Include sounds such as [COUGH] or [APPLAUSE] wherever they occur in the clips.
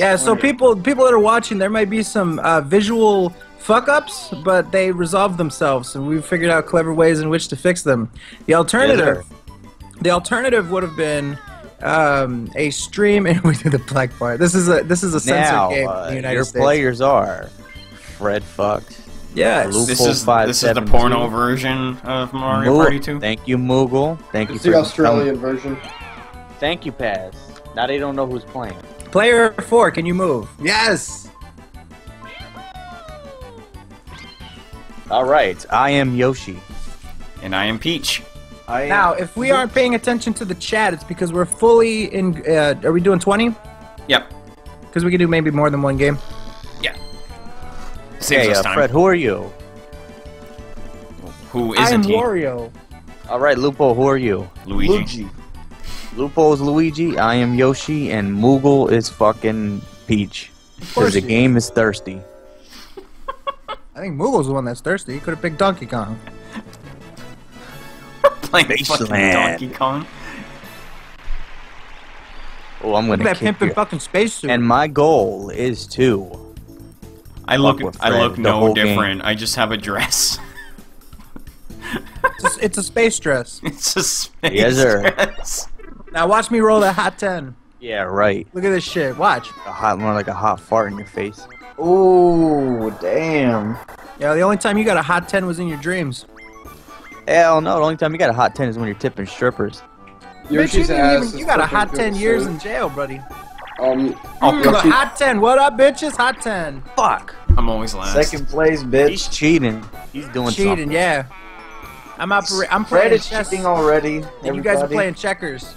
Yeah, so people people that are watching, there might be some uh, visual fuck ups, but they resolve themselves, and we've figured out clever ways in which to fix them. The alternative, the alternative would have been um, a stream, [LAUGHS] and we do the black bar. This is a this is a censored Now, game in uh, the United your States. players are Fred fucked. yes. Luke- This is five, this is the seven, porno two. version of Mario Moog- Party 2. Thank you, Moogle. Thank you It's for the Australian version. Thank you, Paz. Now they don't know who's playing. Player four, can you move? Yes. All right, I am Yoshi. And I am Peach. I Now, if we aren't paying attention to the chat, it's because we're fully in. Uh, are we doing twenty? Yep. Because we can do maybe more than one game. Saves Hey, us uh, time. Fred, who are you? Who I am isn't he? Wario. All right, Lupo, who are you? Luigi. Luigi. Lupo's Luigi, I am Yoshi, and Moogle is fucking Peach. Because the game is thirsty. I think Moogle's the one that's thirsty. He could have picked Donkey Kong. [LAUGHS] Playing fucking Donkey Kong. Oh, I'm Look gonna at that kick pimpin' you. fucking spacesuit. And my goal is to. I look with I look no whole game. different. I just have a dress. it's, a, it's a space dress. [LAUGHS] it's a space Yes, sir. dress. Now watch me roll that hot ten. Yeah, right. Look at this shit. Watch. A hot, more like a hot fart in your face. Ooh, damn. Yeah, the only time you got a hot ten was in your dreams. Hell no, the only time you got a hot 10 is when you're tipping strippers. Bitch, you, didn't even, you got a hot ten years suit. in jail, buddy. Um, Oh, Mm, come a on. hot ten. What up, bitches? Hot ten. Fuck! I'm always last. second place, bitch. He's cheating. He's doing Cheating, something. yeah. I'm opera- I'm playing chess, cheating already. and you guys are playing checkers.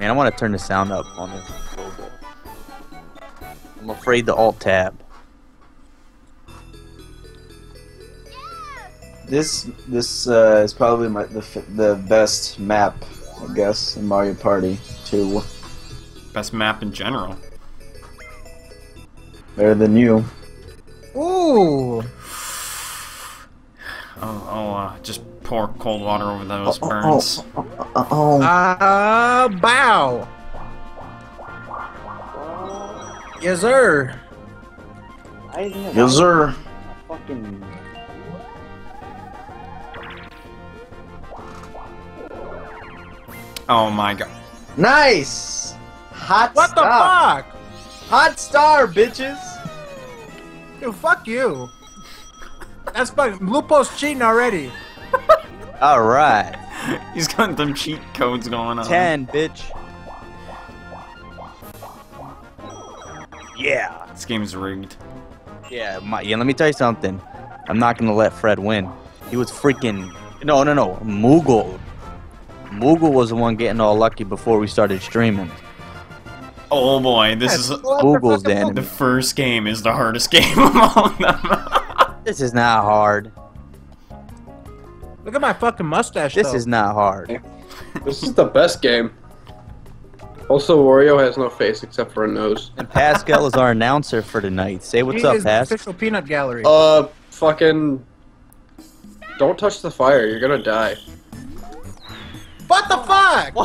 Man, I want to turn the sound up on this a little bit. I'm afraid the alt tab. This this uh, is probably my the the best map, I guess, in Mario Party 2. Best map in general. Better than you. Ooh. Oh, oh uh, just pour cold water over those uh, uh, Oh, burns. oh, oh, oh. Uh, bow. Yes, sir. Yes, sir. Fucking. Oh my god. Nice. Hot What the fuck? Hot star, bitches. Dude, fuck you. That's fucking Lupo's cheating already. [LAUGHS] All right. He's got them cheat codes going on. 10, bitch. Yeah. This game's rigged. Yeah, my, yeah, let me tell you something. I'm not gonna let Fred win. He was freaking. No, no, no. Moogle. Moogle was the one getting all lucky before we started streaming. Oh boy, this is Moogle's the enemy. the first game is the hardest [LAUGHS] game of all them. This is not hard. Look at my fucking mustache. This though. is not hard. This is the best game. Also, Wario has no face except for a nose. And Pascal is our announcer for tonight. Say what's He up, is the Pas. official peanut gallery. Uh, fucking. Don't touch the fire, you're gonna die. what the fuck? [LAUGHS]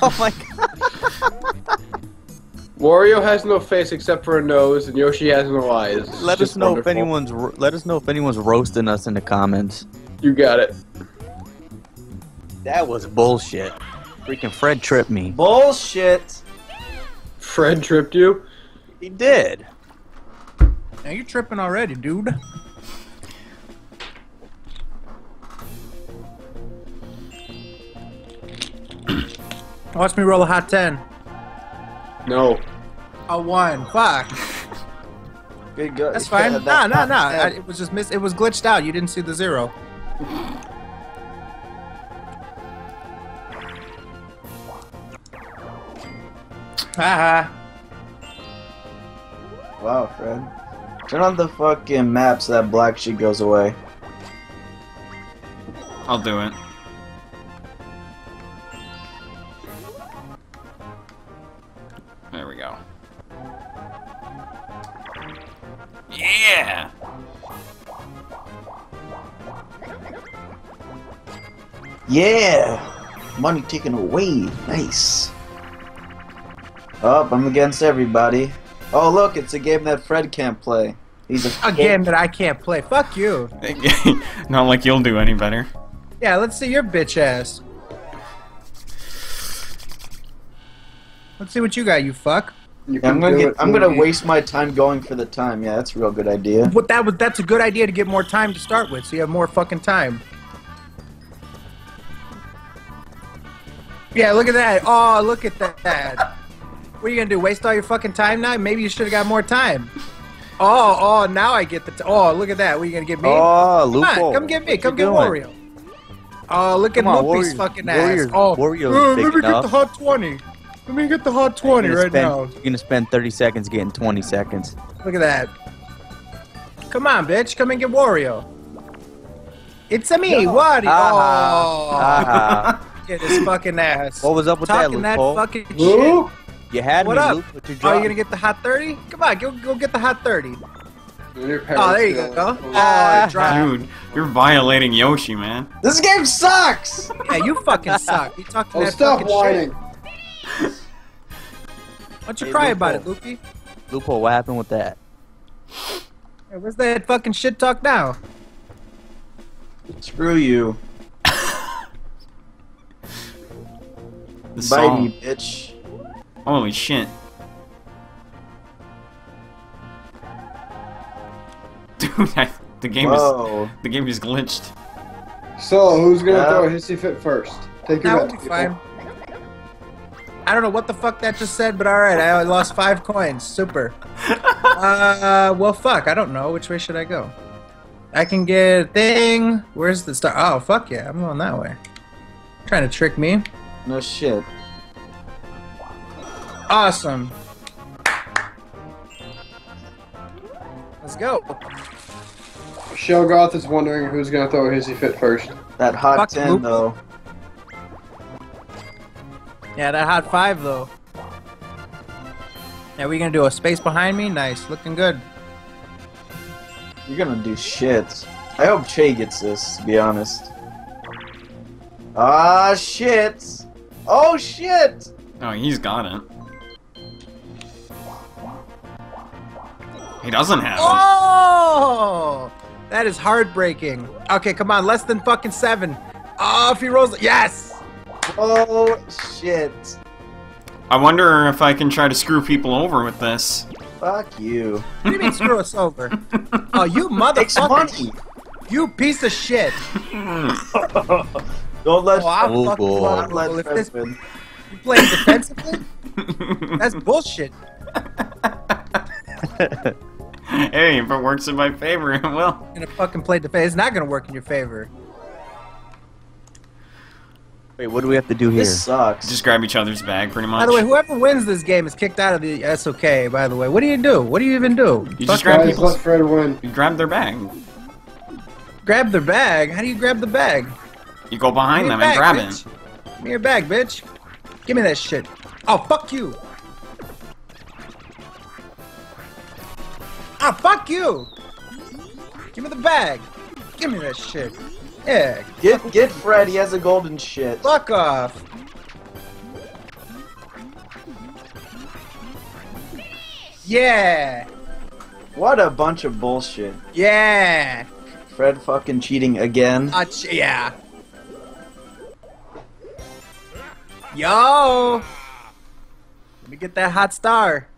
oh my god. Wario has no face except for a nose, and Yoshi has no eyes. It's Let us just know if anyone's ro- let us know if anyone's roasting us in the comments. You got it. That was bullshit. Freaking Fred tripped me. Bullshit. Fred tripped you. He did. Now you're tripping already, dude. Watch me roll a hot ten. No. A one. Fuck. [LAUGHS] Good go. That's [LAUGHS] fine. That- Nah, nah, nah. I- It was just miss. It was glitched out. You didn't see the zero. Haha. Wow, Fred. Turn on the fucking map so that black shit goes away. I'll do it. There we go. Yeah! Yeah. Money taken away. Nice. Oh, I'm against everybody. Oh, look, it's a game that Fred can't play. He's a, A game that I can't play. Fuck you. [LAUGHS] Not like you'll do any better. Yeah, let's see your bitch ass. Let's see what you got, you fuck. You I'm gonna get, I'm gonna Luigi. waste my time going for the time. Yeah, that's a real good idea. What that was that's a good idea to get more time to start with, so you have more fucking time. Yeah, look at that. Oh, look at that. What are you gonna do? Waste all your fucking time now? Maybe you should have got more time. Oh, oh, now I get the. T- oh, look at that. What are you gonna give me? Oh, come Lupo. on, come get me. What Come get doing? Wario. Oh, look at Come on, Loopy's fucking Warriors- ass. Oh, Warriors uh, big let me get the hot twenty. Let me get the hot twenty right spend- now. You're gonna spend 30 seconds getting 20 seconds. Look at that. Come on, bitch. Come and get Wario. It's a me, Wario. Ah, Oh, ah. [LAUGHS] get his fucking ass. what was up with Talking that, that Lupo? fucking shit. Who? You had What me, up? Luke, but you Oh, dropped you gonna get the hot 30? Come on, go, go get the hot 30. Your Oh, there you feel go. Oh, it dropped. Dude, you're violating Yoshi, man. This game sucks. Yeah, you fucking suck. You talking Oh, that stop fucking whining. shit. Why don't you Hey, cry Lupo. about it, Loopy? Lupo, what happened with that? Hey, where's that fucking shit talk now? Screw you. [LAUGHS] The Bite song. me, bitch. Holy shit. [LAUGHS] Dude, I, the game is the game is glitched. So, who's gonna Yeah. throw a hissy fit first? Take your That bet. I don't know what the fuck that just said, but alright, I lost five coins. Super. [LAUGHS] uh, well, fuck, I don't know. Which way should I go? I can get a thing. Where's the star? Oh, fuck yeah, I'm going that way. Trying to trick me. No shit. Awesome. Let's go. Shelgoth is wondering who's gonna throw a hissy fit first. That hot Fuck 10, Luke. though. Yeah, that hot five, though. Yeah, we gonna do a space behind me? Nice, looking good. You're gonna do shit. I hope Che gets this, to be honest. Ah, shit. Oh, shit. Oh, he's got it. He doesn't have it. Oh! That is heartbreaking. Okay, come on, less than fucking seven. Oh, if he rolls, yes! Oh, shit. I wonder if I can try to screw people over with this. Fuck you. What do you mean screw us over? [LAUGHS] Oh, you Takes motherfucker! You piece of shit! [LAUGHS] Don't let Oh, I'll Oh, fuck you boy. up. don't let if this you playing defensively, [LAUGHS] that's bullshit. hey, if it works in my favor, it will. Gonna fucking play defense. It's not gonna work in your favor. Wait, what do we have to do here? This sucks. Just grab each other's bag, pretty much. By the way, whoever wins this game is kicked out of the SOK. By the way, what do you do? What do you even do? You just Fuck grab Guys, people's- let Fred win. You grab their bag. grab their bag. How do you grab the bag? You go behind them me and grab bag, it. Give me your bag, bitch. Give me that shit. Oh, fuck you. Ah, fuck you. Give me the bag. Give me that shit. Yeah, Get get Fred. He has a golden shit. fuck off. Yeah, What a bunch of bullshit. yeah. Fred fucking cheating again. Ah, ch- yeah. Yo. Let me get that hot star.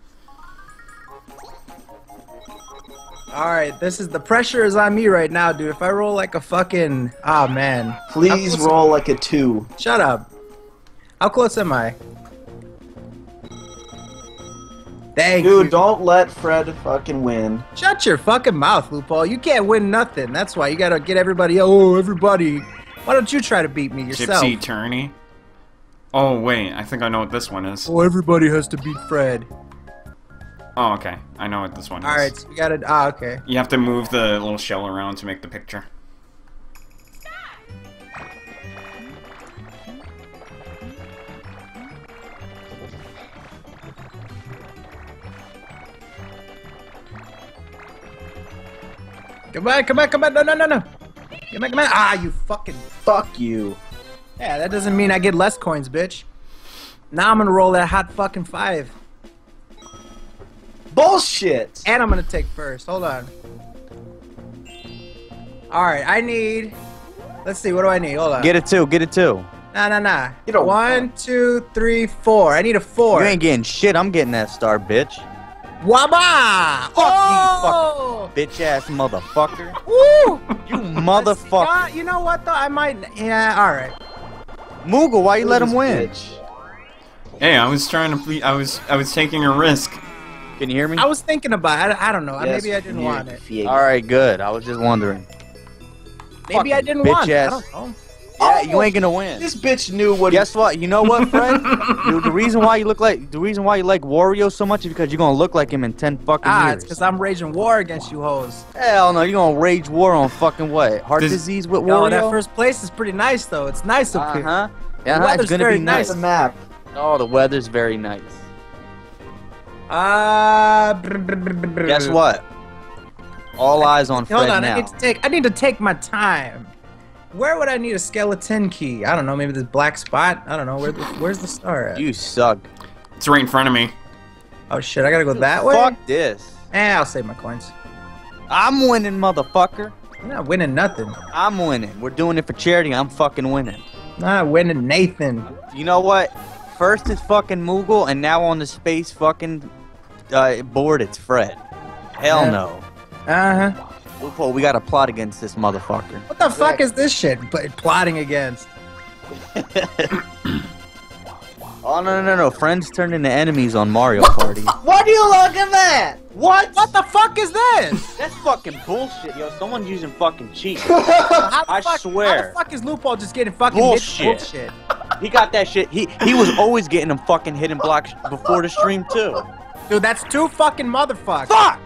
Alright, this is the pressure is on me right now, dude. If I roll like a fucking ah man. Please roll like a two. Shut up. How close am I? Thank Dude, you. don't let Fred fucking win. Shut your fucking mouth, Loophole. You can't win nothing. That's why you gotta get everybody. Oh, everybody. Why don't you try to beat me yourself? Gypsy tourney. Oh wait, I think I know what this one is. Oh, everybody has to beat Fred. Oh okay, I know what this one is. All right, so we gotta. Ah, okay. You have to move the little shell around to make the picture. Come on, come on, come on. No, no, no, no. Come on, come on. Ah, you fucking. Fuck you. Yeah, that doesn't mean I get less coins, bitch. Now I'm gonna roll that hot fucking five. Bullshit! And I'm gonna take first. Hold on. Alright, I need. Let's see, what do I need? Hold on. Get it two. Get it two. Nah, nah, nah. You don't One, two, three, four. I need a four. You ain't getting shit. I'm getting that star, bitch. Waba! Fuck you, oh! Bitch ass motherfucker. [LAUGHS] Woo! You motherfucker. Yeah, you know what though? I might. Yeah. All right. Moogle, why you let him win? Bitch. Hey, I was trying to. Ple- I was. I was taking a risk. Can you hear me? I was thinking about. it. I, I don't know. Yes, Maybe I didn't want it. defeated. All right, good. I was just wondering. Maybe I didn't bitch want it. I ass. don't know. Yeah, Oh, you ain't gonna win. This bitch knew what. Guess what? You know what, Fred? Dude, [LAUGHS] the reason why you look like the reason why you like Wario so much is because you're gonna look like him in ten fucking Ah, years. it's because I'm raging war against you hoes. Hell no, you're gonna rage war on fucking what? Heart Does- disease with Yo, Wario? that first place is pretty nice though. It's nice up uh here. huh. Yeah, The it's gonna very be nice. nice. the map. Oh, the weather's very nice. Uh, brr, brr, brr, brr, brr. Guess what? All eyes on Fred Hold on, now. I need to take. I need to take my time. Where would I need a skeleton key? I don't know. Maybe this black spot. I don't know. Where the, where's the star at? You suck. It's right in front of me. Oh shit! I gotta go that way. Fuck this. Eh, I'll save my coins. I'm winning, motherfucker. I'm not winning nothing. I'm winning. We're doing it for charity. I'm fucking winning. Not winning Nathan. You know what? First is fucking Moogle, and now on the space fucking uh, board, it's Fred. Hell Yeah. no. Uh huh. Lupo, we got to plot against this motherfucker. What the fuck is this shit? Pl- plotting against. [COUGHS] Oh no no no no! Friends turn into enemies on Mario Party. What do you look at that? what? What the fuck is this? [LAUGHS] That's fucking bullshit, yo. Someone's using fucking cheat. [LAUGHS] How the I fuck, How swear. the fuck is Lupo just getting fucking Bullshit. bullshit? he got that shit. He he was always getting them fucking hidden blocks before the stream too. Dude, that's two fucking motherfuckers. Fuck!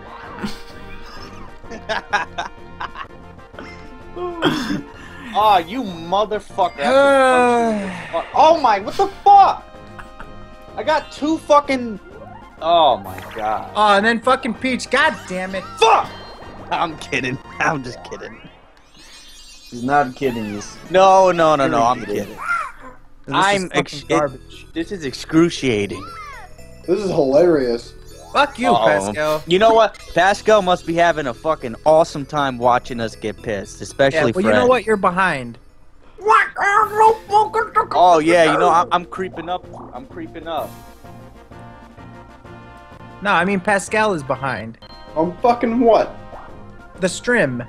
oh, [LAUGHS] you motherfucker. Fuck. [SIGHS] oh my, what the fuck? I got two fucking. Oh my god. Oh, and then fucking Peach. God damn it. Fuck! [LAUGHS] I'm kidding. [LAUGHS] I'm just kidding. He's not kidding you. No, no, no, no. I'm Kidding. kidding. This I'm is ex- fucking it- garbage. This is excruciating. This is hilarious. Fuck you, Uh-oh. Pascal. You know what? Pascal must be having a fucking awesome time watching us get pissed, Yeah, especially well, Fred. you know what? You're behind. Oh yeah, you know I'm, I'm creeping up. I'm creeping up. No, I mean Pascal is behind. I'm fucking what? The stream.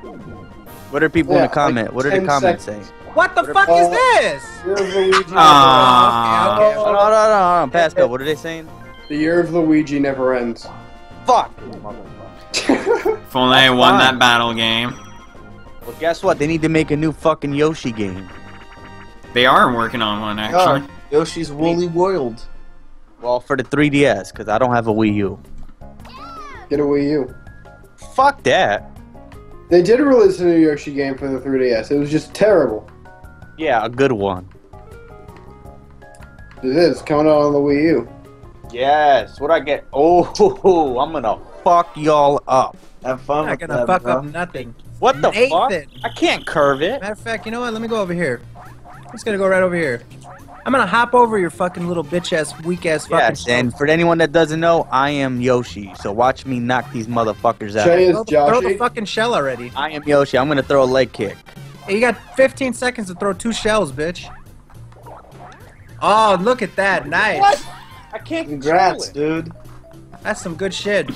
What are people in the comment? like what are the 10 comments seconds. saying? What the fuck is this? Year of Luigi. Ah. Okay, okay, No, no, no, no, no, Pascal. What are they saying? The year of Luigi never ends. Fuck. you. If only I won fine. that battle game. Well, guess what? They need to make a new fucking Yoshi game. They are working on one actually. Oh, Yoshi's Woolly World. Well, for the 3DS, because I don't have a Wii U. Get a Wii U. Fuck that. They did release a new Yoshi game for the 3DS. It was just terrible. Yeah, a good one. It is coming out on the Wii U. Yes. What I get? Oh, [LAUGHS] I'm gonna fuck y'all up. Have fun I'm not gonna that, fuck bro. up nothing. What the fuck? I can't curve it. Matter of fact, you know what? Let me go over here. I'm just gonna go right over here. I'm gonna hop over your fucking little bitch ass, weak ass fucking. Yes, and for anyone that doesn't know, I am Yoshi. So watch me knock these motherfuckers out. Shay is throw, the- throw the fucking shell already. I am Yoshi. I'm gonna throw a leg kick. Hey, you got 15 seconds to throw two shells, bitch. Oh, look at that! Nice. What? I can't Congrats, it. dude. That's some good shit.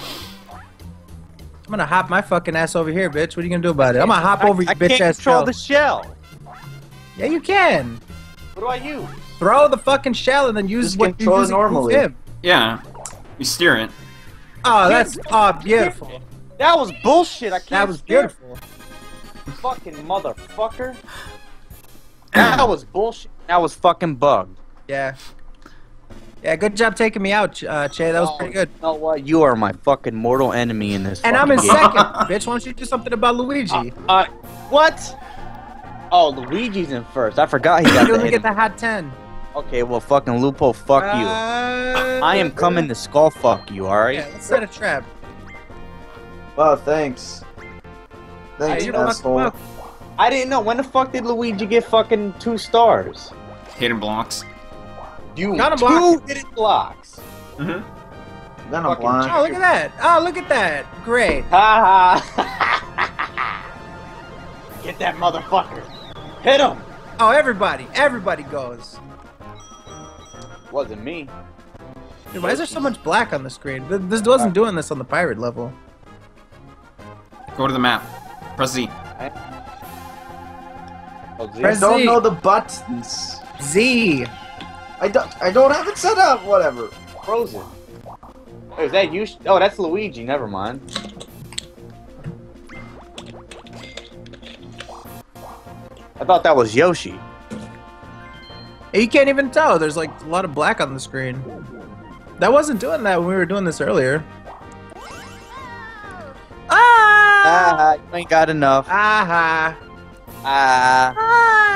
I'm gonna hop my fucking ass over here, bitch. What are you gonna do about it? I'm gonna hop I, over your I bitch can't ass control shell. the shell. Yeah, you can. What do I use? Throw the fucking shell and then use Just what you control it use normally. him. Yeah. You steer it. Oh, that's oh beautiful. That was bullshit. I can't. That was steer. beautiful. Fucking motherfucker. that was bullshit. That was fucking bugged. Yeah. Yeah, good job taking me out, uh, Che. That was pretty good. You know what? You are my fucking mortal enemy in this. And I'm in game. second, [LAUGHS] bitch. Why don't you do something about Luigi? Uh, what? Oh, Luigi's in first. I forgot he [COUGHS] got you the only hit. get the hot 10. Okay, well, fucking Lupo, fuck you. Uh, I am coming to skull fuck you, alright? Yeah, let's set a trap. Wow, thanks. Thanks, Hey, you don't fuck asshole. I didn't know. When the fuck did Luigi get fucking two stars? Hidden blocks. You Got him two blocked. hidden blocks. Mm-hmm. Then I'm Fucking blind. Oh, look at that. Oh, look at that. Great. Ha ha. [LAUGHS] Get that motherfucker. Hit him. Oh, everybody. Everybody goes. Wasn't me. Dude, why is there so much black on the screen? This wasn't doing this on the pirate level. Go to the map. Press Z. Oh, Z? Press- don't Z. know the buttons. Z. I don't. I don't have it set up. Whatever. Frozen. Oh, is that you? Oh, that's Luigi. Never mind. I thought that was Yoshi. You can't even tell. There's like a lot of black on the screen. That wasn't doing that when we were doing this earlier. Ah! Ah, you ain't got enough. Aha! Ah. Ah!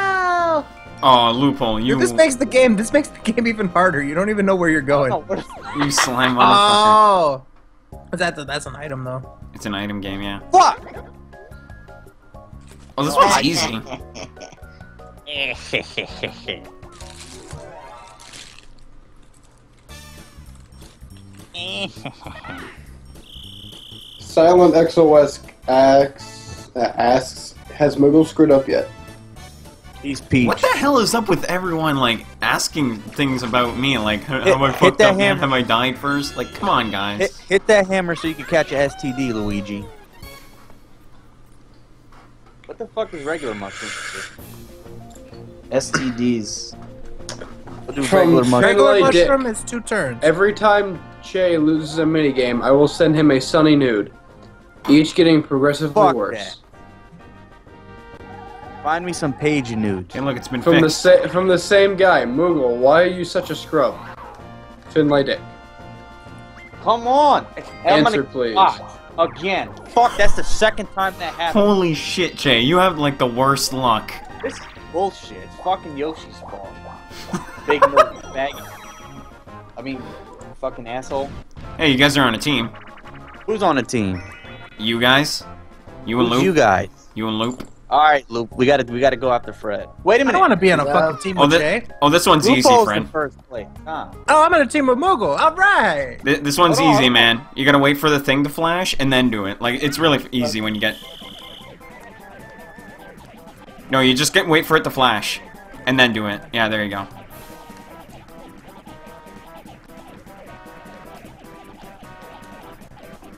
Oh, loophole. You Dude, this makes the game. This makes the game even harder. You don't even know where you're going. [LAUGHS] Oh, you slime motherfucker. Oh, that's a, that's an item though. It's an item game, yeah. Fuck! Oh, this one's easy. Silent XOS asks, uh, asks Has Moogle screwed up yet? He's Peach. What the hell is up with everyone like asking things about me? Like, have Hit- I hit fucked that up? Man? hammer. Have I died first? Like, come on, guys. Hit, hit that hammer so you can catch a STD, Luigi. What the fuck is regular mushrooms? STDs. What do From regular mushrooms? Regular mushroom is two turns. Every time Che loses a minigame, I will send him a sunny nude. Each getting progressively Fuck worse. that. Find me some page nude. And look, it's been From the fixed. sa- from the same guy, Moogle. Why are you such a scrub? Finlay Dick. Come on! Answer, gonna- please. Ah, again. Fuck, that's the second time that happened. Holy shit, Jay! You have like the worst luck. This is bullshit. It's fucking Yoshi's fault. [LAUGHS] Big nerd faggot. I mean, fucking asshole. Hey, you guys are on a team. Who's on a team? You guys. You and Who's Loop. you guys? You and Loop. All right, Luke. We gotta we gotta go after Fred. Wait a minute. don't want to be on a Yeah. fucking team Oh, with thi- Jay. oh, this one's easy, Lupo's friend. in first place. Huh. Oh, I'm on a team with Moogle. All right. Th- This one's Hold on, easy, hold on. man. You gotta wait for the thing to flash and then do it. Like it's really f- easy when you get. No, you just get wait for it to flash, and then do it. Yeah, there you go.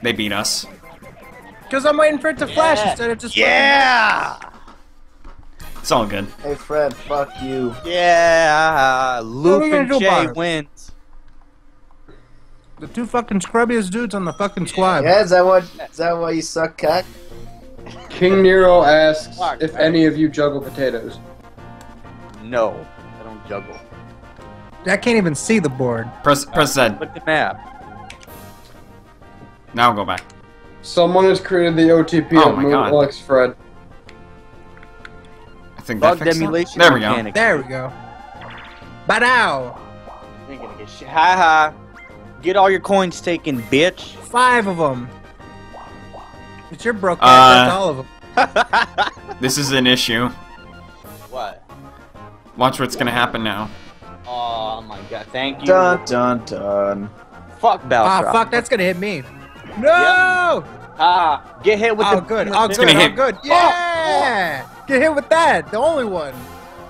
They beat us. Because I'm waiting for it to flash Yeah. instead of just. Yeah. It's all good. Hey Fred, fuck you. Yeah. Luke and Jay Barb? wins. The two fucking scrubbiest dudes on the fucking squad. Yeah, is that what? Is that why you suck cock? King Nero asks Fuck, if man. any of you juggle potatoes. No, I don't juggle. I can't even see the board. Press press Z. Look at the map. Now go back. Someone has created the OTP Oh of my God. Alex Fred. I think that Bugged fixed it. emulation. There we go. mechanic. There we go. Ba-dow. You ain't gonna get shit. Ha ha. Get all your coins taken, bitch. Five of them. It's your broke Uh, all of them. [LAUGHS] This is an issue. what? Watch what's gonna happen now. Oh my god, thank you. Dun dun dun. Fuck Ah, Baltrop. fuck, that's gonna hit me. No! Ah, get hit with Oh, the. good. Oh, the- good. gonna Oh, hit. good. Yeah! Get hit with that. The only one.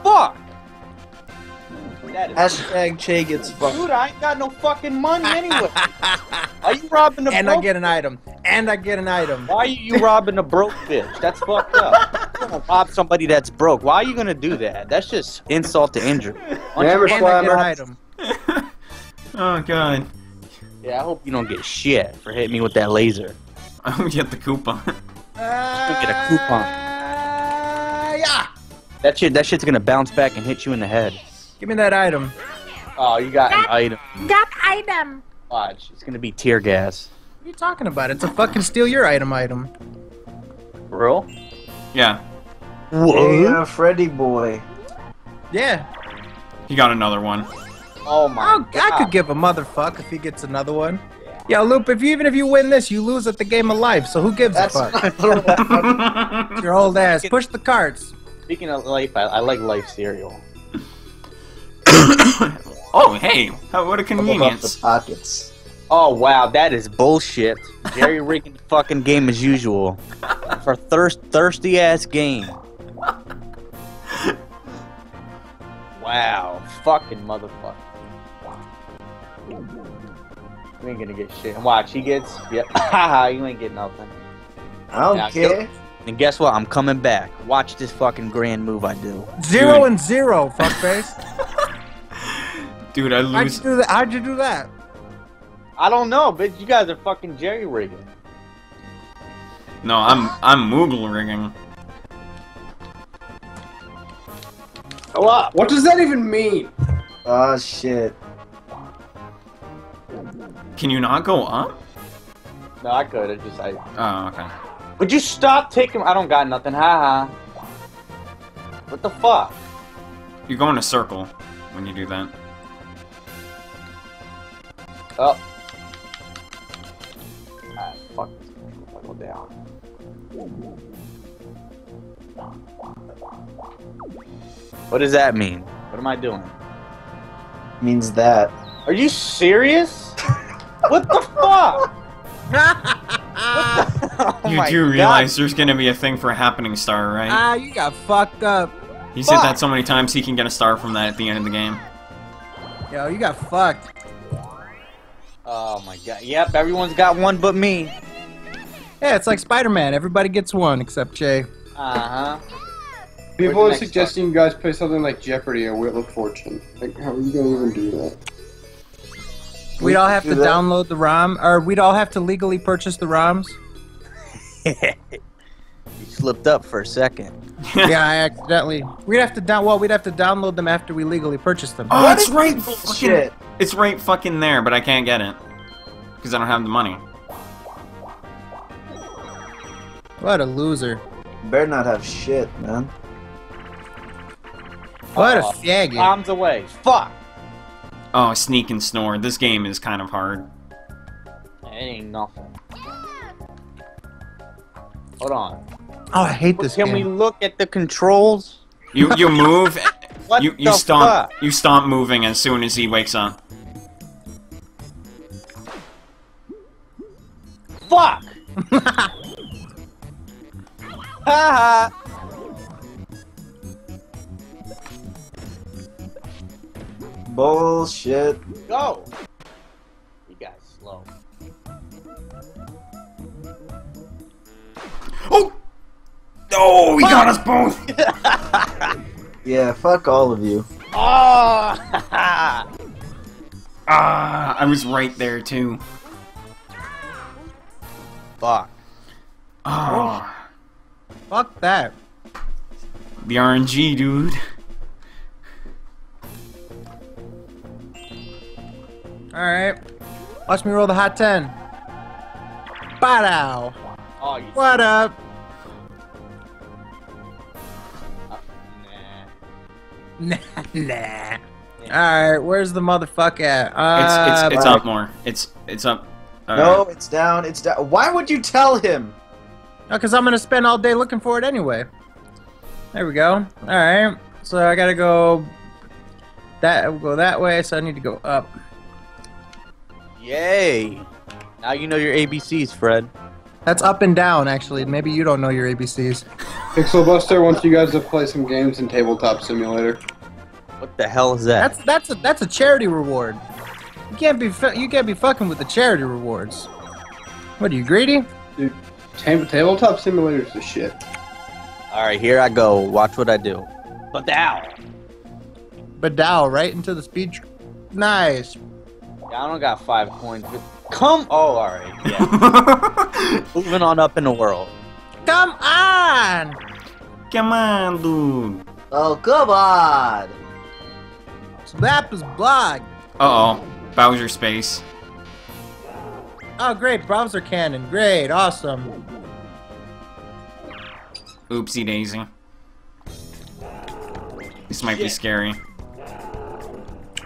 Fuck. That is. Hashtag Che gets fucked. Dude, I ain't got no fucking money anyway. [LAUGHS] Are you robbing the and I get an item. And I get an item. Why are you robbing a broke bitch? That's fucked up. You [LAUGHS] don't rob somebody that's broke. Why are you gonna do that? That's just insult to injury. Why don't you Hammer fucking And I get an Slammer. item. [LAUGHS] Oh god. Yeah, I hope you don't get shit for hitting me with that laser. [LAUGHS] I'm gonna get the Koopa. get a coupon. Uh, yeah. That shit, that shit's gonna bounce back and hit you in the head. Give me that item. Oh, you got an item. Got item. Watch, it's gonna be tear gas. What are you talking about? It's a fucking steal your item item. Bro? yeah, Hey, uh, Freddy boy. Yeah. he got another one. Oh my Oh, I could give a motherfuck if he gets another one. Yo, Loop, if you, even if you win this, you lose at the game of life, so who gives That's a fuck? my. [LAUGHS] Your old ass. Push the carts. Speaking of life, I, I like life cereal. [COUGHS] Oh, hey, what a Up above convenience. the pockets. Oh wow, that is bullshit. Jerry [LAUGHS] rigging the fucking game as usual. For thirst thirsty ass game. [LAUGHS] Wow, fucking motherfucker. You ain't gonna get shit. And Watch, he gets. Yep. [COUGHS] Haha, you ain't getting nothing. I don't Yeah, care. And guess what? I'm coming back. Watch this fucking grand move I do. Zero Dude. and zero, fuckface. [LAUGHS] Dude, I How'd lose. you do that? How'd you do that? I don't know, but you guys are fucking jerry rigging. No, I'm I'm Moogle rigging. What? What does that even mean? Oh shit. Can you not go up? No, I could. I just I. Oh, okay. Would you stop taking? I don't got nothing. Haha. What the fuck? You go in a circle when you do that. Oh. Ah, fuck. Fuck go down. What does that mean? What am I doing? Means that. Are you serious? what the fuck? [LAUGHS] oh you my do God. realize there's gonna be a thing for a happening star, right? ah, you got fucked up. he said fuck. that so many times he can get a star from that at the end of the game. Yo, you got fucked. Oh my god. Yep, everyone's got one but me. Yeah, it's like Spider-Man. Everybody gets one except Jay. Uh huh. People are the next suggesting you guys play something like Jeopardy or Wheel of Fortune. Like, how are you gonna even do that? We'd all have do to that. download the ROM, or we'd all have to legally purchase the ROMs. [LAUGHS] you slipped up for a second. [LAUGHS] yeah, I accidentally. We'd have to down. Well, we'd have to download them after we legally purchase them. Oh, it's right. Fucking, Shit. it's right fucking there, but I can't get it because I don't have the money. What a loser. Better not have shit, man. What a Oh, faggot. Bombs away. Fuck. Oh, sneak and snore. This game is kind of hard. It ain't nothing. Hold on. Oh, I hate this game. Can we look at the controls? You you [LAUGHS] move. What you you the stomp. fuck? You stomp moving as soon as he wakes up. Fuck! [LAUGHS] Haha! Bullshit. Go! You guys slow. Oh! Oh, he got us both. [LAUGHS] Yeah, fuck all of you. Oh! Ah, I was right there too. Fuck. Oh, Fuck that. the RNG, dude. Alright. Watch me roll the hot 10. Bow. Oh, you. What up? Nah. [LAUGHS] Nah, nah. Alright, where's the motherfucker at? It's Uh, it's it's bye. up more. It's it's up. Uh, No, it's down. It's down. Why would you tell him? because I'm gonna spend all day looking for it anyway. There we go. Alright. So I gotta go that go that way, so I need to go up. Yay! Now you know your ABCs, Fred. That's up and down actually. Maybe you don't know your ABCs. Pixel Buster wants you guys to play some games in Tabletop Simulator. What the hell is that? That's that's a that's a charity reward. You can't be you can't be fucking with the charity rewards. What are you greedy? Tab- Tabletop Simulator is the shit. Alright, here I go. Watch what I do. But now! Badow right into the speed. Nice. Yeah, I don't got five coins, but come. Oh, alright. Yeah. [LAUGHS] Moving on up in the world. Come on. Come on, dude. Oh, come on. Slap his blog. Uh oh, Bowser space. Oh great, Bowser cannon. Great, awesome. Oopsie daisy. This might be scary.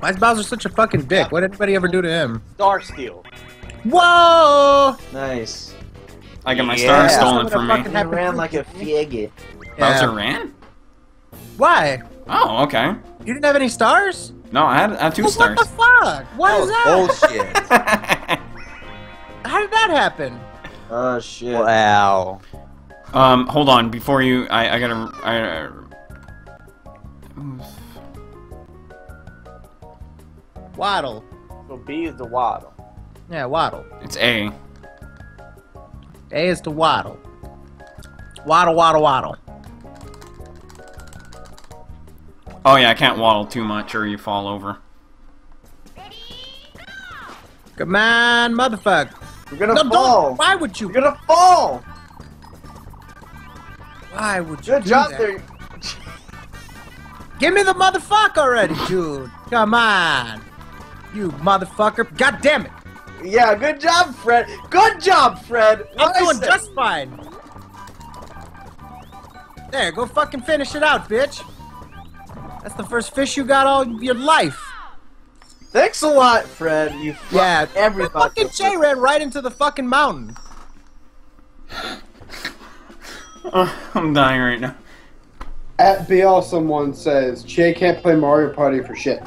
Why is Bowser such a fucking dick? What did anybody ever do to him? Star Steel. Whoa! Nice. I got my Yeah. star stolen from me. You happened ran to like a me. faggot. Bowser Yeah. ran? Why? Oh, okay. You didn't have any stars? No, I had, I had two What stars. What the fuck? What is that? Bullshit. [LAUGHS] How did that happen? Oh shit. wow. um, hold on. Before you, I, I gotta. I, Waddle. So B is the waddle. Yeah, waddle. it's A. A is the waddle. Waddle, waddle, waddle. Oh yeah, I can't waddle too much or you fall over. Come on, motherfucker. You're gonna No, fall. don't. Why would you? You're gonna fall. Why would you Good do job that? there. Give me the motherfucker already, dude. Come on. You motherfucker. God damn it. Yeah, good job, Fred. Good job, Fred. I'm doing said- just fine. There, go fucking finish it out, bitch. That's the first fish you got all your life. Thanks a lot, Fred. You fucked Yeah, everybody. fucking Jay ran right into the fucking mountain. [LAUGHS] I'm dying right now. At BL, someone says Che can't play Mario Party for shit.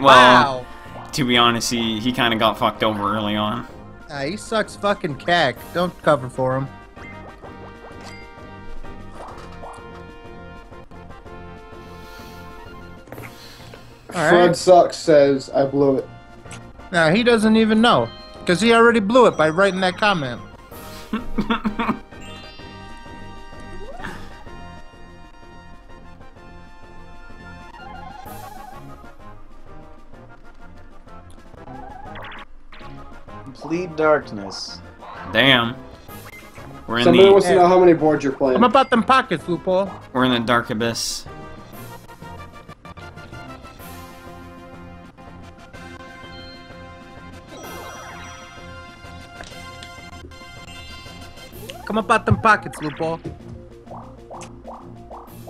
Well, wow. to be honest, he, he kind of got fucked over early on. Ah, he sucks fucking cack. Don't cover for him. Fred Alright. sucks says I blew it. Now he doesn't even know. Because he already blew it by writing that comment. [LAUGHS] Complete darkness. Damn. We're in Somebody wants the to know how many boards you're playing. I'm about them pockets, loophole. we're in the dark abyss. Come up out them pockets, loophole.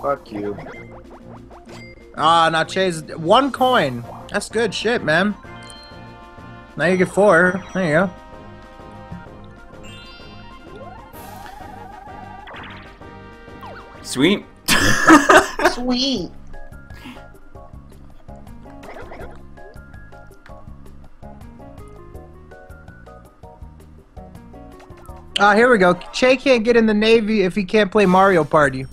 Fuck you. Ah, now Chase, one coin. That's good shit, man. Now you get four. There you go. Sweet. Sweet. Ah, here we go. Che can't get in the Navy if he can't play Mario Party.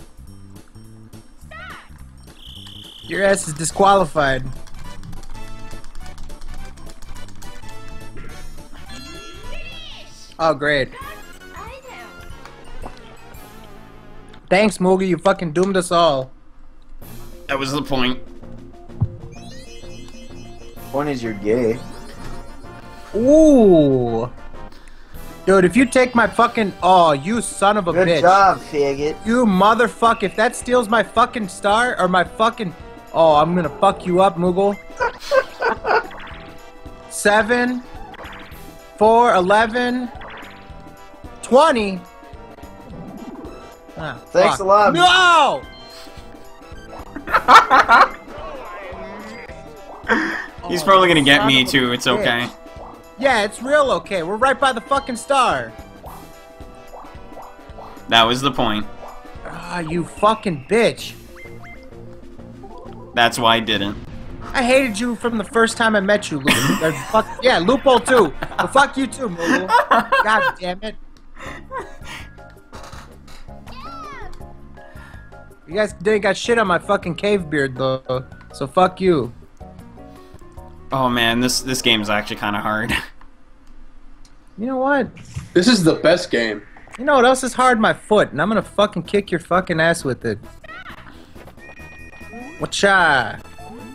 Your ass is disqualified. Oh, great. Thanks, Moogie. You fucking doomed us all. That was the point. Point is you're gay. Ooh. Dude, if you take my fucking... Oh, you son of a Good bitch. job, faggot. You motherfucker. If that steals my fucking star or my fucking. Oh, I'm gonna fuck you up, Moogle. [LAUGHS] Seven, four, eleven, twenty. Ah, Thanks fuck. a lot. No! [LAUGHS] He's Oh, probably gonna get me too. It's bitch. okay. Yeah, it's real okay. We're right by the fucking star. That was the point. Ah, you fucking bitch. That's why I didn't. I hated you from the first time I met you, Luke. [LAUGHS] Uh, fuck, yeah, loophole too. Well, fuck you too, Moogle. [LAUGHS] God damn it. You guys didn't got shit on my fucking cave beard though, so fuck you. Oh man, this this game is actually kind of hard. [LAUGHS] You know what? This is the best game. You know what else is hard? My foot, and I'm gonna fucking kick your fucking ass with it. Whatcha?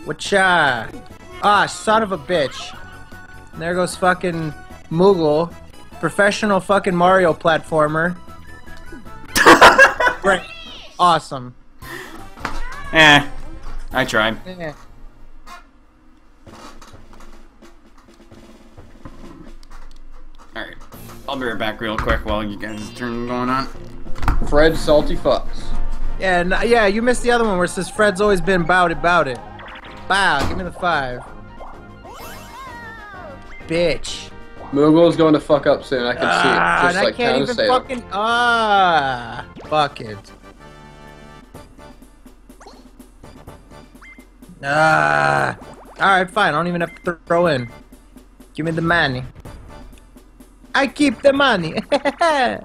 Whatcha? Ah, son of a bitch. And there goes fucking Moogle, professional fucking Mario platformer. [LAUGHS] Great. Awesome. eh, I tried. Yeah. All right, I'll be right back real quick while you guys turn going on. Fred Salty Fucks. Yeah, n- yeah, you missed the other one where it says Fred's always been bout it, bout it. Bow, give me the five. Bitch. Moogle's going to fuck up soon. I can Ah, see it. and Just I like can't even fucking. Ah, fuck it. Ah. all right, fine. I don't even have to throw in. Give me the money. I keep the money. [LAUGHS]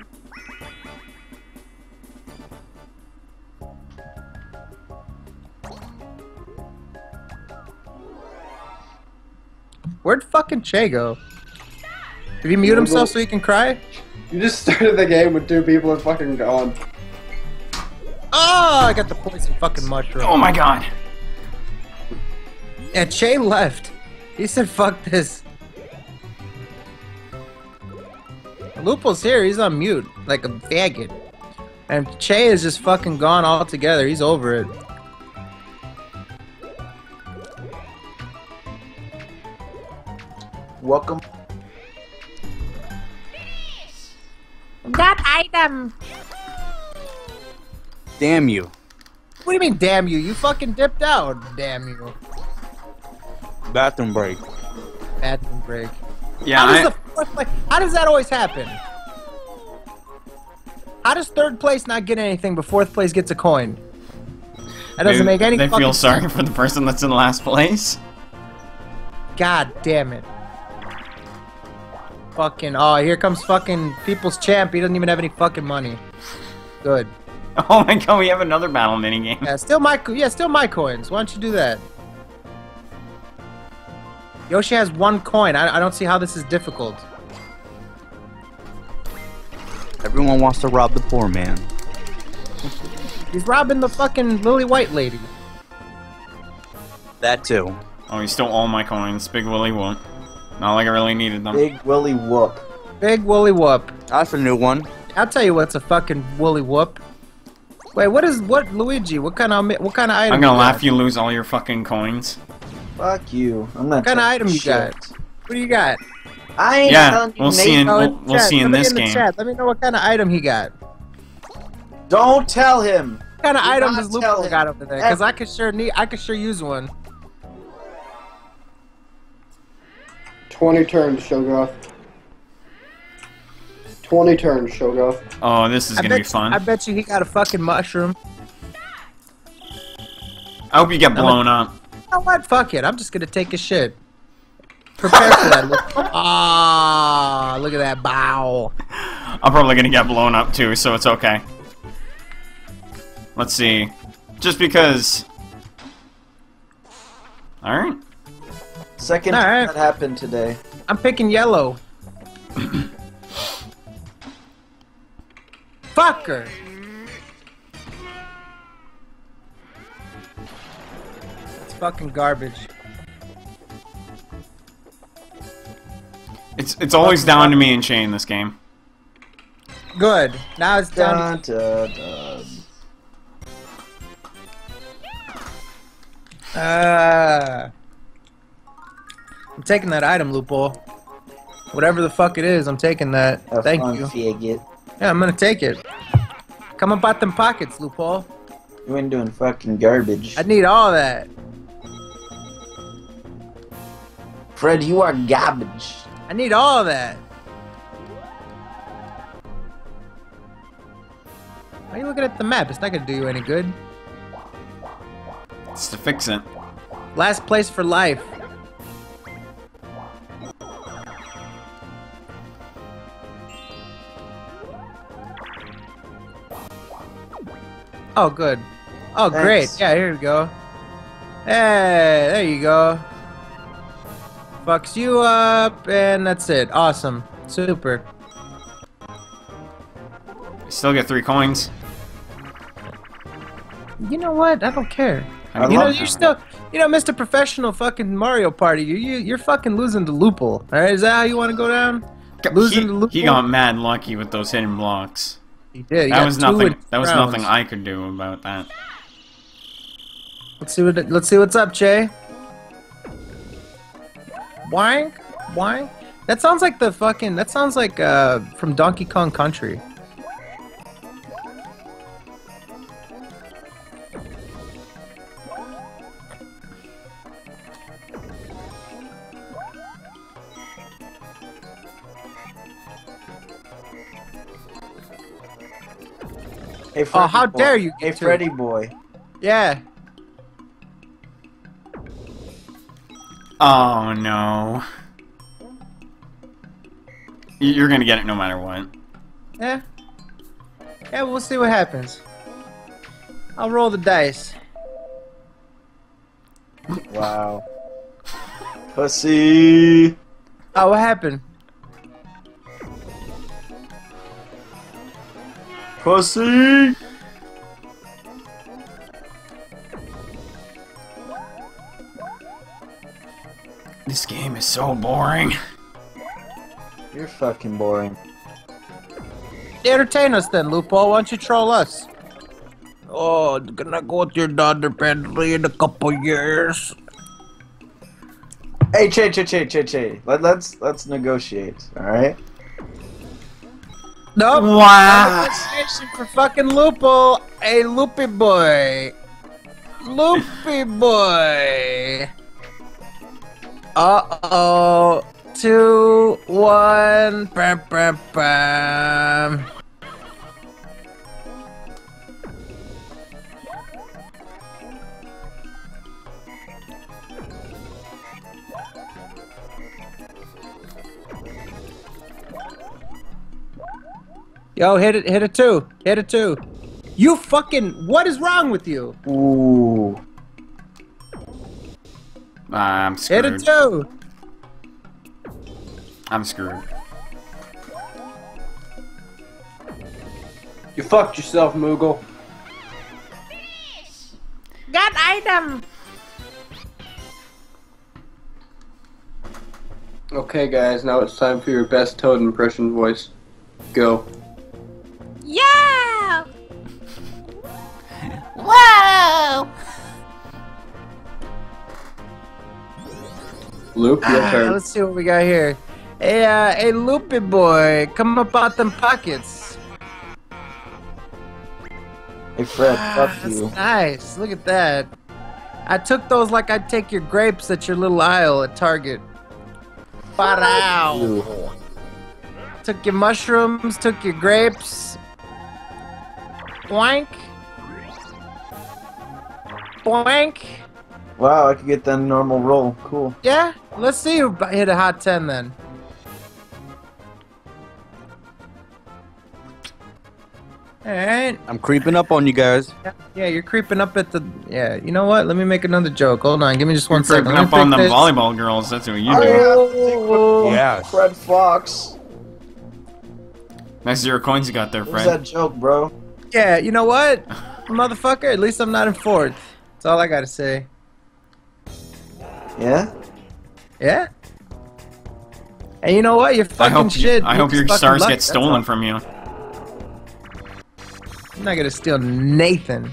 Where'd fucking Che go? Did he mute himself so he can cry? You just started the game with two people and fucking gone. Oh, I got the poison fucking mushroom. Oh my god. Yeah, Che left. He said, fuck this. Lupo's here, he's on mute, like a faggot. And Che is just fucking gone altogether, he's over it. Welcome. That item! Damn you. What do you mean, damn you? You fucking dipped out, damn you. Bathroom break. Bathroom break. Yeah, how, does the fourth place, how does that always happen? How does third place not get anything but fourth place gets a coin? That doesn't they, make any They fucking feel sorry for the person that's in last place. God damn it. Fucking, oh, here comes fucking People's Champ. He doesn't even have any fucking money. Good. [LAUGHS] Oh my god, we have another battle minigame. Yeah, still my, yeah, still my coins. Why don't you do that? Yoshi has one coin. I, I don't see how this is difficult. Everyone wants to rob the poor man. [LAUGHS] He's robbing the fucking Lily White lady. That too. Oh, he stole all my coins. Big Willie won't. Not like I really needed them. Big Willy Whoop. Big woolly whoop. That's a new one. I'll tell you what's a fucking woolly whoop. Wait, what is what Luigi? What kind of what kind of item? I'm gonna you laugh got? you lose all your fucking coins. Fuck you. I'm not. What kind of touching item you shit. got? What do you got? I ain't Yeah, telling you, we'll see in- we'll- we'll see in this the game. chat. Let me know what kind of item he got. Don't tell him. What kind of Do item does tell Lupo got over there? Because I could sure need, I could sure use one. 20 turns, Shogoth. 20 turns, Shogoth. Oh, this is I gonna bet be you- fun. I bet you he got a fucking mushroom. I hope you get blown up. You know what? Fuck it. I'm just gonna take a shit. Prepare for that. Look. [LAUGHS] Ah, look at that bow. I'm probably gonna get blown up too, so it's okay. Let's see. Just because. Alright. Second All time right. that happened today. I'm picking yellow. Fucker. It's fucking garbage. It's it's always down to me and Shane this game. Good. Now it's down. Dun, dun, dun. Uh, I'm taking that item, Lupo. Whatever the fuck it is, I'm taking that. Have Thank you. faggot. Yeah, I'm gonna take it. Come up out them pockets, Lupo. You ain't doing fucking garbage. I need all that. Fred, you are garbage. I need all that. Why are you looking at the map? It's not gonna do you any good. It's to fix it. Last place for life. Oh, good. Oh, great. Yeah, here we go. Hey, there you go. Fucks you up, and that's it. Awesome. Super. Still get three coins. You know what? I don't care. I you know, you're that. still, you know, Mr. Professional fucking Mario Party. You, you, you're fucking losing to Loople. All right, is that how you want to go down? Losing he, to Lupo? he got mad lucky with those hidden blocks. He did. He that was nothing. That was rounds. nothing I could do about that. Let's see what. Let's see what's up, Jay. Wank, wank. That sounds like the fucking. That sounds like uh from Donkey Kong Country. Hey, Freddy Oh, how boy. dare you Hey, get to it. Freddy boy. Yeah. Oh no. You're gonna get it no matter what. Yeah. Yeah, we'll see what happens. I'll roll the dice. Wow. Pussy. Oh, what happened? Pussy. This game is so boring. You're fucking boring. Entertain us then, Lupo. Why don't you troll us? Oh, gonna go with your daughter Bentley in a couple years. Hey, Che, Che, Che, Che, Che. Let, let's let's negotiate. All right. Nope. Wow. Negotiation for fucking Lupo. A loopy boy. Loopy boy. Uh oh. Two, one. Bam, bam, bam. Yo, hit it, hit it two, hit it two. You fucking, what is wrong with you? Ooh. I'm screwed. Hit screwed. it two. I'm screwed. You fucked yourself, Moogle. Got item. Okay, guys, now it's time for your best Toad impression voice. Go. Yeah! [LAUGHS] Whoa! Luke, your Ah, turn. let's see what we got here. Hey, uh, hey, loopy boy, come up out them pockets. Hey, Fred. Ah, fuck that's you. nice. Look at that. I took those like I'd take your grapes at your little aisle at Target. Parao. You. Took your mushrooms, took your grapes. Boink. Boink. Wow, I could get that normal roll. Cool. Yeah, let's see who hit a hot 10 then. Alright. I'm creeping up on you guys. Yeah, you're creeping up at the. Yeah, you know what? Let me make another joke. Hold on, give me just one You're second. creeping up on the this. volleyball girls. That's what you Oh, do. yeah. Fred Fuchs. Nice zero coins you got there, Fred. What's that joke, bro? Yeah, you know what? Motherfucker, at least I'm not in fourth. That's all I gotta say. Yeah. Yeah? And you know what? You're I fucking hope shit. you, I hope your stars lucky, get stolen all. from you. I'm not gonna steal Nathan.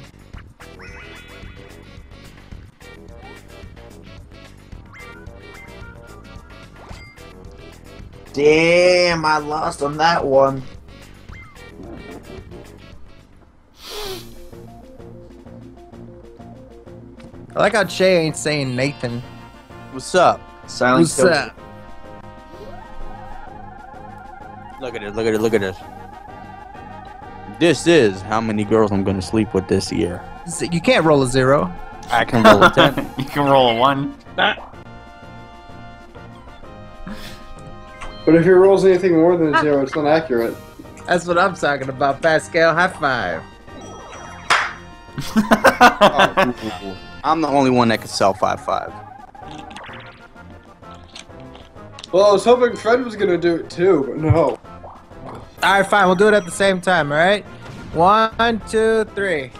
Damn, I lost on that one. I like how Che ain't saying Nathan. What's up? Silent What's killer. up? Look at it. Look at it. Look at it. This is how many girls I'm gonna sleep with this year. You can't roll a zero. I can roll a ten. [LAUGHS] you can roll a one. But if your roll's anything more than a zero, it's not accurate. That's what I'm talking about, Pascal. High five. [LAUGHS] Oh, I'm the only one that can sell five five. Well, I was hoping Fred was gonna do it too, but no. All right, fine. We'll do it at the same time. All right. One, two, three.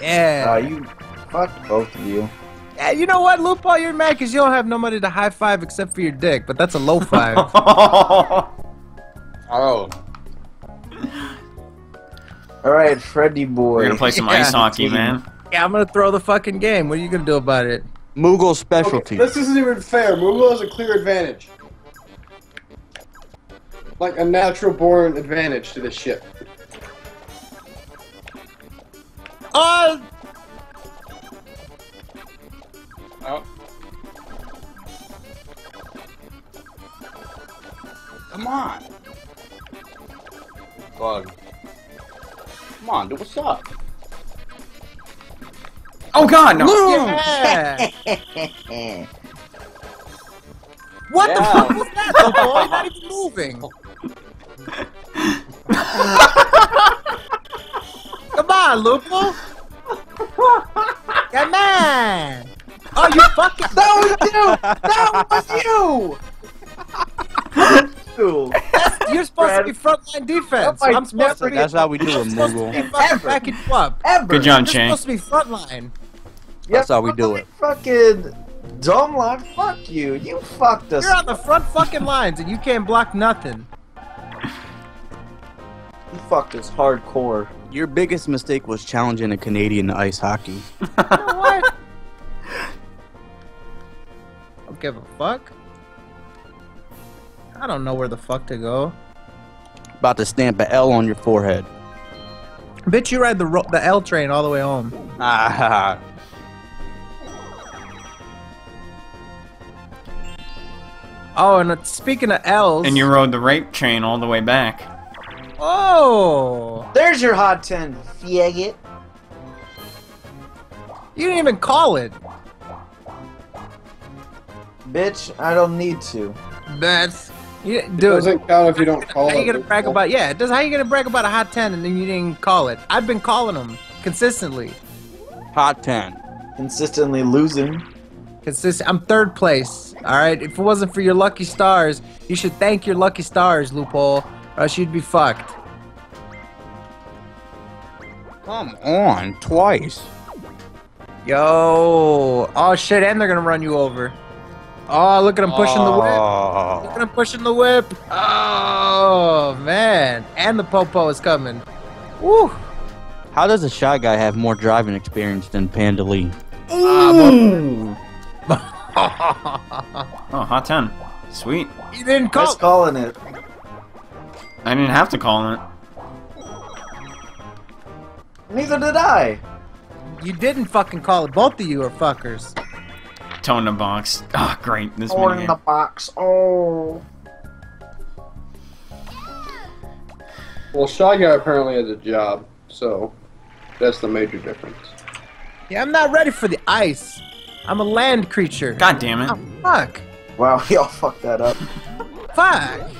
Yeah. Uh, you fuck both of you. yeah. You know what, Lupo? You're mad because you don't have nobody to high five except for your dick, but that's a low five. [LAUGHS] Oh. All right, Freddy boy. We're gonna play some [LAUGHS] Yeah. ice hockey, man. Yeah, I'm gonna throw the fucking game. What are you gonna do about it? Moogle Okay, specialty. this isn't even fair. Moogle has a clear advantage. Like a natural born advantage to this shit. Oh, uh, Oh. Come on. Bug. Come on, dude, what's up? Oh god, no! Yeah. what the fuck was that? The [LAUGHS] boy not even moving. Come on, Lupo. Come on. Oh, you fucking. That was you! That was you! you. You're supposed to be frontline defense. Oh I'm supposed to be. That's how we do it, I'm supposed to Moogle. Ever. backing you up. Ever. Good job, You're Shane. supposed to be frontline. That's how we do it. Fucking dumb line. Fuck you. You fucked us. You're on the front fucking lines and you can't block nothing. You fucked us hardcore. Your biggest mistake was challenging a Canadian to ice hockey. [LAUGHS] You know what? Don't give a fuck. I don't know where the fuck to go. About to stamp a L on your forehead. Bitch, you ride the ro- the L train all the way home. Ah, [LAUGHS] Oh, and speaking of L's. And you rode the rape train all the way back. Oh! There's your hot 10, faggot. You didn't even call it. Bitch, I don't need to. That's. You, It dude, doesn't count if you don't call how it. you gonna brag about? Yeah, it does. How you gonna brag about a hot ten and then you didn't call it? I've been calling them consistently. hot 10. Consistently losing. Consistent. I'm third place. All right. If it wasn't for your lucky stars, you should thank your lucky stars, loophole, or else you'd be fucked. Come on, twice. Yo. Oh shit, and they're gonna run you over. Oh, look at him pushing the whip. Oh. Look Oh. at him pushing the whip. Oh man, and the popo is coming. Woo. How does a shy guy have more driving experience than Panda Lee? Ooh. Ah, [LAUGHS] Oh, hot 10. Sweet. you didn't call. Nice calling it. I didn't have to call it. Neither did I. You didn't fucking call it. Both of you are fuckers. Tone the box. Oh, great. This Or in the box. Oh. Well, Shy Guy apparently has a job, so that's the major difference. Yeah, I'm not ready for the ice. I'm a land creature. God damn it. Oh, fuck. Wow, [LAUGHS] y'all fucked that up. Fuck.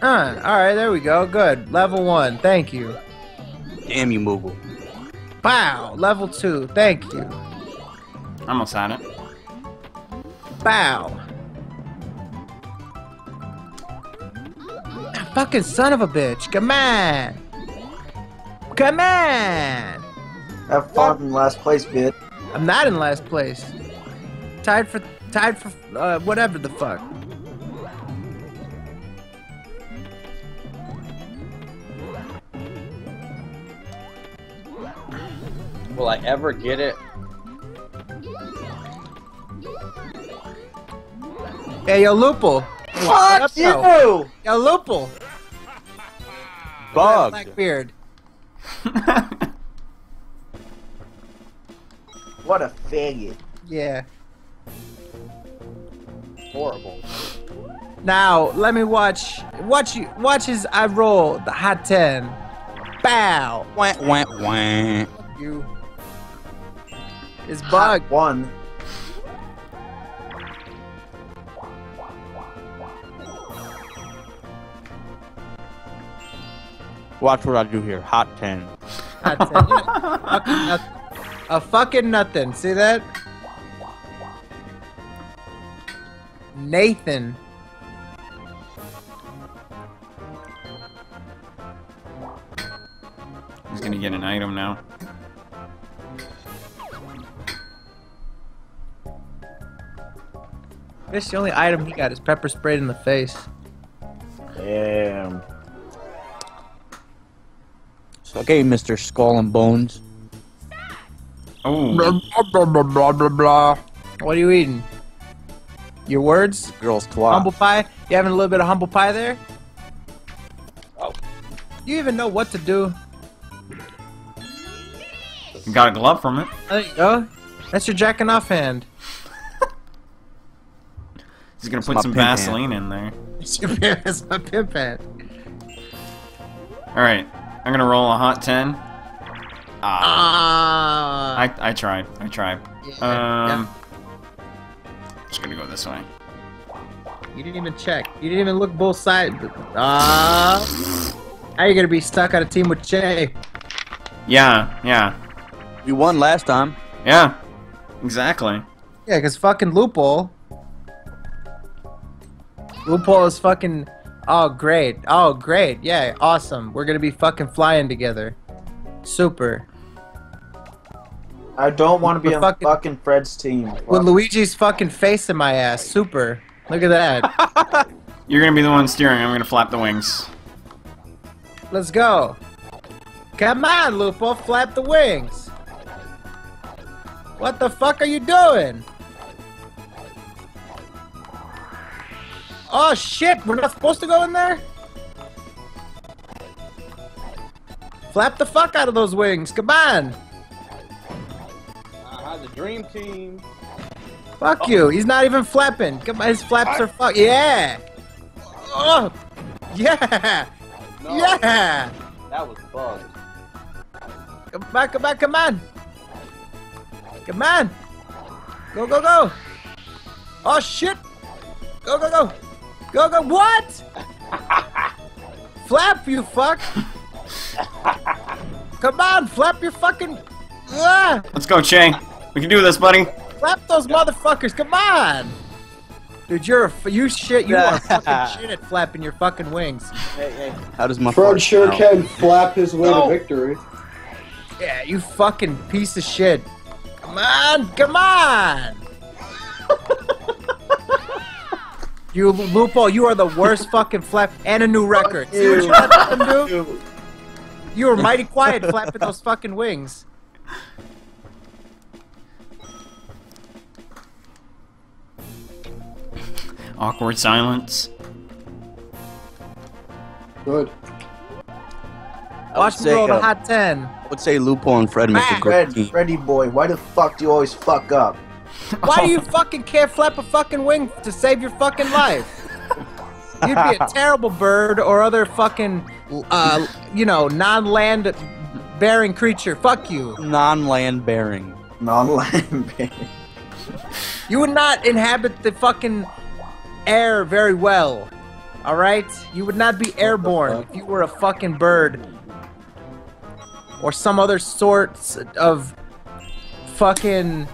Uh, alright, there we go. Good. Level one. Thank you. Damn you, Moogle. Bow. Level two. Thank you. I'm almost had it. Bow. Fucking son of a bitch. Come on. Come on. Have fun in last place, bitch. I'm not in last place. Tied for tied for uh, whatever the fuck. Will I ever get it? Hey, yo, Lupo. Fuck up, you! Yo, Lupo. Bugged. Blackbeard. [LAUGHS] What a faggot. Yeah. Horrible. Now let me watch. Watch you. Watch as I roll the hot ten. Bow. Wah, wah, wah. You. It's Hot bug. one. Watch what I do here. Hot 10. Hot 10. [LAUGHS] You know, fucking nothing. A fucking nothing. See that? Nathan. He's gonna get an item now. I guess the only item he got is pepper sprayed in the face. Damn. So, okay, Mr. Skull and Bones. Oh, What are you eating? Your words? Girl's twat. Humble pie? You having a little bit of humble pie there? Oh. You even know what to do? got a glove from it. Uh, there you go. That's your jacking off hand. He's gonna It's put some pimp hand. Vaseline in there. It's your [LAUGHS] That's my pimp hand. All right, I'm gonna roll a hot ten. Ah. Ah. I, I tried. I tried. Yeah, Um. Just gonna go this way. You didn't even check. You didn't even look both sides. Ah. How you gonna be stuck on a team with Jay? Yeah, yeah, We won last time. yeah. Exactly. Yeah, cause fucking loophole. Loophole is fucking. Oh great. Oh great. Yeah, awesome. We're gonna be fucking flying together. Super. I don't want to be We're on fucking- fucking Fred's team. With Luigi's fucking face in my ass. Super. Look at that. [LAUGHS] You're gonna be the one steering. I'm gonna flap the wings. Let's go. Come on, Lupo, flap the wings. What the fuck are you doing? Oh shit, we're not supposed to go in there? Flap the fuck out of those wings, come on. Uh, the dream team. Fuck you, he's not even flapping. Come on, his flaps are fuck. Yeah. Oh, yeah. Yeah. That was bug. Come back, come back, come on! Come on! Go, go, go! Oh shit! Go, go, go! Go, go, what? [LAUGHS] flap, you fuck! [LAUGHS] Come on, flap your fucking. Ah! Let's go, Chang. We can do this, buddy. Flap those motherfuckers, come on! Dude, you're a, f- you shit, you are [LAUGHS] fucking shit at flapping your fucking wings. Hey, hey. How does my Fred fart sure smell? can flap his way No. to victory. Yeah, you fucking piece of shit. Come on, come on! [LAUGHS] you Lupo, you are the worst fucking flap and a new record. See what you let them do? You were mighty quiet flapping those fucking wings. Awkward silence. Good. I Watch would me say, roll the uh, hot 10. I would say Lupo and Fred make a Man. good Fred. Freddy boy, why the fuck do you always fuck up? Why do you fucking can't flap a fucking wing to save your fucking life? You'd be a [LAUGHS] terrible bird or other fucking, uh, you know, non-land bearing creature. Fuck you. Non-land bearing. Non-land bearing. [LAUGHS] You would not inhabit the fucking air very well. Alright? You would not be airborne if you were a fucking bird. Or some other sorts of fucking.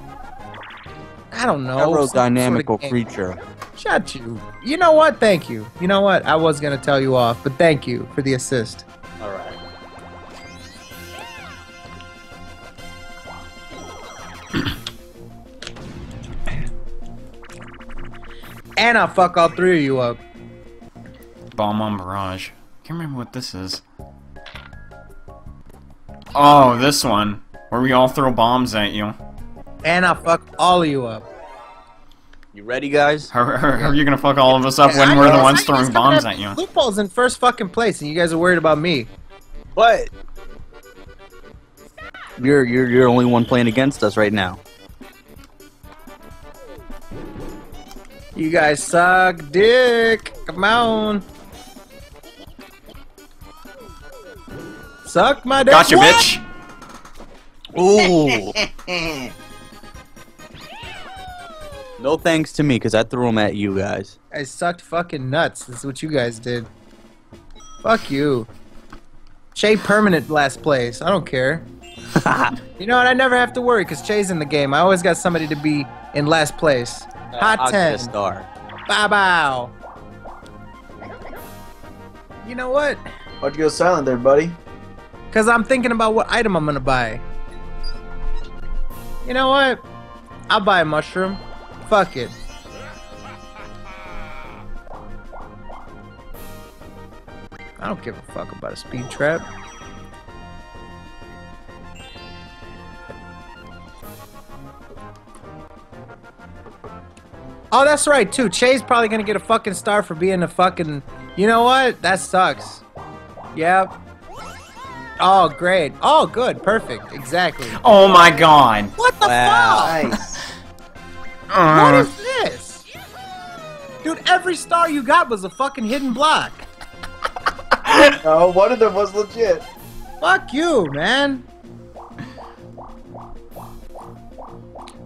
I don't know. some sort of Aerodynamical creature. Shut you. You know what? Thank you. You know what? I was gonna tell you off, but thank you for the assist. Alright. [CLEARS THROAT] And I'll fuck all three of you up. Bomb on barrage. Can't remember what this is. Oh, this one. Where we all throw bombs at you. And I'll fuck all of you up. You ready, guys? How, how, how are you gonna fuck all of us up when I we're the ones I throwing bombs at you? up- Loophole's in first fucking place, and you guys are worried about me. But you're you're you're the only one playing against us right now. You guys suck dick. Come on. Suck my dick. Gotcha, What? bitch! Ooh. [LAUGHS] no thanks to me, because I threw them at you guys. I sucked fucking nuts. That's what you guys did. Fuck you. Shay permanent last place. I don't care. [LAUGHS] You know what? I never have to worry because Shay's in the game. I always got somebody to be in last place. Hot I'll 10. star. Bow bow. You know what? Why'd you go silent there, buddy? Because I'm thinking about what item I'm going to buy. You know what? I'll buy a mushroom. Fuck it. I don't give a fuck about a speed trap. Oh, that's right, too. Che's probably gonna get a fucking star for being a fucking. You know what? That sucks. Yep. Oh, great. Oh, good. Perfect. Exactly. Oh my god! What the Wow. fuck? Nice. Uh. What is this? Dude, every star you got was a fucking hidden block. [LAUGHS] no, one of them was legit. Fuck you, man.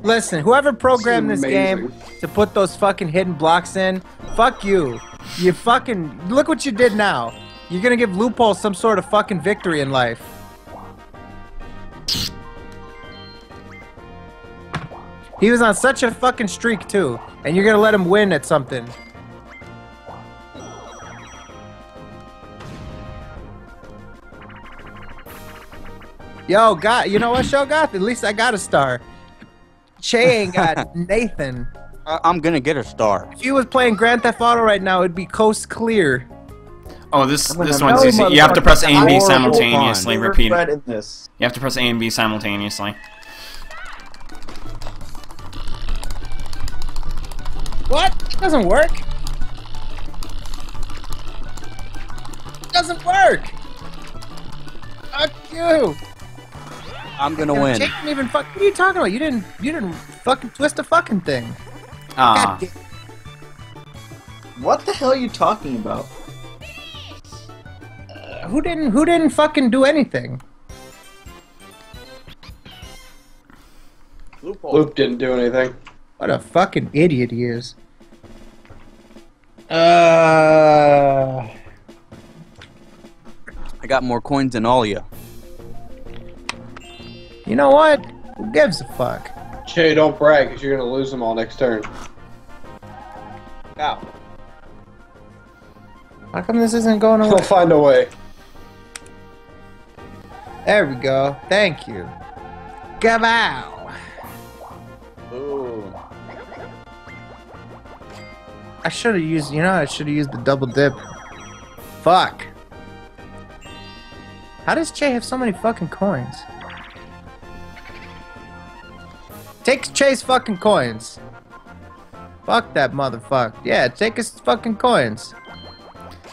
Listen, whoever programmed this game to put those fucking hidden blocks in, fuck you. You fucking look what you did now. You're gonna give Loophole some sort of fucking victory in life. He was on such a fucking streak too, and you're gonna let him win at something. Yo, got you know what, Shogoth? At least I got a star. Che ain't got [LAUGHS] Nathan. I- I'm gonna get a star. If he was playing Grand Theft Auto right now, it'd be coast clear. Oh, this this know one's easy. You have to press A and B simultaneously. Repeat. Fred in this. You have to press A and B simultaneously. What? It doesn't work. It doesn't work. Fuck you. I'm gonna And win. Jake didn't even fuck. What are you talking about? You didn't. You didn't fucking twist a fucking thing. Ah, What the hell are you talking about? who didn't? Who didn't fucking do anything? Loop didn't do anything. What a fucking idiot he is. Uh. I got more coins than all you. You know what? Who gives a fuck? Che, don't brag, because you're gonna lose them all next turn. Ow. How come this isn't going [LAUGHS] He'll find a way. There we go. Thank you. Come Ooh. I should have used. You know, I should have used the double dip. Fuck. How does Che have so many fucking coins? Take Che's fucking coins. Fuck that motherfucker. Yeah, take his fucking coins.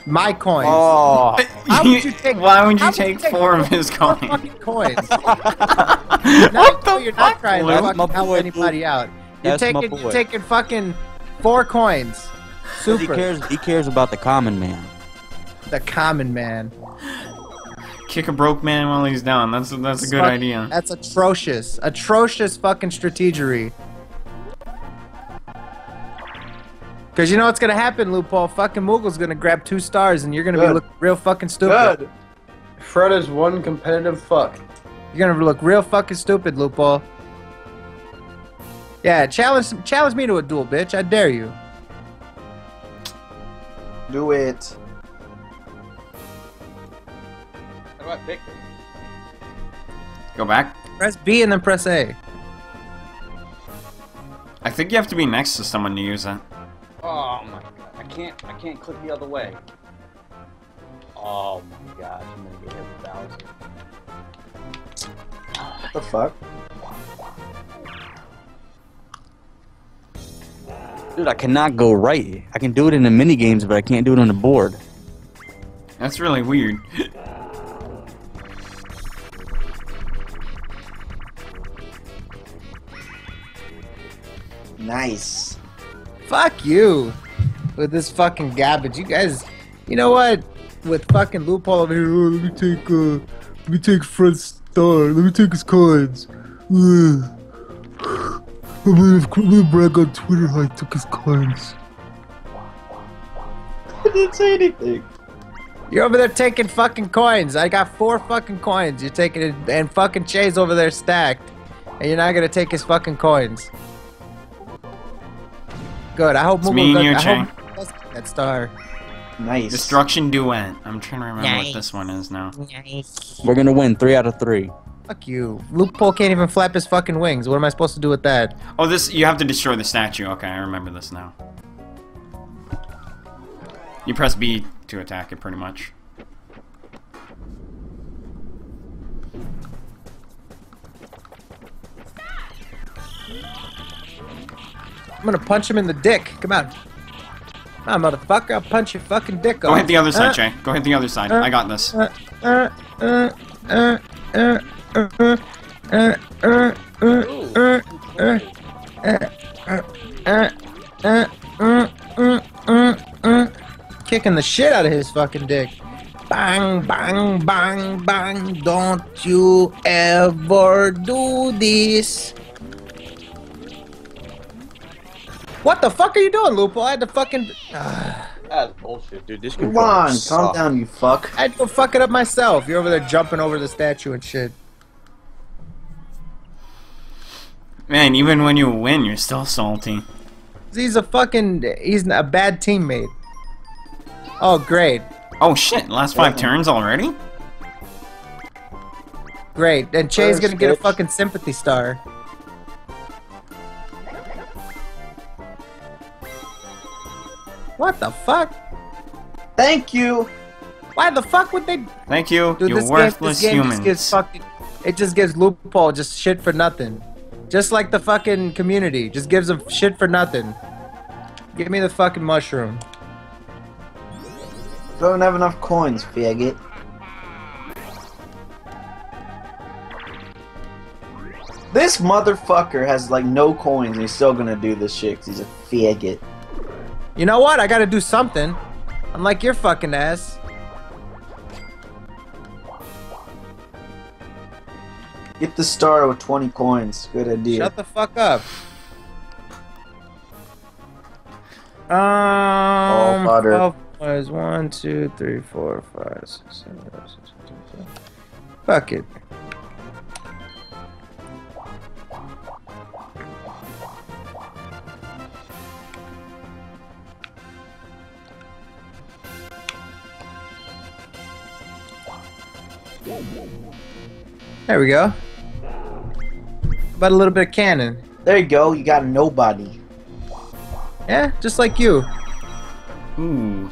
My coins. Oh. How would you take? [LAUGHS] Why would how you take four of his four coins? fucking coins? [LAUGHS] now what you know the you're not fuck? trying to That's fucking my help anybody out. You're That's taking, you're taking fucking four coins. 'Cause He cares. He cares about the common man. The common man. Kick a broke man while he's down. That's that's a good Fuck- idea. That's atrocious. Atrocious fucking strategery. Cause you know what's gonna happen, Loophole? Fucking Moogle's gonna grab two stars and you're gonna be Good. look real fucking stupid. Good. Fred is one competitive fuck. You're gonna look real fucking stupid, Loophole. Yeah, challenge challenge me to a duel, bitch. I dare you. Do it. How do I pick Go back. Press B and then press A. I think you have to be next to someone to use it. Oh my god! I can't. I can't click the other way. Oh my gosh! I'm gonna get hit with Bowser. What the fuck? Dude, I cannot go right. I can do it in the mini games, but I can't do it on the board. That's really weird. Nice. Fuck you. With this fucking garbage. You guys you know what? With fucking loophole over here, oh, let me take uh let me take Fred's star, let me take his coins. Ugh. I'm gonna, I'm brag on Twitter how I took his coins. I [LAUGHS] didn't say anything. You're over there taking fucking coins. I got four fucking coins. You're taking it, and fucking Che's over there stacked, and you're not gonna take his fucking coins. Good. I hope It's Moogle me and does- you, I hope Moogle does get that star. Nice. Destruction Duet. I'm trying to remember Nice. what this one is now. Nice. We're gonna win three out of three. Fuck you. Loophole can't even flap his fucking wings. What am I supposed to do with that? Oh, this you have to destroy the statue. Okay, I remember this now. You press B to attack it, pretty much. I'm gonna punch him in the dick. Come on. Come on, motherfucker. I'll punch your fucking dick off. Go hit the other side, Uh, Che. Go hit the other side. uh, I got this. uh, uh, uh, uh, uh, uh, uh, uh, uh, uh, uh, uh, uh, uh, uh, uh, uh, uh. Kicking the shit out of his fucking dick. Bang, bang, bang, bang. Don't you ever do this. What the fuck are you doing, Lupo? I had to fucking. That's bullshit, dude. This Come on, calm sucks. down, you fuck. I had to go fuck it up myself. You're over there jumping over the statue and shit. Man, even when you win, you're still salty. He's a fucking. He's a bad teammate. Oh, great. Oh shit, last five Yeah. turns already? Great. And Che's First gonna get a fucking sympathy star. What the fuck? Thank you. Why the fuck would they Thank you, Dude, you this game, worthless this game humans. just gives fucking. It just gives loophole just shit for nothing. Just like the fucking community, just gives them shit for nothing. Give me the fucking mushroom. Don't have enough coins, faggot. This motherfucker has like no coins and he's still gonna do this shit 'cause he's a faggot. You know what? I gotta do something. Unlike your fucking ass. Get the star with 20 coins. Good idea. Shut the fuck up. Um, butter. 12 was one, two, three, four, five, six, seven, eight, six, seven, eight, nine. Fuck it. There we go. About a little bit of cannon. There you go. You got nobody. Yeah, just like you. Ooh.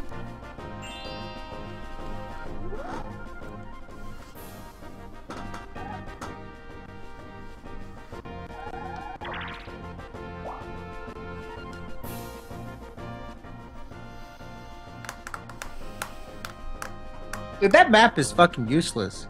Dude, that map is fucking useless.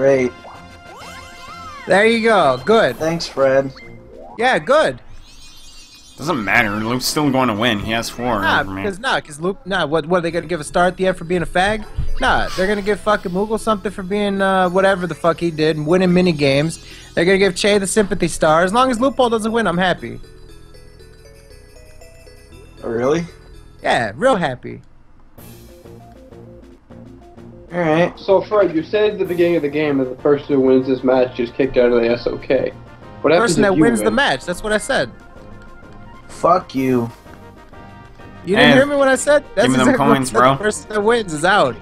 Great. There you go. Good. Thanks, Fred. Yeah, good. Doesn't matter, Luke's still going to win. He has four Nah, because nah, because Luke, nah, what, what are they gonna give a star at the end for being a fag? Nah, they're gonna give fucking Moogle something for being uh, whatever the fuck he did and winning mini games. They're gonna give Che the sympathy star. As long as Loophole doesn't win, I'm happy. Oh, really? Yeah, real happy. Alright. So, Fred, you said at the beginning of the game that the person who wins this match is kicked out of the SOK. What happens Person that you wins the match. That's what I said. Fuck you. You didn't Hey, hear me when I said? That's me them exactly what I coins, said. bro. The person that wins is out.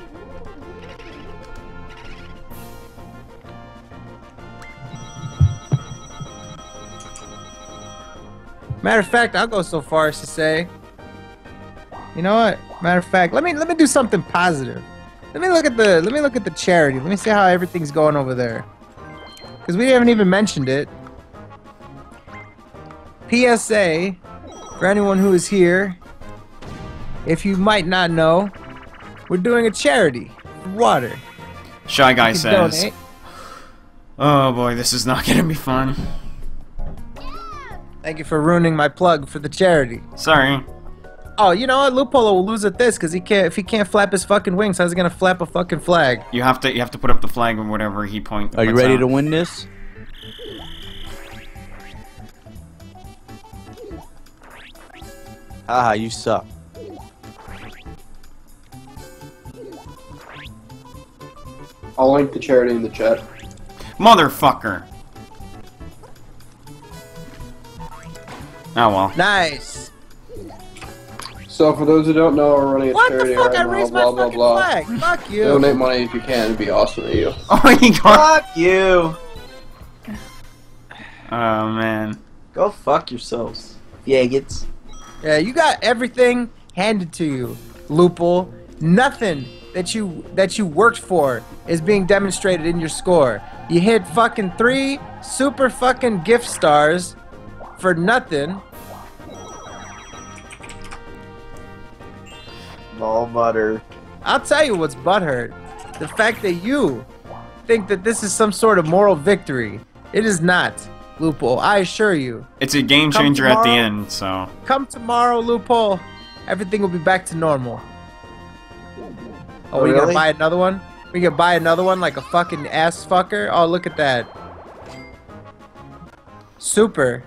Matter of fact, I'll go so far as to say, you know what? Matter of fact, let me let me do something positive. Let me look at the let me look at the charity. Let me see how everything's going over there. Because we haven't even mentioned it. PSA for anyone who is here. If you might not know, we're doing a charity for water. Shy Guy says, donate. Oh boy, this is not [LAUGHS] gonna be fun. Thank you for ruining my plug for the charity. Sorry. Oh, you know what? Lupolo will lose at this because he can't. If he can't flap his fucking wings, how's he gonna flap a fucking flag? You have to you have to put up the flag or whatever he point. Are you ready out. to win this? Ah, you suck. I'll link the charity in the chat. Motherfucker. Oh well. Nice. So, for those who don't know, we're running a What charity the fuck? right I now, raised my blah, blah, fucking blah. flag. Fuck you. Donate money if you can, it'd be awesome of you. [LAUGHS] Oh, he got. Fuck you. Oh man. Go fuck yourselves. Faggots. Yeah, you got everything handed to you, Loople. Nothing that you that you worked for is being demonstrated in your score. You hit fucking three super fucking gift stars for nothing. All butter. I'll tell you what's butthurt. The fact that you think that this is some sort of moral victory. It is not, Loophole. I assure you. It's a game Come changer at the end, so. Come tomorrow, Loophole. Everything will be back to normal. Oh, Oh, we gonna buy another one? We gonna buy another one like a fucking ass fucker? Oh, look at that. Super.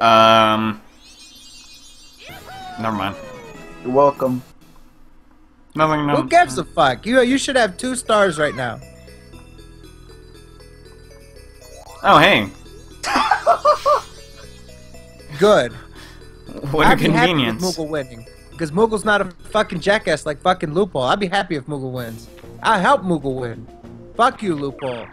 Um. Never mind. You're welcome. Nothing. No. Who gives a fuck? You you should have two stars right now. Oh, hey. [LAUGHS] Good. What a I'd be happy with convenience. Moogle winning. Because Moogle's not a fucking jackass like fucking Loophole. I'd be happy if Moogle wins. I'll help Moogle win. Fuck you, Loophole.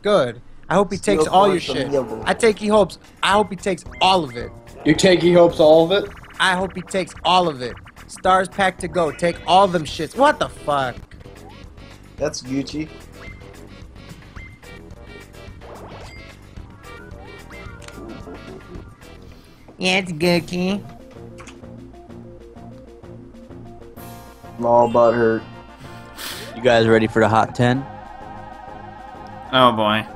Good. I hope he takes all your shit. Yellow. I take he hopes. I hope he takes all of it. You take he hopes all of it? I hope he takes all of it. Stars pack to go. Take all them shits. What the fuck? That's Gucci. Yeah, it's Gookie. All butthurt. You guys ready for the hot 10? Oh boy.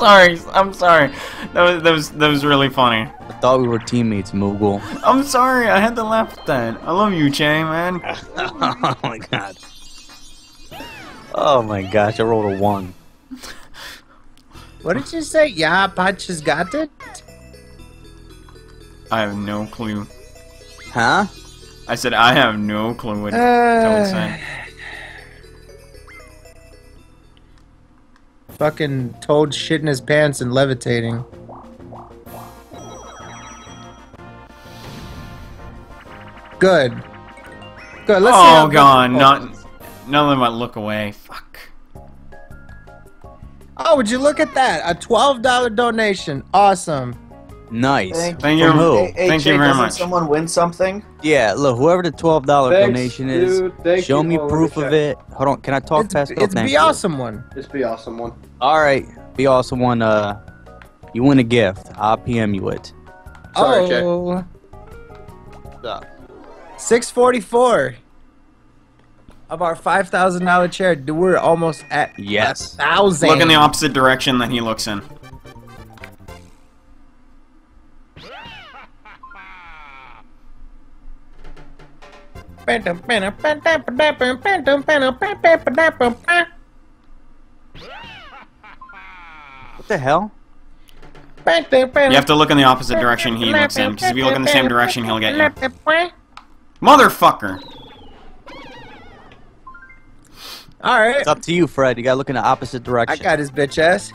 Sorry. I'm sorry. That was that was that was really funny. I thought we were teammates, Moogle. I'm sorry. I had to laugh at that. I love you, Che, man. [LAUGHS] oh my god. Oh my gosh, I rolled a 1. What did you say? Yeah, Patches got it? I have no clue. Huh? I said I have no clue what Uh, Toad said. Fucking Toad shit in his pants and levitating. Good. Good. Let's Oh god, not nothing but look away. Fuck. Oh, would you look at that? A twelve dollar donation. Awesome. Nice. Thank Thank From you. who? Hey, hey, Thank Jay, you very doesn't much. someone win something? Yeah, look, whoever the $12 Thanks, donation is. Thank show you. me Oh, proof of it. Hold on, can I talk It's, fast? it's be awesome one. It's be awesome one. Alright, be awesome one. Uh, you win a gift. I'll PM you it. Sorry, Jay. oh. 644 of our $5,000 chair. Dude, We're almost at Yes. thousand. Look in the opposite direction that he looks in. What the hell? You have to look in the opposite direction he looks in, because if you look in the same direction, he'll get you. Motherfucker! Alright. It's up to you, Fred. You gotta look in the opposite direction. I got his bitch ass.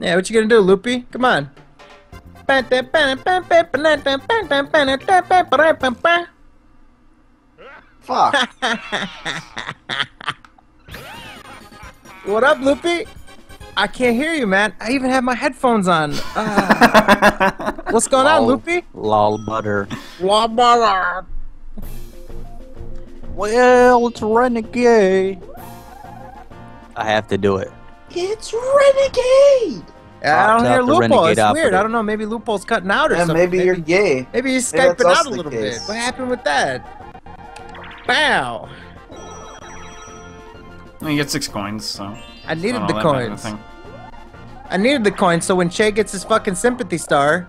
Yeah, what you gonna do, Loopy? Come on. Fuck. [LAUGHS] What up, Loopy? I can't hear you, man. I even have my headphones on. Ah. [LAUGHS] what's going on, Lol. Loopy? Lol butter. Wabba. Well, it's renegade. I have to do it. it's Renegade! I don't hear out Loophole. renegade It's weird. I don't know. Maybe Loophole's cutting out or Yeah, something. maybe you're gay. Maybe he's Maybe skyping out a little case. bit. What happened with that? Bow. You get six coins, so. I needed don't the know, that of coins. I needed the coins so when Che gets his fucking sympathy star.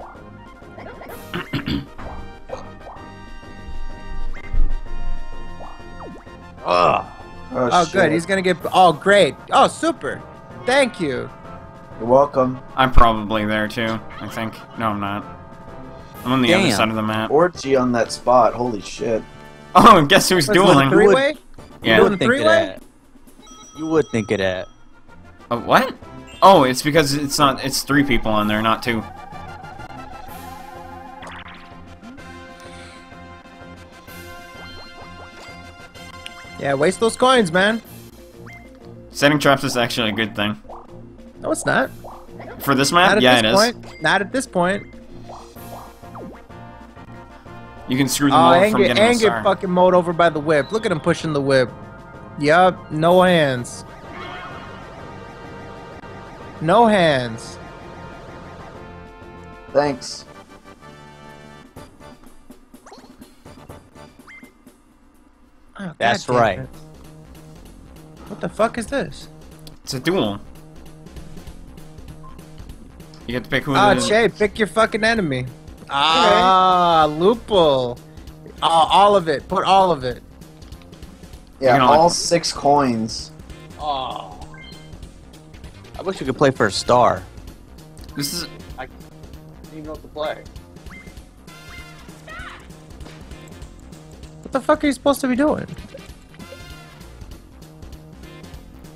Ugh. Oh, Oh, good. He's gonna get. Oh, great. Oh, super. Thank you. You're welcome. I'm probably there too, I think. No, I'm not. I'm on the other side of the map. Orgy on that spot. Holy shit. Oh, guess who's What's this, dueling? Three way. You Yeah. Doing would think of three-way? that. You would think of that. Uh, what? Oh, it's because it's not. It's three people on there, not two. Yeah, waste those coins, man. Setting traps is actually a good thing No, it's not. for this Not map. at Yeah, it this is. Not at this point. You can screw them Oh, over from get, getting a and star. get fucking mowed over by the whip. Look at him pushing the whip. Yup, no hands. No hands. Thanks. Oh, That's right. it. What the fuck is this? It's a duel. You get to pick who Ah, the... Che, pick your fucking enemy. Ah, Lupo. Ah, all of it. Put all of it. Yeah, gonna, like- all six coins. Oh. I wish we could play for a star. This is... I don't even know what to play. What the fuck are you supposed to be doing?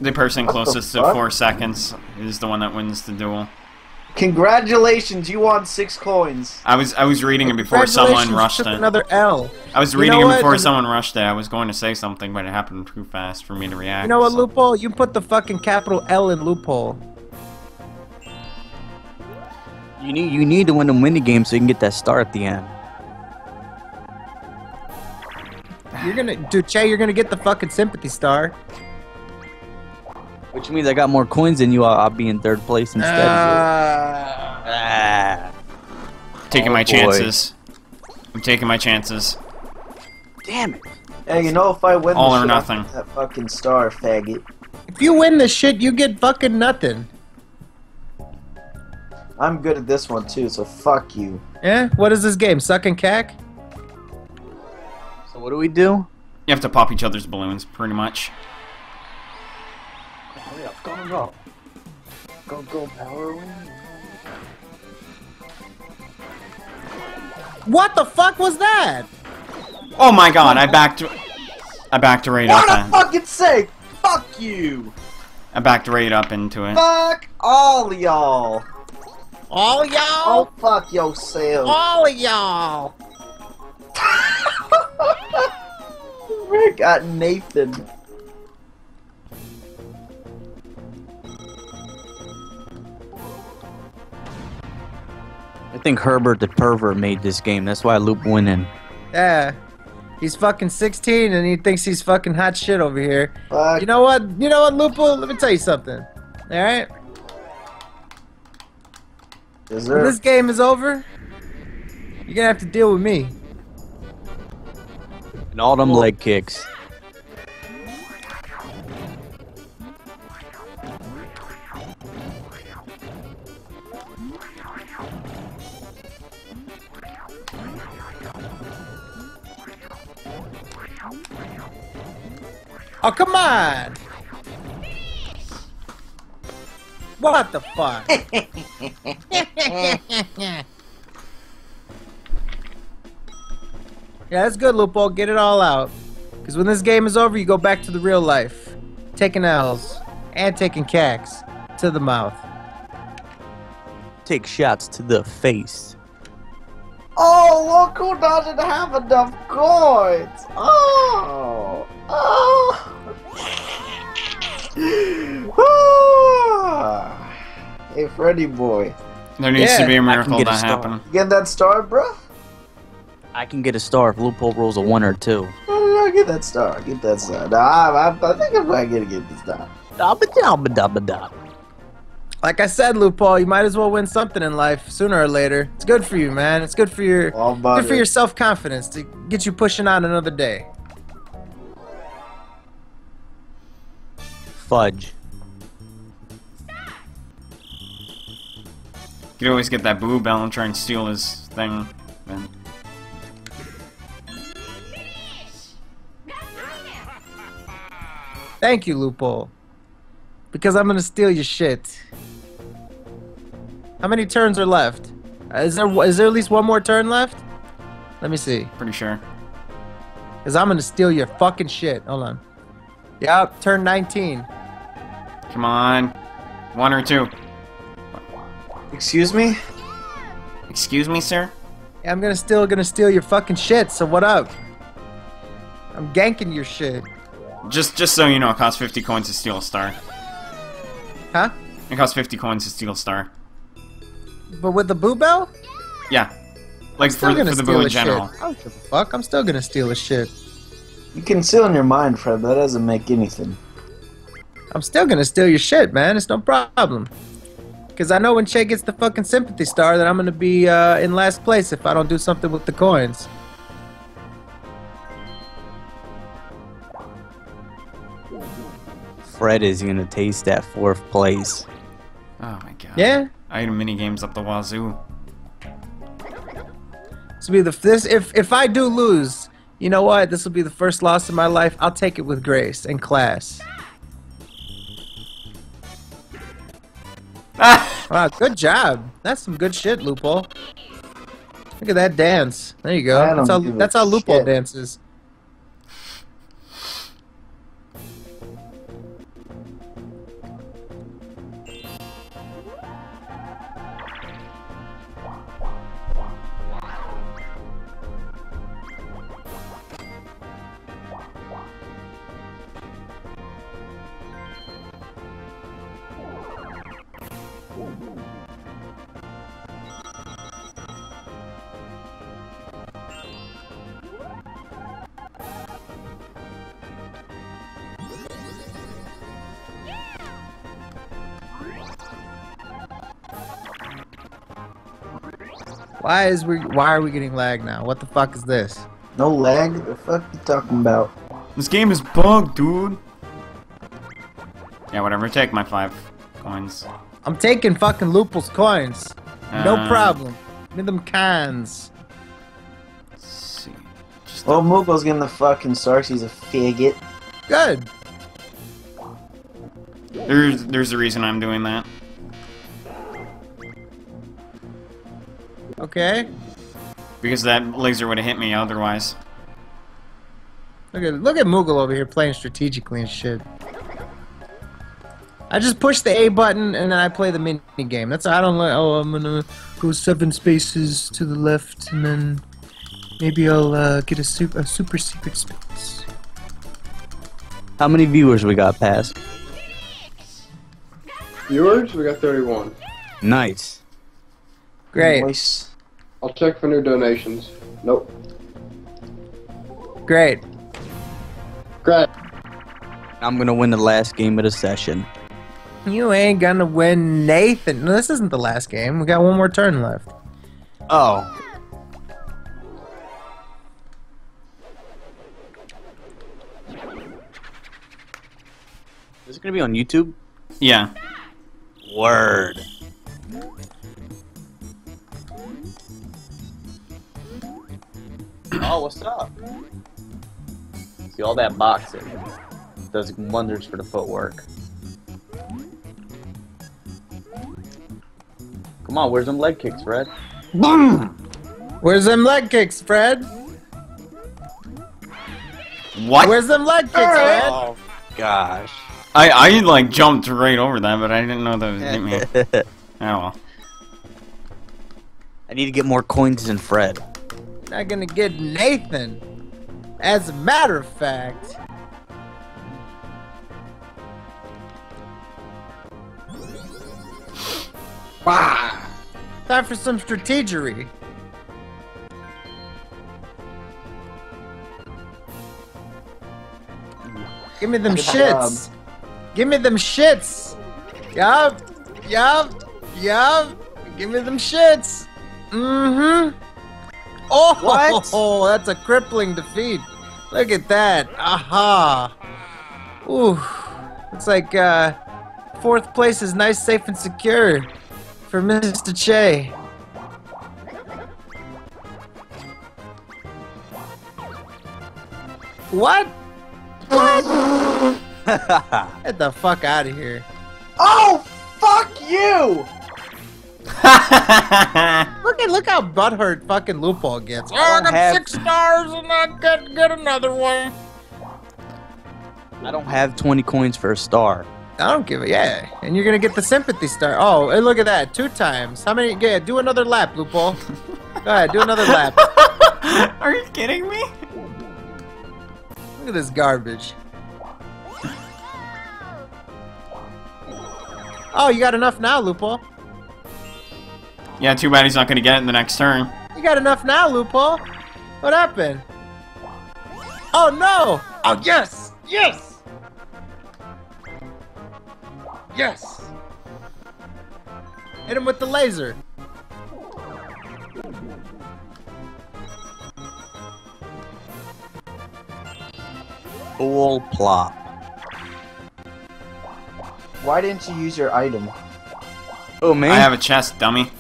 The person What the closest to four seconds is the one that wins the duel. Congratulations, you won six coins. I was I was reading it before someone rushed took it. another L. I was You reading know it before And- someone rushed it. I was going to say something, but it happened too fast for me to react. You know what, so- loophole? You put the fucking capital L in loophole. You need you need to win the mini game so you can get that star at the end. You're gonna, dude, Che, you're gonna get the fucking sympathy star. Which means I got more coins than you. I'll, I'll be in third place instead. Uh, ah. Taking Oh, my boy. chances. I'm taking my chances. Damn it. Hey, you know if I win All the or shit, nothing. get that fucking star, faggot. if you win this shit, you get fucking nothing. I'm good at this one too, so fuck you. Yeah? What is this game? Sucking cack? So what do we do? You have to pop each other's balloons, pretty much. Hurry up, go go. Go go power. What the fuck was that? Oh my god, I backed... I backed right up. For and- fucking sake! Fuck you! I backed right up into it. Fuck all y'all! All y'all? Oh, fuck yourself! All y'all. [LAUGHS] Rick got Nathan. Think Herbert the pervert made this game. That's why Loop winning. Yeah. He's fucking 16 and he thinks he's fucking hot shit over here. Fuck. You know what? You know what, Lupo? Let me tell you something. Alright? Is When this game is over, you're gonna have to deal with me. And all them leg kicks. Oh, come on! What the fuck? [LAUGHS] yeah, that's good, Lupo. Get it all out. Because when this game is over, you go back to the real life. Taking L's. And taking cacks. To the mouth. Take shots to the face. Oh, look who doesn't have enough coins! Oh! Oh! [LAUGHS] Hey, Freddy boy. There needs Yeah, to be a miracle get a that star. happen. You get that star, bro? I can get a star if Loophole rolls a one or two. I get that star. Get that star. Nah, I, I, I think I'm probably gonna get the star. Dabba dabba dabba dabba. Like I said, Lupo, you might as well win something in life sooner or later. It's good for you, man. It's good for your good for it. your self confidence to get you pushing on another day. Fudge. You could always get that boo bell and try and steal his thing. Then Thank you, Lupo. Because I'm gonna steal your shit. How many turns are left? Is there is there at least one more turn left? Let me see. pretty sure. Cause I'm gonna steal your fucking shit. Hold on. Yep, turn 19. Come on. One or two. Excuse me? Excuse me, sir? Yeah, I'm gonna still gonna steal your fucking shit. So what up? I'm ganking your shit. Just just so you know, it costs 50 coins to steal a star. Huh? It costs 50 coins to steal a star. But with the boo bell? Yeah. Like Still for, gonna for the steal boo in his general. shit. I don't give a fuck. I'm still gonna steal his shit. You can steal in your mind, Fred, but that doesn't make anything. I'm still gonna steal your shit, man. It's no problem. Cause I know when Che gets the fucking sympathy star that I'm gonna be uh, in last place if I don't do something with the coins. Fred is gonna taste that fourth place. Oh my god. Yeah. Item mini games up the wazoo. This will be the this if if I do lose, you know what? This will be the first loss in my life. I'll take it with grace and class. [LAUGHS] wow, good job. That's some good shit, Lupo. Look at that dance. There you go. That's how give that's how Lupo shit. dances. Why is we why are we getting lag now? What the fuck is this? No lag? The fuck you talking about? This game is bugged, dude. Yeah, whatever. Take my five coins. I'm taking fucking Lupo's coins. No Uh, problem. Give me them cans. Let's see. Just Well, Moogle's getting the fucking stars. He's a faggot. Good. there's there's a reason I'm doing that. Okay. Because that laser would have hit me otherwise. Look at look at Moogle over here playing strategically and shit. I just push the A button and then I play the mini game. That's I don't like. Oh, I'm gonna go seven spaces to the left and then maybe I'll uh, get a super a super secret space. How many viewers we got past? Viewers, we got 31. Nice. Great, Nice. I'll check for new donations. Nope. great. Great. I'm gonna win the last game of the session. You ain't gonna win, Nathan. No, this isn't the last game. We got one more turn left. Oh. Is it gonna be on YouTube? Yeah. Word. Oh, what's up? See all that boxing does wonders for the footwork. Come on, where's them leg kicks, Fred? Boom! [CLEARS THROAT] Where's them leg kicks, Fred? What? Where's them leg kicks, Fred? Oh gosh. I I like jumped right over that, but I didn't know that would hit me. Oh well. I need to get more coins than Fred. Not gonna get Nathan. As a matter of fact. Wow. Time for some strategery. Give me them shits. Give me them shits. Yup. Yup. Yup. Give me them shits. Mm-hmm. Oh, What? oh, [LAUGHS] that's a crippling defeat. Look at that. Aha. Ooh. Looks like uh, fourth place is nice, safe, and secure for Mr. Che. What? What? [LAUGHS] Get the fuck out of here. Oh, fuck you! [LAUGHS] Look at look how butthurt fucking Lupo gets. Oh, I don't got have- six stars and I get get another one. I don't have 20 coins for a star. I don't give a yeah. And you're gonna get the sympathy star. Oh, and look at that, two times. How many? Yeah, do another lap, Lupo. Go ahead, do another lap. [LAUGHS] Are you kidding me? Look at this garbage. Oh, you got enough now, Lupo. Yeah, too bad he's not gonna get it in the next turn. You got enough now, Lupo. What happened? Oh no! Oh yes! Yes! Yes! Hit him with the laser. Full plop. Why didn't you use your item? Oh man. I have a chest, dummy.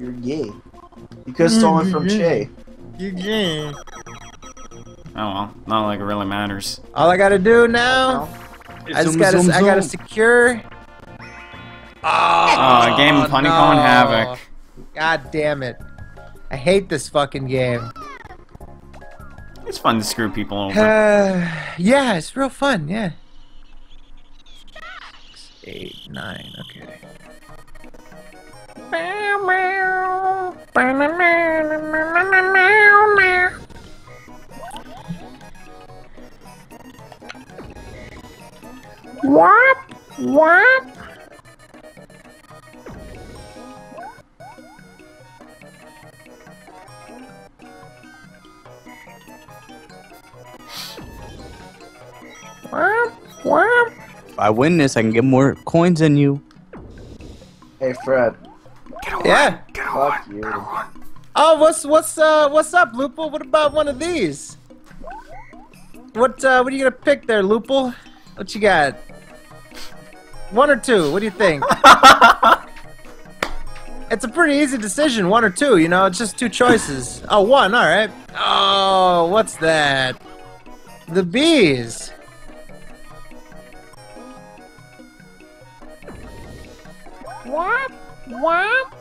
You're gay. You could have stolen from Che. You're gay. Oh well, not like it really matters. All I gotta do now, I just Zoom, gotta, zoom, I gotta secure. Ah, oh, game of Honeycomb no. Havoc. God damn it! I hate this fucking game. It's fun to screw people over. [SIGHS] yeah, it's real fun. Yeah. Six, eight, nine. Okay. What? What? What? What? If I win this, I can get more coins than you. Hey Fred. Yeah. Fuck you. Oh, what's what's uh what's up, Loople? What about one of these? What uh what are you gonna pick there, Loople? What you got? One or two? What do you think? [LAUGHS] it's a pretty easy decision, one or two. You know, it's just two choices. Oh, one. All right. Oh, what's that? The bees. What? What?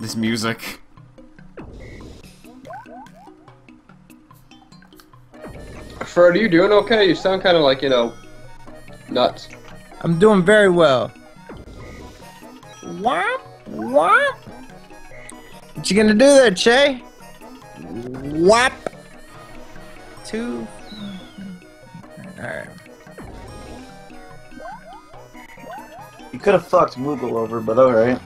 This music. Fred, are you doing okay? You sound kind of like, you know, nuts. I'm doing very well. What? What? What you gonna do there, Che? What? Two. Alright. You could have fucked Moogle over, but alright.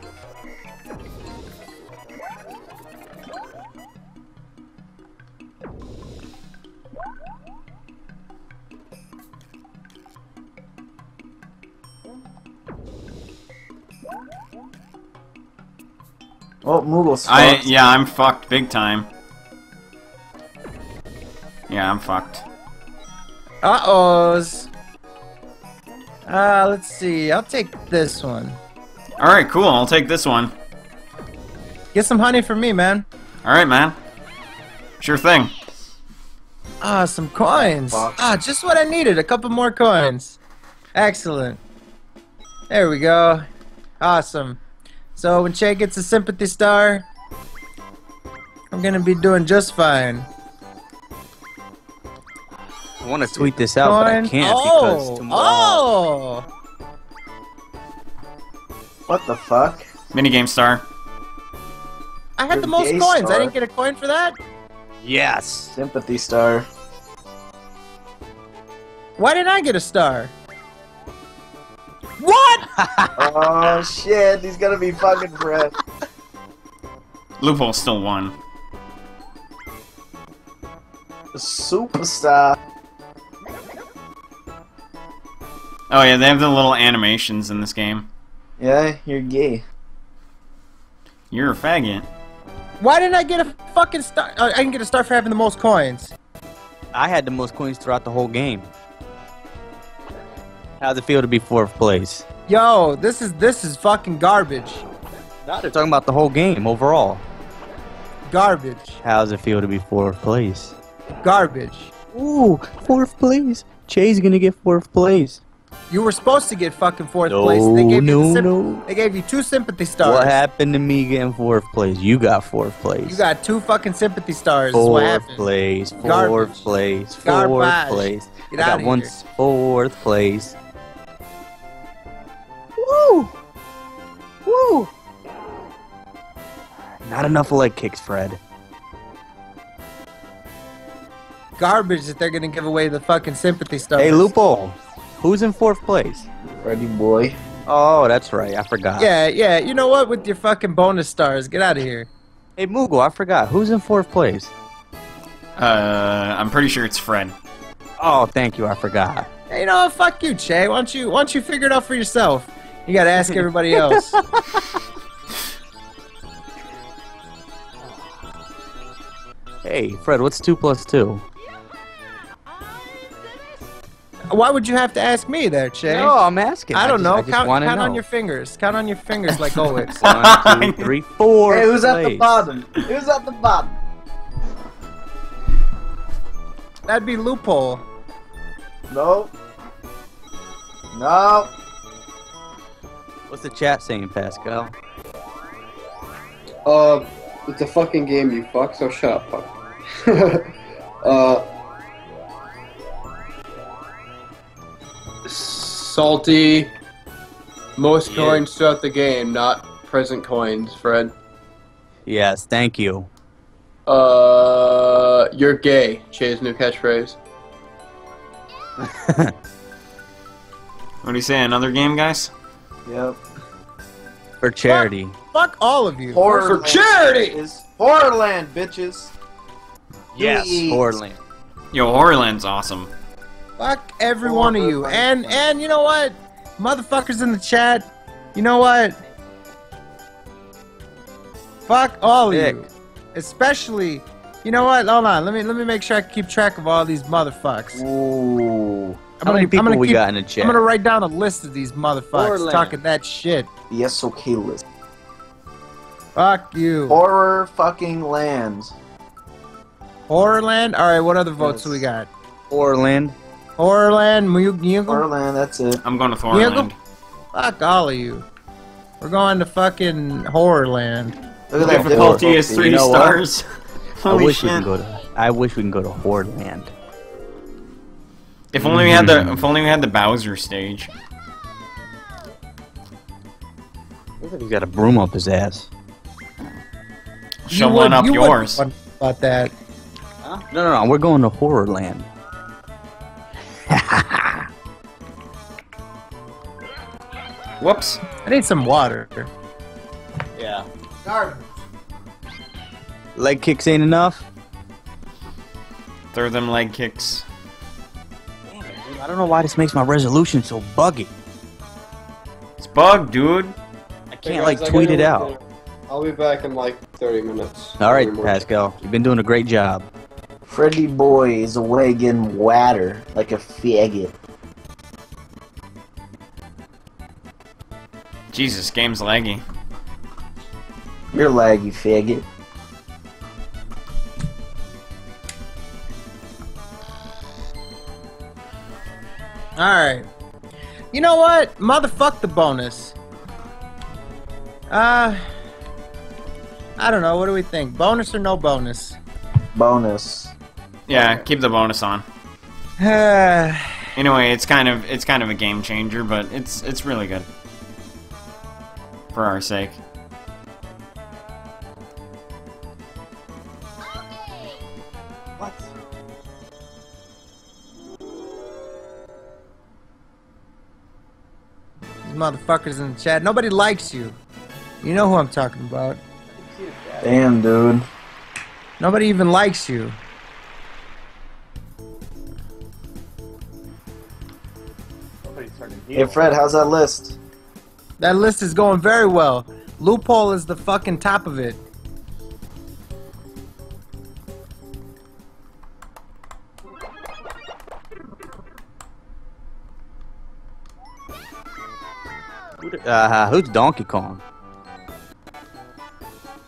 Oh, Moogle's I fucked. yeah, I'm fucked big time. Yeah, I'm fucked. Uh ohs. Uh, let's see. I'll take this one. All right, cool. I'll take this one. Get some honey for me, man. All right, man. Sure thing. Ah, some coins. Fuck. Ah, just what I needed. A couple more coins. Excellent. There we go. Awesome. So when Che gets a sympathy star, I'm gonna be doing just fine. I want to tweet this out, but I can't oh, because tomorrow. oh, What the fuck? Minigame star. I had You're the most gay coins. I didn't get a coin for that. Yes. Sympathy star. Why didn't I get a star? What? oh shit, he's gonna be fucking Fred. Loophole still won. Superstar. Oh yeah, they have the little animations in this game. Yeah, you're gay. You're a faggot. Why didn't I get a fucking star? Oh, I didn't get a star for having the most coins. I had the most coins throughout the whole game. How's it feel to be fourth place? Yo, this is this is fucking garbage. No, they're talking about the whole game overall. Garbage. How's it feel to be fourth place? Garbage. Ooh, fourth place. Che's gonna get fourth place. You were supposed to get fucking fourth No, place. They gave no, you the no. They gave you two sympathy stars. What happened to me getting fourth place? You got fourth place. You got two fucking sympathy stars. fourth place. Fourth Garbage. place. Fourth Garbage. place. Get I got outta one here. fourth place. Woo! Woo! Not enough leg kicks, Fred. garbage that they're gonna give away the fucking sympathy stars. Hey, Lupo, who's in fourth place? Freddy boy. Oh, that's right. I forgot. Yeah, yeah. You know what? With your fucking bonus stars, get out of here. Hey, Moogle, I forgot. Who's in fourth place? Uh, I'm pretty sure it's Fred. Oh, thank you. I forgot. Hey, you know? Fuck you, Che. Why don't you why don't you figure it out for yourself? You gotta ask everybody else. [LAUGHS] Hey, Fred, what's two plus two? Why would you have to ask me there, Che? No, I'm asking. I don't just- know. I just count wanna count on your fingers. Count on your fingers like always. [LAUGHS] One, two, [LAUGHS] three, four. Hey, who's at the bottom? Who's at the bottom? That'd be loophole. No. No. What's the chat saying, Pascal? Uh, it's a fucking game, you fuck. So shut up, fuck. [LAUGHS] uh, salty. Most Yeah. coins throughout the game, not present coins, Fred. Yes, thank you. Uh, you're gay. Che's new catchphrase. [LAUGHS] What do you say? Another game, guys? Yep. For charity. Fuck all of you. Horror For charity! is Horrorland, bitches. Yes, Please. Portland. Yo, Horrorland's awesome. Fuck every one of you. And and you know what? Motherfuckers in the chat, you know what? Fuck all of Dick. you. Especially you know what? Hold on. Let me let me make sure I keep track of all these motherfuckers. Ooh. I'm How many gonna- people I'm we keep- got in the chat? I'm gonna write down a list of these motherfuckers Portland. talking that shit. The SOK list. Fuck you. Horror fucking lands. Horrorland? Alright, what other votes Yes. do we got? Portland. Horrorland, Mu- Moogle? Horrorland, that's it. I'm going to Yeah, Thorland. Fuck all of you. We're going to fucking Horrorland. Look at that Difficulty is three You know stars. I [LAUGHS] wish shit. we can go to. I wish we can go to Hordeland. If only we had the mm-hmm. if only we had the Bowser stage. Looks like he's got a broom up his ass. You Shoveling would- up you yours. want About that. No, no, no. We're going to Horrorland. [LAUGHS] Whoops. I need some water. Yeah. Garbage. Leg kicks ain't enough. Throw them leg kicks. I don't know why this makes my resolution so buggy. It's bugged, dude. I can't like tweet it out. I'll be back in like 30 minutes. All right, Pascal, you've been doing a great job. Freddy boy is away getting water like a faggot. Jesus, game's laggy. You're laggy faggot. Alright. You know what? Motherfuck the bonus. Uh. I don't know. What do we think? Bonus or no bonus? Bonus. Yeah, keep the bonus on. [SIGHS] Anyway, it's kind of it's kind of a game changer, but it's it's really good. For our sake. Motherfuckers in the chat. Nobody likes you. You know who I'm talking about. Damn, dude. Nobody even likes you. Hey, Fred, how's that list? That list is going very well. Loophole is the fucking top of it. Uh, who's Donkey Kong?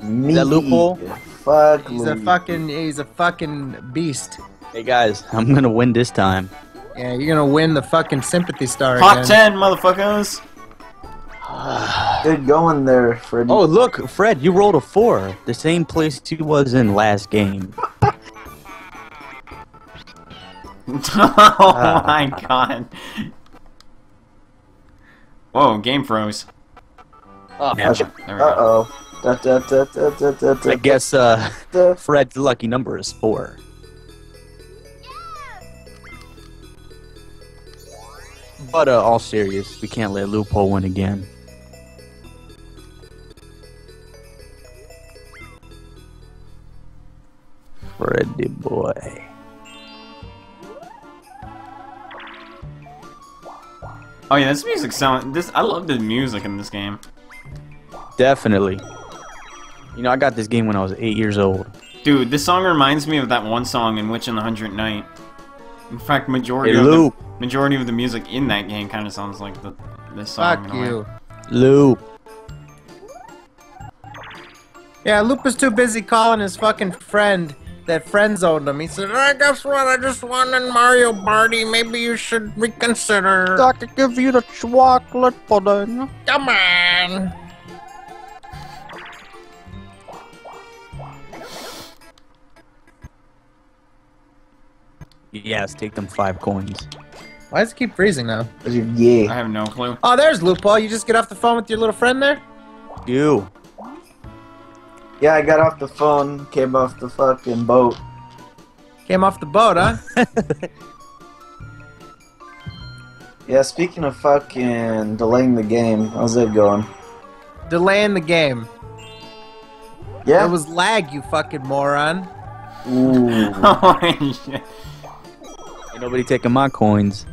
Me. that loophole? Fuck. He's a me. fucking he's a fucking beast. Hey guys, I'm gonna win this time. Yeah, you're gonna win the fucking sympathy star Hot again. 10, motherfuckers! [SIGHS] Good going there, Freddy. Oh look, Fred, you rolled a four, the same place you was in last game. [LAUGHS] oh my god. Whoa, game froze. Oh, yeah. Uh-oh. Da, da, da, I guess uh, Fred's lucky number is four. But uh, all serious, we can't let Loophole win again. Freddy boy. Oh yeah, this music sound. This I love the music in this game. Definitely. You know, I got this game when I was eight years old. Dude, this song reminds me of that one song in Witch in the Hundred Knight. In fact, majority Hey, of the majority of the music in that game kind of sounds like the this song. Fuck in a way. you. Loop. Yeah, Loop was too busy calling his fucking friend that friend zoned him. He said, I guess what? I just won in Mario Party. Maybe you should reconsider. I could give you the chocolate pudding. Come on. Yes, take them five coins. Why does it keep freezing now? I have no clue. Oh, there's Loophole. You just get off the phone with your little friend there? You. Yeah, I got off the phone, came off the fucking boat. Came off the boat, huh? [LAUGHS] Yeah, speaking of fucking delaying the game, how's it going? Delaying the game. Yeah. It was lag, you fucking moron. Ooh. [LAUGHS] Holy shit. Ain't nobody taking my coins.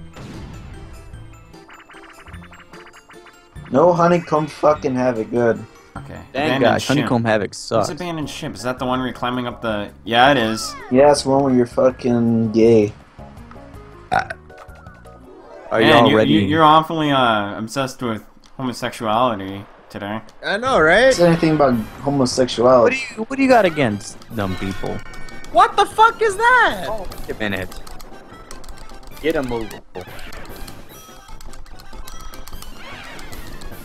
no honeycomb fucking have it good. Okay. Thank Abandoned God, ship. Honeycomb Havoc What's sucks. abandoned ship? Is that the one where you're climbing up the? Yeah, it is. Yeah, it's one where you're fucking gay. Are you Man, all you, ready? You, you're awfully uh, obsessed with homosexuality today. I know, right? Say anything about what do homosexuality. you What do you got against dumb people? What the fuck is that? Wait a minute. Get a move.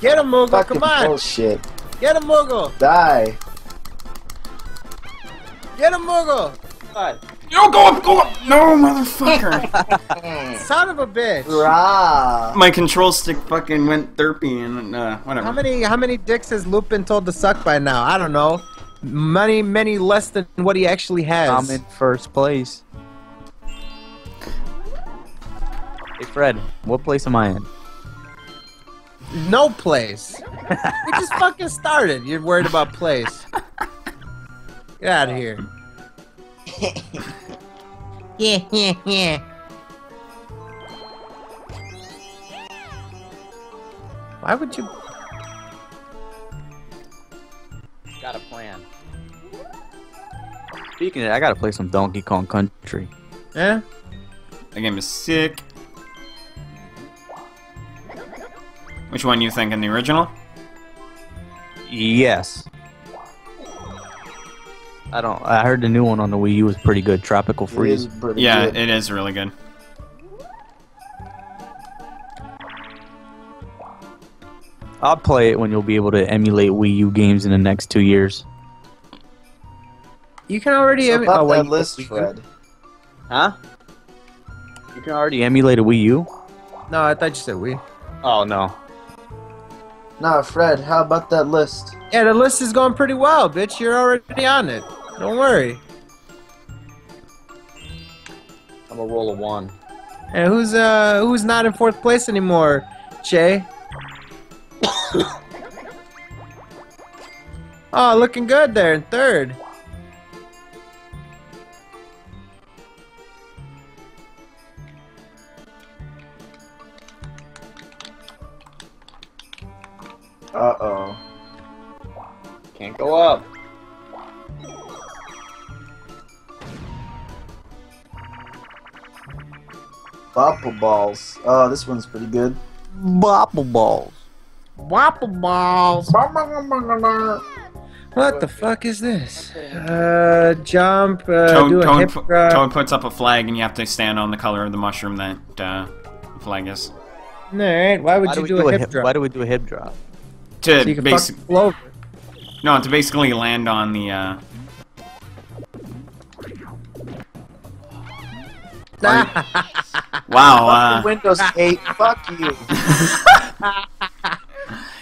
Get him, Moogle. Come on. bullshit. Get him, Moogle. Die. Get him, Moogle. Yo, go up, go up! No, motherfucker! [LAUGHS] Son of a bitch. Rah. My control stick fucking went derpy and uh, whatever. How many how many dicks has Loop been told to suck by now? I don't know. Many, many less than what he actually has. I'm in first place. Hey Fred, what place am I in? No place. we just fucking started. You're worried about place. Get out of here. yeah, yeah, yeah. Why would you? Got a plan. Speaking of, that, I gotta play some Donkey Kong Country. Yeah? The game is sick. Which one you thinking? The original? Yes. I don't. I heard the new one on the Wii U was pretty good. Tropical Freeze. pretty Yeah, good. it is really good. I'll play it when you'll be able to emulate Wii U games in the next two years. You can already. So em- about oh, that list, you- Fred. Huh? You can already emulate a Wii U. No, I thought you said we. Oh no. Nah, Fred, how about that list? Yeah, the list is going pretty well, bitch. You're already on it. Don't worry. I'm a roll of one. And who's uh who's not in fourth place anymore, Che? [COUGHS] oh, looking good there in third. Uh oh. Can't go up. Bopple balls. Oh, this one's pretty good. Bopple balls. Wapple balls. What the fuck is this? Uh, jump. Uh, Toad, do a Toad, hip drop. Toad puts up a flag and you have to stand on the color of the mushroom that uh, the flag is. All right. Why would Why you we do, do a hip, hip? drop? Why do we do a hip drop? To so you can basic, fucking float. no, to basically land on the. Uh, wow, uh, Windows 8, fuck you. [LAUGHS]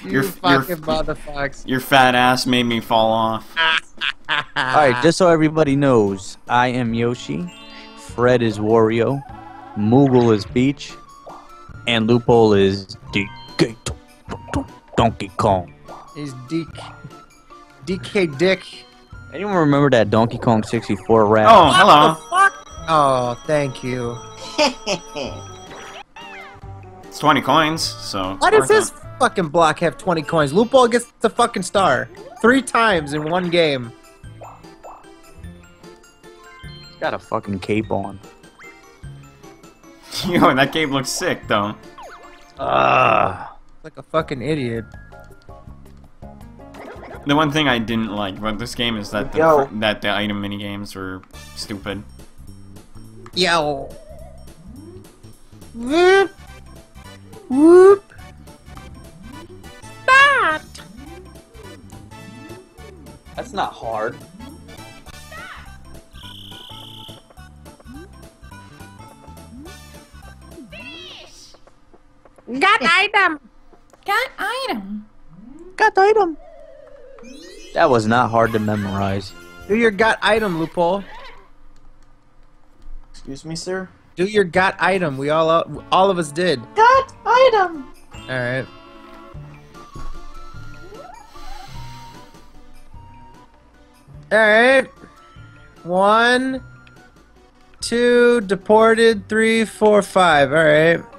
you You're- fucking you're- motherfuckers. your fat ass made me fall off. [LAUGHS] Alright, just so everybody knows, I am Yoshi, Fred is Wario, Moogle is Peach, And Loophole is DK Donkey Kong. Is DK, DK Dick. Anyone remember that Donkey Kong 64 rap? Oh, hello. Oh, thank you. [LAUGHS] It's 20 coins, so. Why does worth this it. fucking block have 20 coins? Loophole gets the fucking star three times in one game. He's got a fucking cape on. [LAUGHS] Yo, that game looks sick, though. Ah. Like a fucking idiot. The one thing I didn't like about this game is that the, Yo. that the item mini games were stupid. Yo. Whoop. Whoop. Start. That's not hard. Got item. Got item. Got item. That was not hard to memorize. Do your got item, loophole. Excuse me, sir. Do your got item. We all all of us did. Got item. All right. All right. One, two, deported, three, four, five. All right.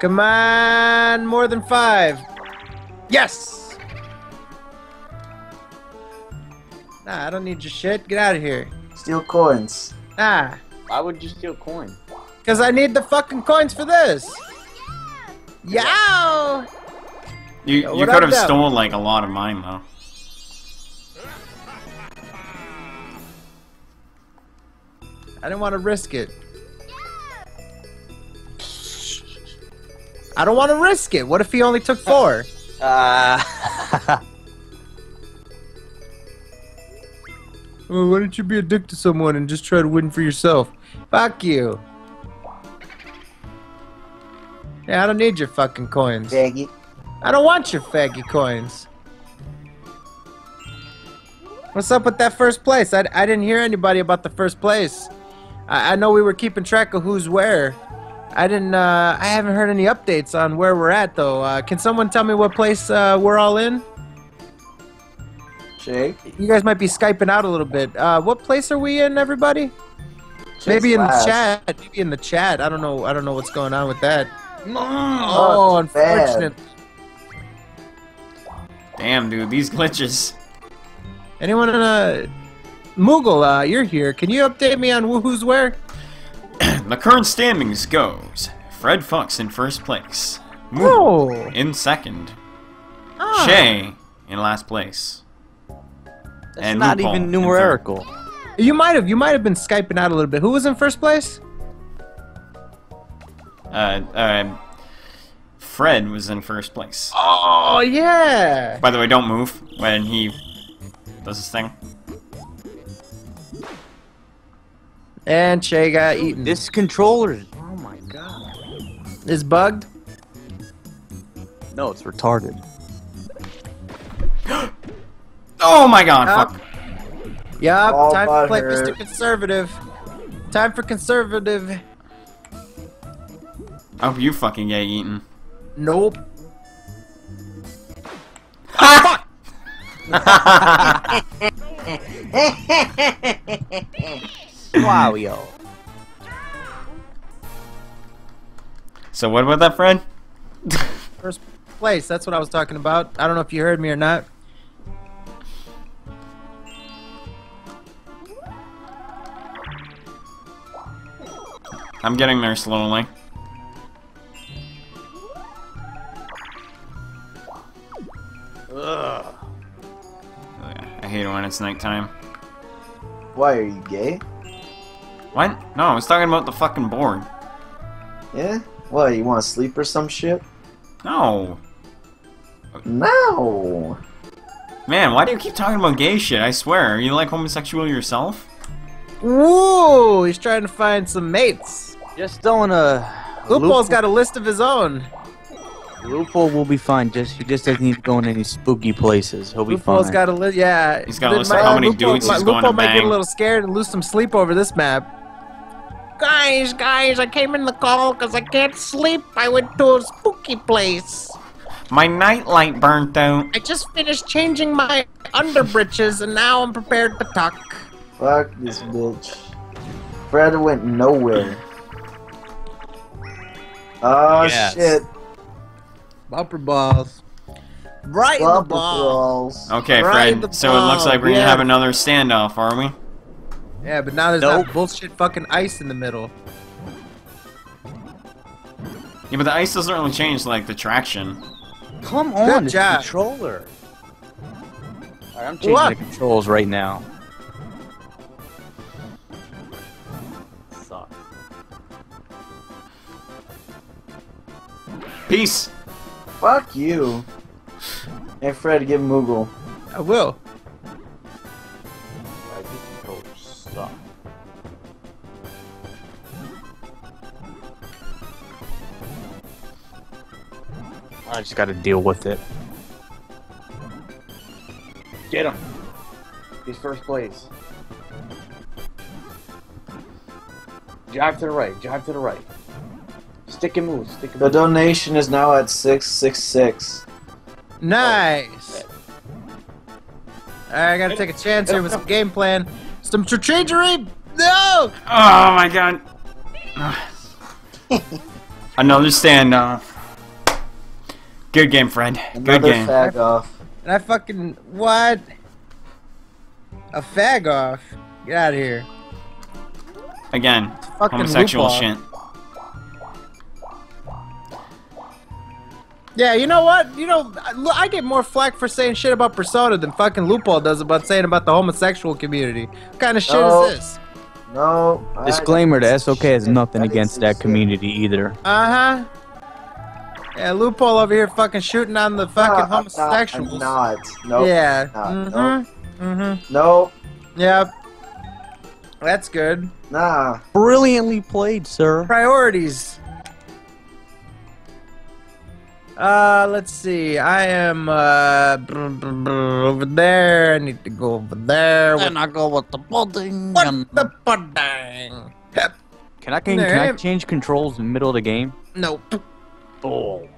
Come on, more than five. Yes. Nah, I don't need your shit. Get out of here. Steal coins. Nah, Why would you steal coin? cause I need the fucking coins for this. Yow! You Yo, you what could up, have Deb? stole like a lot of mine though. I didn't want to risk it. I don't want to risk it. What if he only took four? [LAUGHS] Ah. Oh, why don't you be a dick to someone and just try to win for yourself? Fuck you. Yeah, I don't need your fucking coins. Faggy. I don't want your faggy coins. What's up with that first place? I, I didn't hear anybody about the first place. I, I know we were keeping track of who's where. I didn't. Uh, I haven't heard any updates on where we're at though. Uh, can someone tell me what place uh, we're all in? Shake. You guys might be skyping out a little bit. Uh, what place are we in, everybody? Shake's Maybe in last. the chat. Maybe in the chat. I don't know. I don't know what's going on with that. Oh, Oh, it's unfortunate. Damn, dude, these glitches. Anyone in a Moogle? Uh, you're here. Can you update me on who- who's where? [CLEARS THROAT] The current standings goes: Fred Fuchs in first place, Moo Oh. in second, Ah. Che in last place. That's And not Loophole even numerical. You might have. You might have been skyping out a little bit. Who was in first place? Uh, uh, Fred was in first place. Oh yeah. By the way, don't move when he does his thing. And Che got eaten. This controller. Oh my god. is bugged. No, it's retarded. [GASPS] Oh my god, Yup. fuck. Yup. All time to play butthurt. Mr. Conservative. Time for conservative. I hope you fucking get eaten. Nope. Wow, [LAUGHS] [LAUGHS] [LAUGHS] yo. So what about that, friend? First place. That's what I was talking about. I don't know if you heard me or not. I'm getting there slowly. Ugh. I hate it when it's nighttime. Why are you gay? What? No, I was talking about the fucking board. Yeah. What? You want to sleep or some shit? No. No. Man, why do you keep talking about gay shit? I swear. Are you like homosexual yourself? Woo! He's trying to find some mates. Just throwing a. Loophole's got a list of his own. Loophole will be fine. Just he just doesn't need to go in any spooky places. He'll be Loophole's fine. Lupo's got a list. Yeah. He's got a list of how uh, many Loophole- dudes my- he's going Loophole to might get a little scared and lose some sleep over this map. Guys, guys, I came in the call because I can't sleep. I went to a spooky place. My nightlight burnt out. I just finished changing my underbritches and now I'm prepared to talk. Fuck this bitch. Fred went nowhere. Oh Yes. shit. Bumper balls. Right in the Bumper balls. Okay, Right Fred. the So it looks like we're gonna have another standoff, are we? Yeah, but now there's Nope. that bullshit fucking ice in the middle. Yeah, but the ice doesn't really change like the traction. Come on, it's the job. controller. Alright, I'm changing What? the controls right now. Suck. Peace. Fuck you. Hey Fred, give Moogle. I will. I just gotta deal with it. Get him. He's first place. Jive to the right. Jive to the right. Stick and move. Stick and move. The move. donation is now at 666. Nice. Alright, I gotta take a chance here with some game plan. Some strategery. No! Oh my god. [LAUGHS] I don't standoff. Uh, Good game, Fred. Good game. fag off. And I fucking what? A fag off. Get out of here. Again, Fucking homosexual shit. Yeah, you know what? You know, I- I get more flack for saying shit about Persona than fucking Loophole does about saying about the homosexual community. What kind of shit No. is this? No. I- Disclaimer: The SOK has nothing that against that sick. community either. Uh huh. Yeah, Loophole over here fucking shooting on the No, fucking I'm not- homosexuals. I'm not. Nope. Yeah. Nah, Mm-hmm. Mm-hmm. Nope. Yep. That's good. Nah. Brilliantly played, sir. Priorities. Uh, let's see. I am uh over there. I need to go over there. With I go with the pudding. what the pudding? Yep. Can I can, can I change controls in the middle of the game? Nope. Oh.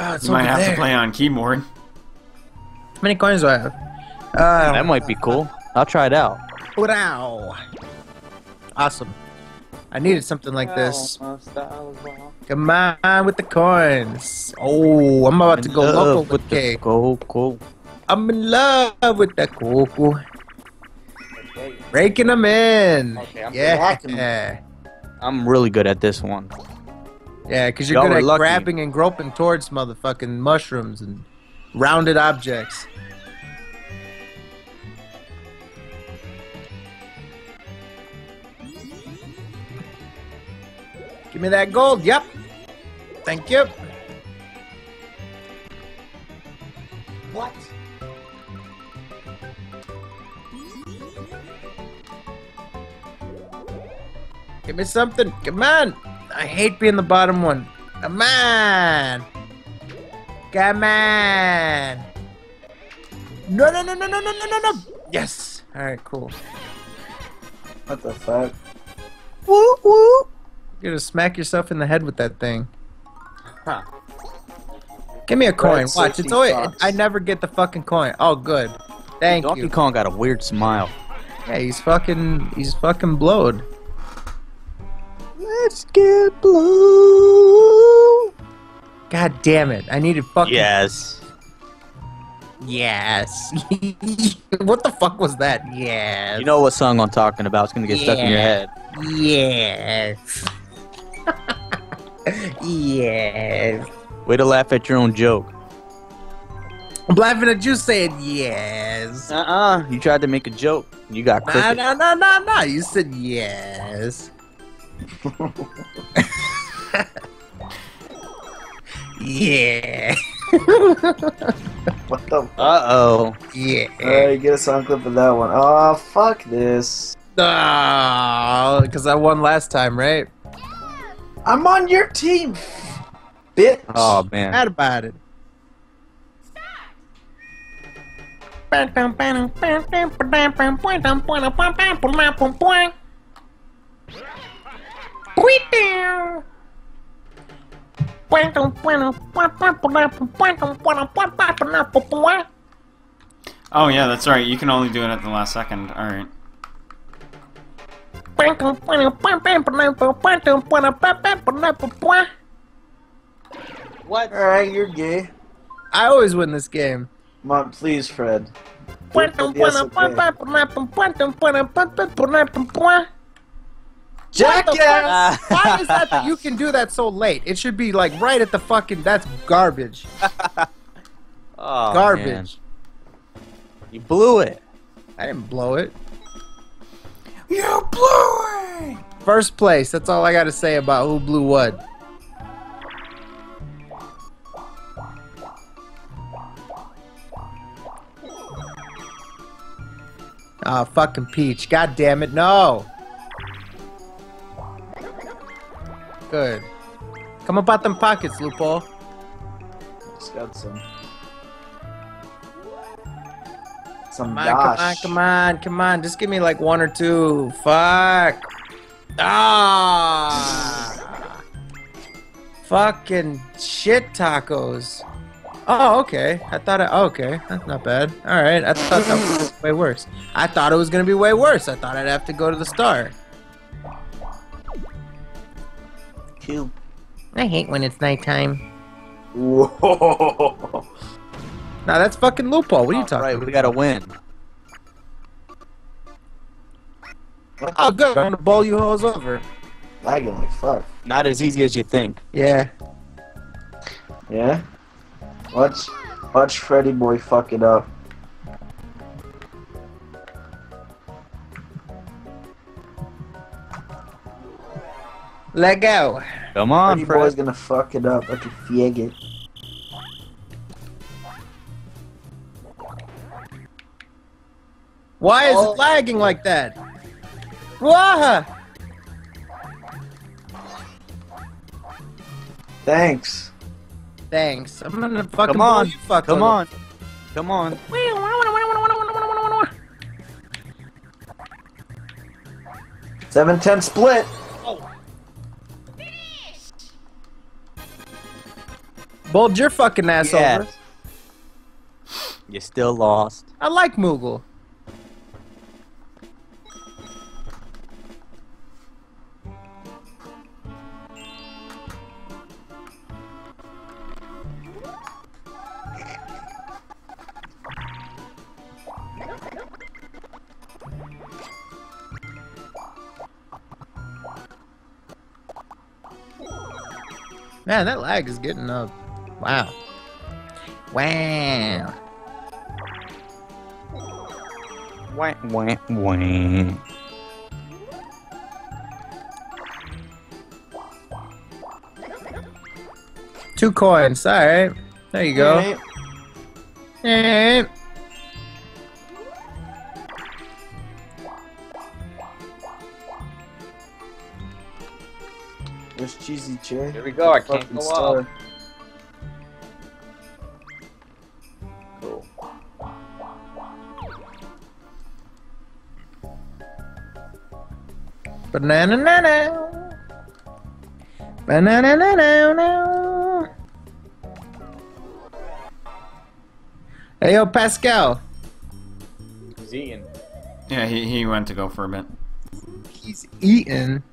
Oh, it's You might have there. to play on keyboard. How many coins do I have? Uh, That might be cool. I'll try it out. wow. Awesome. I needed something like this. Come on with the coins. Oh, I'm about to go In local love with the cake. Coco. I'm in love with the cocoa. Breaking them in. Okay, I'm Yeah, [LAUGHS] I'm really good at this one. Yeah, because you're Y'all good at lucky. grabbing and groping towards motherfucking mushrooms and rounded objects. Give me that gold. Yep. Thank you. What? Give me something. Come on. I hate being the bottom one. Come on. Come on. No, no, no, no, no, no, no, no, no. Yes. All right, cool. What the fuck? Woo, woo. You're gonna smack yourself in the head with that thing. Huh. Give me a coin. Red Watch. 60 It's always. bucks. I never get the fucking coin. Oh, good. Thank Donkey you. Donkey Kong got a weird smile. Yeah, he's fucking. He's fucking blowed. Let's get blue. God damn it! I needed fucking. Yes. Yes. [LAUGHS] what the fuck was that? Yes. You know what song I'm talking about. It's gonna get stuck in your head. Yes. yes. Way to laugh at your own joke. I'm laughing at you saying yes. Uh-uh. You tried to make a joke. You got Nah, crooked. nah, nah, nah, nah. You said yes. Yeah. What the? Uh-oh. Yeah. Alright, get a sound clip of that one. Oh, fuck this. Oh, because I won last time, right? I'm on your team, bitch. Oh, man. Mad about it. Oh yeah, that's right. You can only do it at the last second. All right. What? Alright, you're gay. I always win this game. Come on, please, Fred. Jackass! [LAUGHS] Why is that that you can do that so late? It should be like right at the fucking. That's garbage. [LAUGHS] Oh, Garbage. man. You blew it. I didn't blow it. You blew it. First place. That's all I got to say about who blew what. Ah, fucking Peach. God damn it, no! Good. Come up out them pockets, Lupo. Just got some. Some Come on, come on, come on, come on. Just give me like one or two. Fuck. Ah. Fucking shit tacos. Oh, okay. I thought I. oh, okay, that's not bad. All right, I thought that was way worse. I thought it was gonna be way worse. I thought I'd have to go to the star. Kill. I hate when it's nighttime. Whoa. Now that's fucking Lupo. What are you talking? Right, we gotta win. Oh, good. I'm gonna bowl you hoes over. Lagging like fuck. Not as easy as you think. Yeah. Yeah? Watch, watch Freddy boy fuck it up. Let go. Come on, Freddy boy's Fred. gonna fuck it up like a faggot. Why is Oh. it lagging like that? Wah! Thanks. Thanks. I'm gonna fucking Come on. blow you fuck Come up. on. Come on. Seven ten split. Bowled your fucking ass over. Yes. You still lost. I like Moogle. Man, that lag is getting up. Wow. Wow. Wah, wah, wah. Two coins. All right. There you go. Alright. There's cheesy chair. Here we go. I can't Fucking go star. up. Banana nana. Banana nana. Hey yo, Pascal. He's eating. Yeah, he, he went to go for a bit. He's eating.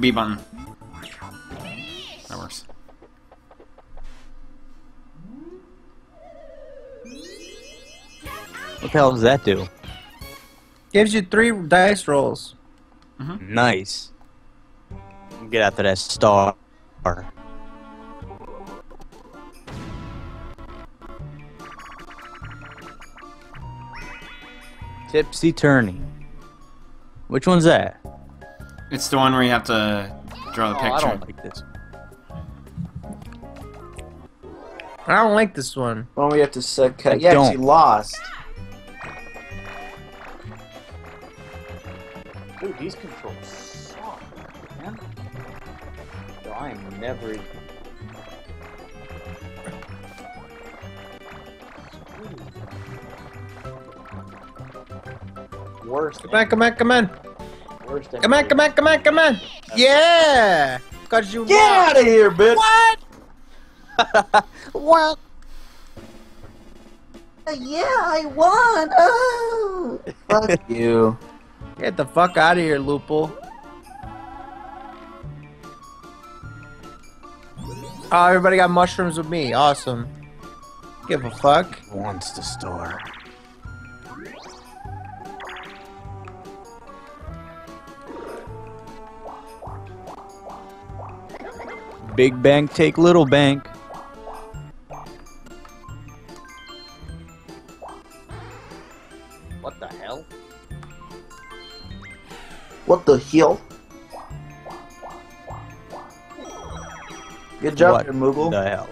B button. That works. What the hell does that do? Gives you three dice rolls. Mm-hmm. Nice. Get after that star. Tipsy turny. Which one's that? It's the one where you have to draw the Oh, I don't like this. I don't like this one. When we have to set I cut. Yeah, 'cause don't. you lost. Dude, these controls suck, man. Yo, I am never. Worst. Come on, come on, come on. Worst Come on, come on, come on, come on. Yeah! Cause you Get out of here, bitch! What? [LAUGHS] What? Uh, yeah, I won! Oh! Fuck [LAUGHS] you. Get the fuck out of here, Loople. Oh, everybody got mushrooms with me. Awesome. Give a fuck. wants the store. Big bank take little bank. What the hell? What the hell? Good job, What there, Moogle. The hell?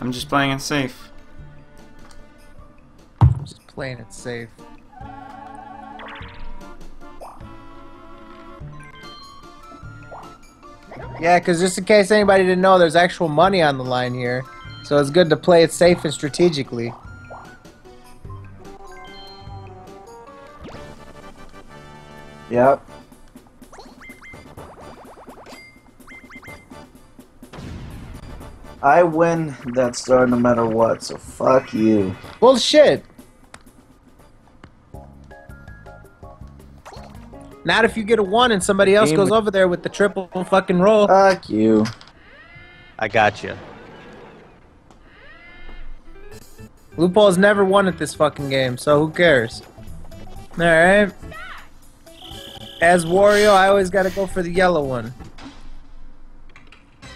I'm just playing it safe. I'm Just playing it safe. Yeah, because just in case anybody didn't know, there's actual money on the line here. So it's good to play it safe and strategically. Yep. I win that star no matter what, so fuck you. Bullshit! Not if you get a one and somebody else Game goes with- over there with the triple fucking roll. Fuck you. I got you. Loophole's never won at this fucking game, so who cares? Alright. As Wario, I always gotta go for the yellow one.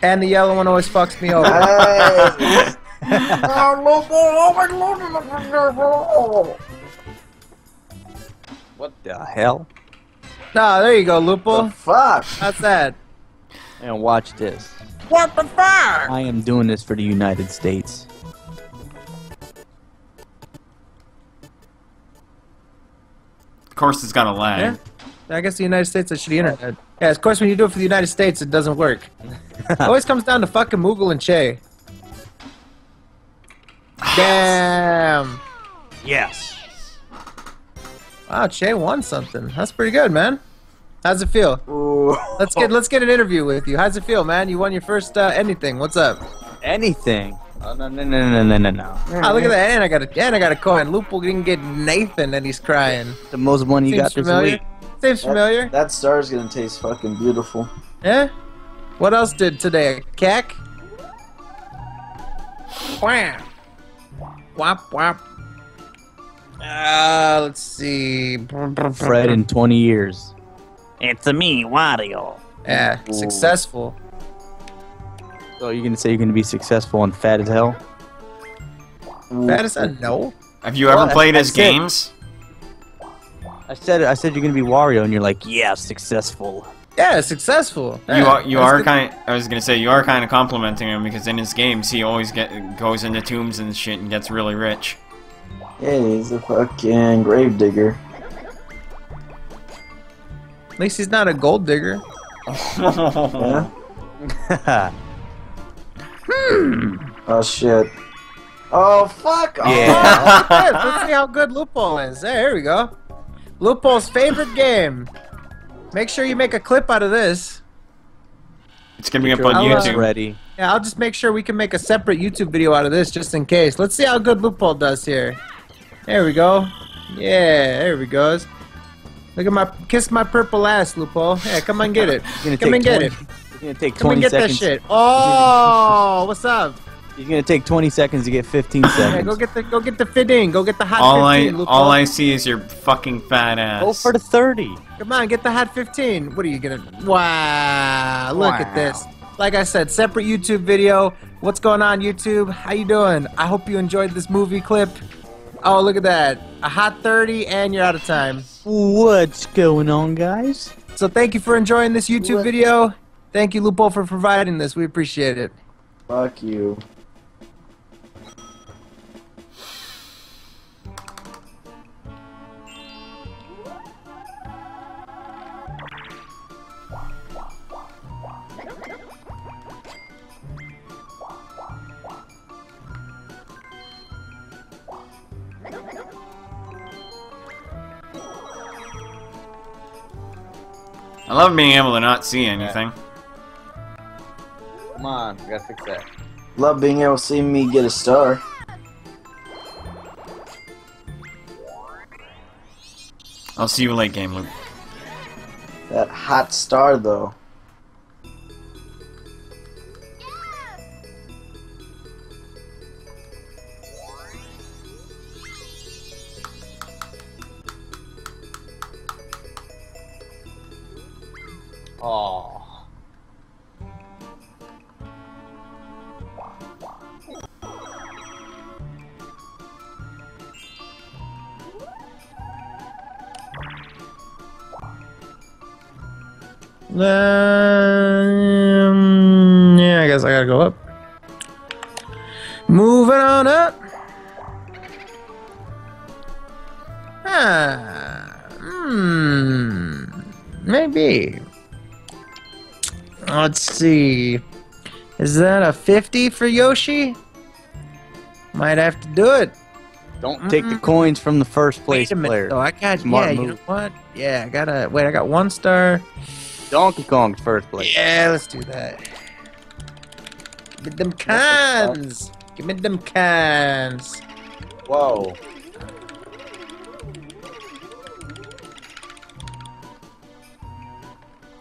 And the yellow one always fucks me over. [LAUGHS] What the hell? No, there you go, Lupo. the Lupo. fuck? That's that. And watch this. What the fuck? I am doing this for the United States. Of course, it's got a lag. Yeah. I guess the United States has shitty internet. Yeah, of course, when you do it for the United States, it doesn't work. [LAUGHS] it always comes down to fucking Moogle and Che. Damn. Yes. Wow, Che won something. That's pretty good, man. How's it feel? Ooh. Let's get let's get an interview with you. How's it feel, man? You won your first uh, anything. What's up? Anything. Oh, no, no, no, no, no, no, no. Oh, look at that! And I got a and I got a coin. Lupo didn't get Nathan, and he's crying. The most money you Seems got this week. Seems familiar. That, that star's gonna taste fucking beautiful. Yeah. What else did today? Cack. Wham. Whop whop. Uh, let's see. Fred in 20 years. It's a me, Wario. Yeah, Ooh. successful. So you're gonna say you're gonna be successful and fat as hell? Fat as a no. Have you ever Well, played I his said- games? I said I said you're gonna be Wario, and you're like, yeah, successful. Yeah, successful. You Yeah, are you are kind. I was gonna say you are kind of complimenting him because in his games he always get goes into tombs and shit and gets really rich. Yeah, he's a fucking grave digger. At least he's not a gold digger. Yeah? [LAUGHS] Oh shit. Oh fuck! Yeah. Oh, look at this. Let's see how good Lupo is. There, here we go. Lupo's favorite game. Make sure you make a clip out of this. It's gonna be up Your on I'll, uh, YouTube. ready. Yeah, I'll just make sure we can make a separate YouTube video out of this just in case. Let's see how good Lupo does here. There we go. Yeah, there we goes. Look at my kiss my purple ass, Lupo. Yeah, come on get it. [LAUGHS] Gonna Come take and get 20 it. It's gonna take Come 20 and get that shit. Oh, what's up? [LAUGHS] You're gonna take 20 seconds to get 15 seconds. Yeah, seconds. go get the go get the fit in. Go get the hot All I Lupo. all I see is your fucking fat ass. Go for the 30. Come on, get the hot 15. What are you gonna? Wow, look at this. Like I said, separate YouTube video. What's going on, YouTube? How you doing? I hope you enjoyed this movie clip. Oh, look at that. A hot 30 and you're out of time. What's going on, guys? So thank you for enjoying this YouTube video. Thank you, Lupo, for providing this. We appreciate it. Fuck you. I love being able to not see anything. Come on, we gotta fix that. Love being able to see me get a star. I'll see you late game, Luke. That hot star, though. Oh. Yeah, I guess I gotta go up. Moving on up. Ah, hmm, maybe. Let's see. Is that a 50 for Yoshi? Might have to do it. Don't take the coins from the first place Wait a minute. player. Oh, I got, Smart yeah, you know what? Yeah, I gotta, wait, I got one star. Donkey Kong's first place. Yeah, let's do that. Give me them cans. Give me them cans. Whoa.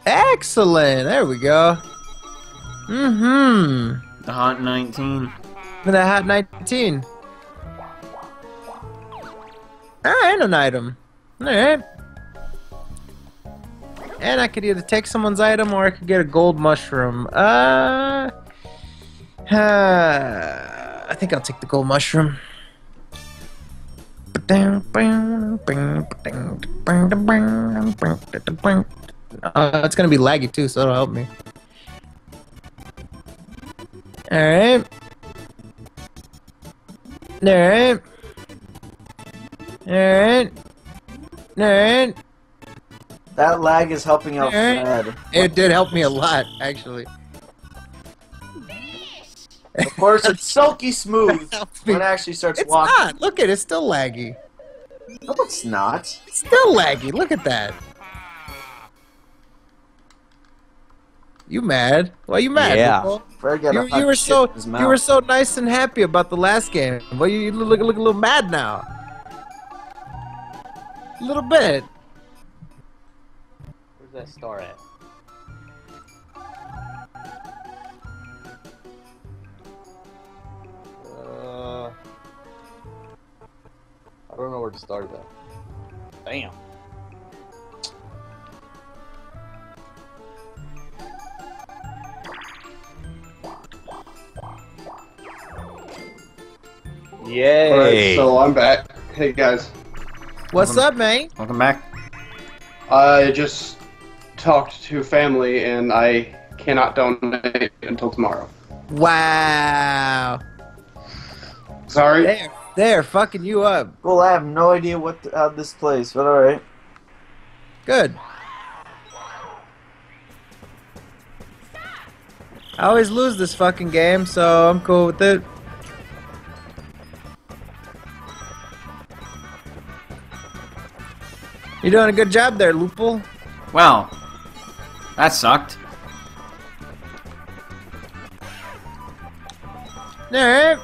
Excellent. There we go. Mm-hmm. The Hot 19. For the hot 19. Alright, an item. Alright. And I could either take someone's item or I could get a gold mushroom. Uh, uh I think I'll take the gold mushroom. Uh, it's gonna be laggy too, so that'll help me. Alright. Alright. Alright. Alright. That lag is helping out Alright. Fred. It did help me a lot, actually. Of course, it's silky [LAUGHS] smooth when it actually starts It's walking. not. Look at it. It's still laggy. No, it's not. It's still laggy. Look at that. You mad? Why you mad? Yeah. Nicole? Fred got a You, you were so you were so nice and happy about the last game. Well, you, you look, look a little mad now. A little bit. Where's that star at? Uh, I don't know where to start that. Damn. Yay! Alright, so I'm back. Hey guys, What's up, man? Welcome back. I just talked to family and I cannot donate until tomorrow. Wow. Sorry. They're, they're fucking you up. Well, I have no idea what the, how this plays, but alright. Good. I always lose this fucking game, so I'm cool with it. You're doing a good job there, Loople. Well, that sucked. Alright.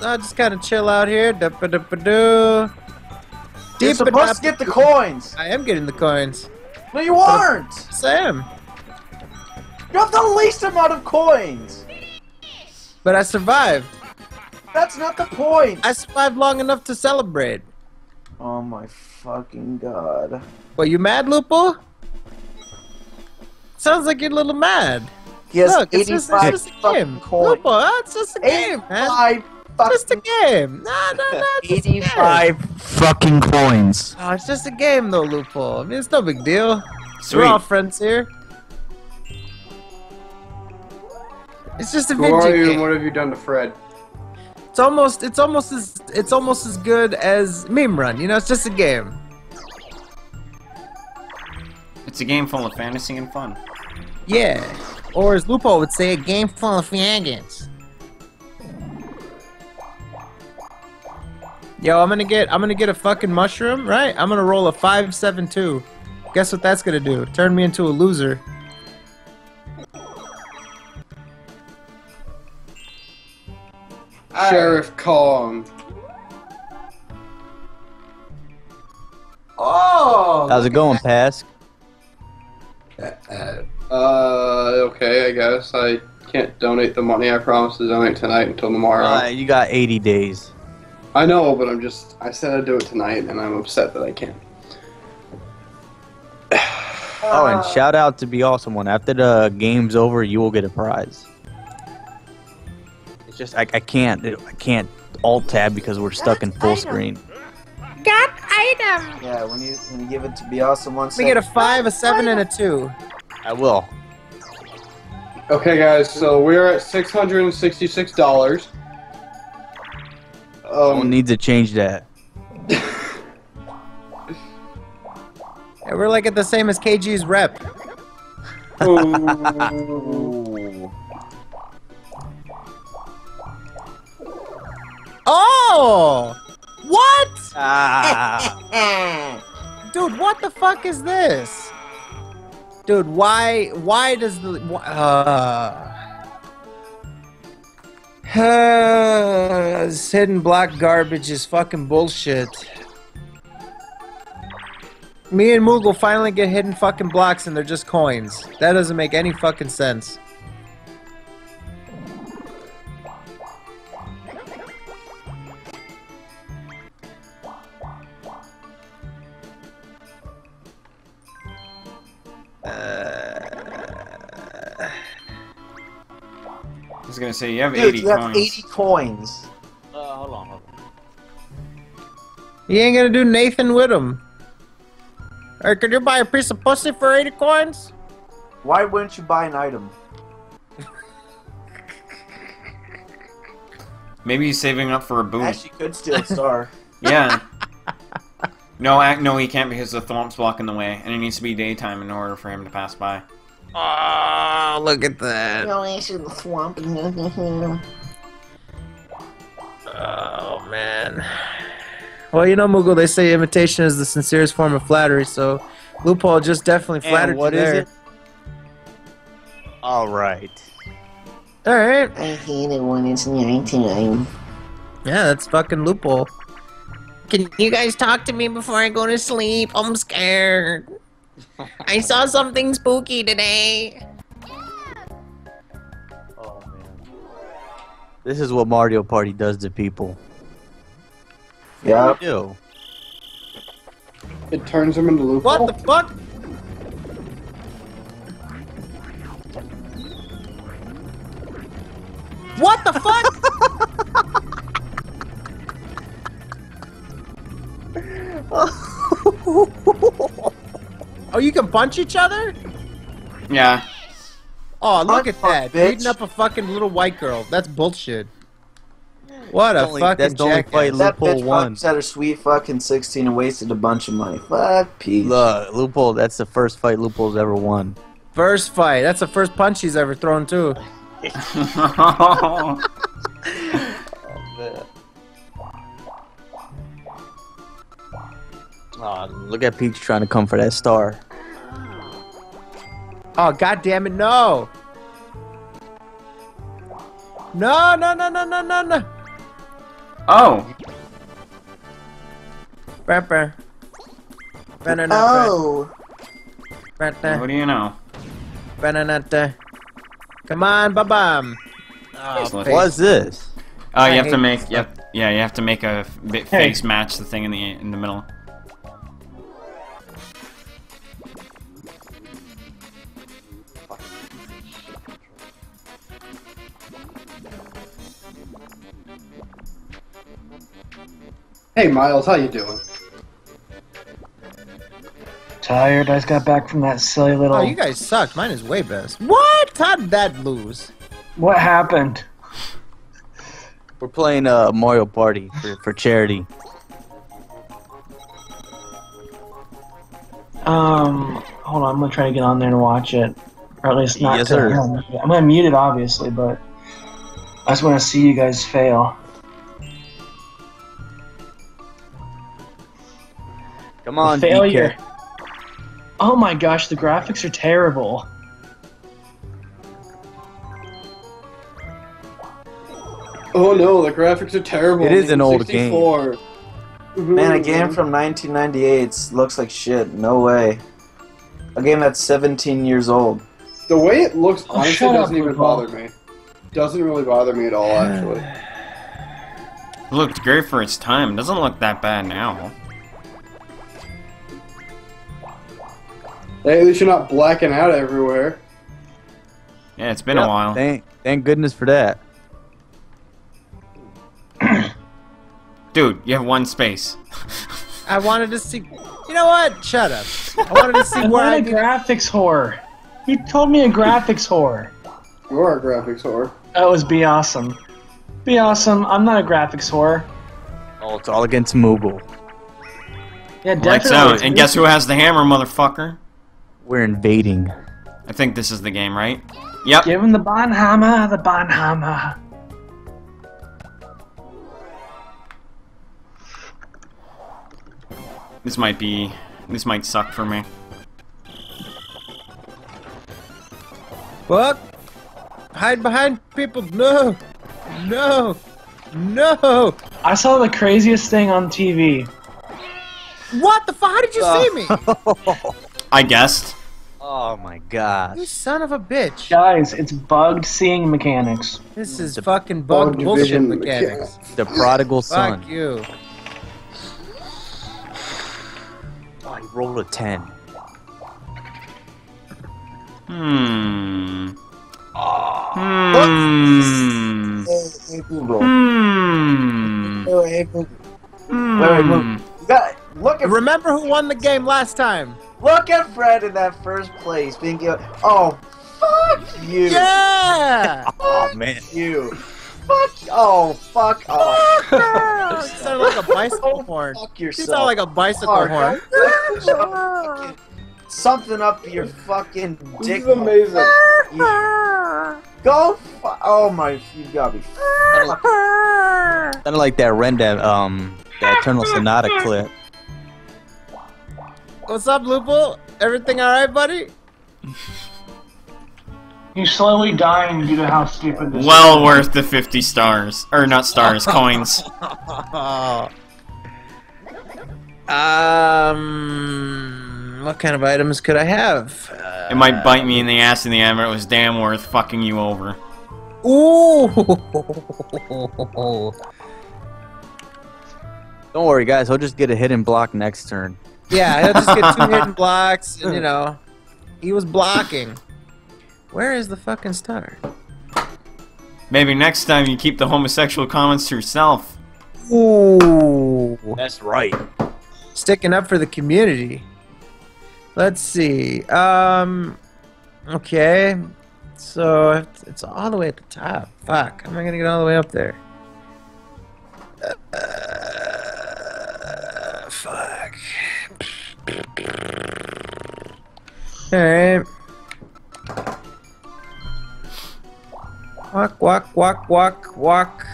I'll just kind of chill out here. Da-ba-da-ba-doo. You're supposed to get the coins! I am getting the coins. No, you aren't! Sam. You have the least amount of coins! But I survived. That's not the point! I survived long enough to celebrate. Oh my fucking god. What, you mad, Lupo? Sounds like you're a little mad. He has Look, it's just, it's just a game. coins. Lupo, huh? it's just a game, man. Just a game. No, no, no. It's just a game. 85 fucking coins. Oh, it's just a game, though, Lupo. I mean, it's no big deal. Sweet. We're all friends here. It's just a Who video are you and game. what have you done to Fred? It's almost, it's almost as, it's almost as good as Meme Run. You know, it's just a game. It's a game full of fantasy and fun. Yeah. Or as Lupo would say, a game full of faggots. Yo, I'm gonna get I'm gonna get a fucking mushroom, right? I'm gonna roll a five seven two. Guess what that's gonna do? Turn me into a loser. Sheriff Kong. Oh! How's it going, Pask? Uh, okay, I guess. I can't donate the money I promised to donate tonight until tomorrow. Uh, you got 80 days. I know, but I'm just. I said I'd do it tonight, and I'm upset that I can't. Oh, and shout out to Be Awesome One. After the game's over, you will get a prize. It's just I, I can't I can't alt tab because we're stuck in full screen. Got item. Yeah, when you when you give it to be awesome one We get a five, a seven, and a two. I will. Okay, guys, so we're at six hundred and sixty-six dollars. Someone Um, needs to change that. Yeah, we're like at the same as KG's rep. Oh! What? Ah. [LAUGHS] Dude, what the fuck is this? Dude, why why does the wh- uh this hidden black garbage is fucking bullshit. Me and Moogle finally get hidden fucking blocks and they're just coins. That doesn't make any fucking sense. I was gonna say you have Dude, 80 you have coins. 80 coins. Uh, hold on, hold on. He ain't gonna do Nathan with him. Hey, could you buy a piece of pussy for 80 coins? Why wouldn't you buy an item? Maybe he's saving up for a boom. Actually, could steal a star. [LAUGHS] Yeah. No, ac- no, he can't because the thwomp's blocking the way, and it needs to be daytime in order for him to pass by. Oh, look at that. No, I should swamp. Oh, man. Well, you know, Moogle, they say imitation is the sincerest form of flattery, so Loophole just definitely flattered And what you is there. it? All right. All right. I hate it when it's nighttime. Yeah, that's fucking Loophole. Can you guys talk to me before I go to sleep? I'm scared. I saw something spooky today. Oh man. This is what Mario Party does to people. Yeah. What do you do? It turns them into loophole. What the fuck? What the fuck? [LAUGHS] [LAUGHS] oh, you can punch each other? Yeah. Oh, look Fuck, at that. bitch. Beating up a fucking little white girl. That's bullshit. What a That's only- fucking that's the only jackass. That Loophole bitch won. fucked at her sweet fucking 16 and wasted a bunch of money. Fuck Pete. Look, Loophole, that's the first fight Loophole's ever won. First fight. That's the first punch he's ever thrown, too. [LAUGHS] [LAUGHS] Oh, look at Peach trying to come for that star. Oh, god damn it, no! No, no, no, no, no, no, no! oh, Rapper. Oh. what do you know? Come on, ba-bam! Just Oh, What's this? Oh, I you have to make this yeah, yeah, you have to make a face match the thing in the in the middle. Hey, Miles, how you doing? Tired. I just got back from that silly little. Oh, you guys sucked. Mine is way best. What? How did that lose? What happened? We're playing uh, Mario Party for, for charity. Um, hold on. I'm gonna try to get on there and watch it, or at least not. Yes, to, sir. Gonna- I'm gonna mute it, obviously, but I just want to see you guys fail. Come on, Failure. DK. Oh my gosh, the graphics are terrible. Oh no, the graphics are terrible. It is an old 64. Man, a game from 1998 looks like shit. No way. A game that's 17 years old. The way it looks Oh, honestly shut doesn't even Football. bother me. Doesn't really bother me at all, [SIGHS] actually. It looked great for its time. Doesn't look that bad now. At least you're not blacking out everywhere. Yeah, it's been a while. Thank, thank goodness for that. [CLEARS THROAT] Dude, you have one space. [LAUGHS] I wanted to see. You know what? Shut up. I wanted to see [LAUGHS] I where I want a graphics whore. He told me a graphics whore. You are a graphics whore. That was be awesome. Be awesome. I'm not a graphics whore. Oh, it's all against Moogle. Yeah, Lights definitely. out. And guess who has the hammer, motherfucker? We're invading. I think this is the game, right? Yep. Give him the Bonhammer, the Bonhammer. This might be. This might suck for me. Fuck! Hide behind people. No! No! No! I saw the craziest thing on TV. What the fuck? How did you see me? [LAUGHS] I guessed. Oh my gosh. You son of a bitch. Guys, it's bugged seeing mechanics. This is fucking bug Bug bullshit division mechanics. The prodigal [LAUGHS] son. Fuck you. Oh, he rolled a 10. Hmm. Oh. Hmm. Hmm. Hmm. Wait, wait, move. You got look at Remember who won the game last time? Look at Fred in that first place being given. Oh, fuck you. Yeah! [LAUGHS] Oh man. You. Fuck. Oh, fuck off. you sound like a bicycle horn. Fuck You [LAUGHS] yourself. sound like a bicycle Oh, horn. fucking- [LAUGHS] Something up your fucking dick. This is amazing. Go. Fu- oh my. You gotta be. Sounded like that Renda, um, the Eternal Sonata clip. What's up, Lupo? Everything alright, buddy? He's slowly dying due to how stupid this Well worth the 50 stars. Or not stars, [LAUGHS] coins. Um, what kind of items could I have? Uh, It might bite me in the ass in the end, but it was damn worth fucking you over. ooh. [LAUGHS] Don't worry, guys. I'll just get a hidden block next turn. Yeah, he'll just get two [LAUGHS] hidden blocks, and you know, he was blocking. Where is the fucking star? Maybe next time you keep the homosexual comments to yourself. Ooh. That's right. Sticking up for the community. Let's see. Um. Okay. So it's- it's all the way at the top. Fuck. How am I gonna get all the way up there? Uh, fuck. Alright. Walk, walk, walk, walk, walk.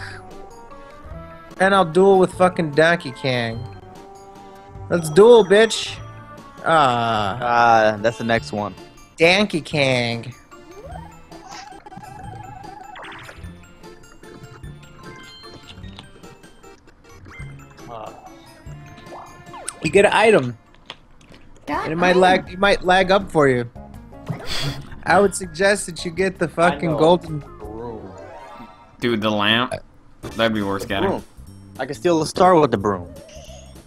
And I'll duel with fucking Donkey Kong. Let's duel, bitch. Ah, Ah, that's the next one. Donkey Kong. You get an item, and it might lag. It might lag up for you. I would suggest that you get the fucking know. golden. Dude, the lamp. That'd be worth getting. Broom. I can steal a star with the broom.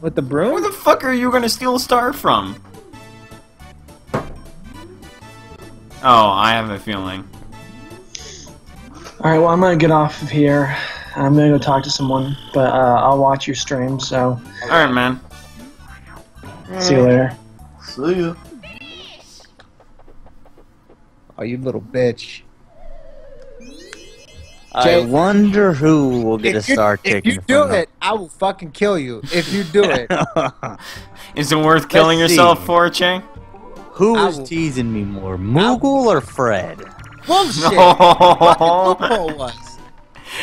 With the broom? Where the fuck are you gonna steal a star from? Oh, I have a feeling. Alright, well, I'm gonna get off of here. I'm gonna go talk to someone, but uh, I'll watch your stream, so Alright, man. see you later. See ya. Oh, you little bitch. I Jay- wonder who will get a If you- star If you do it, I will fucking kill you. If you do it. [LAUGHS] Is it worth killing Let's yourself see. for, Che? Who I is will- teasing me more, Moogle or Fred? Bullshit. No. Fucking Lupo was.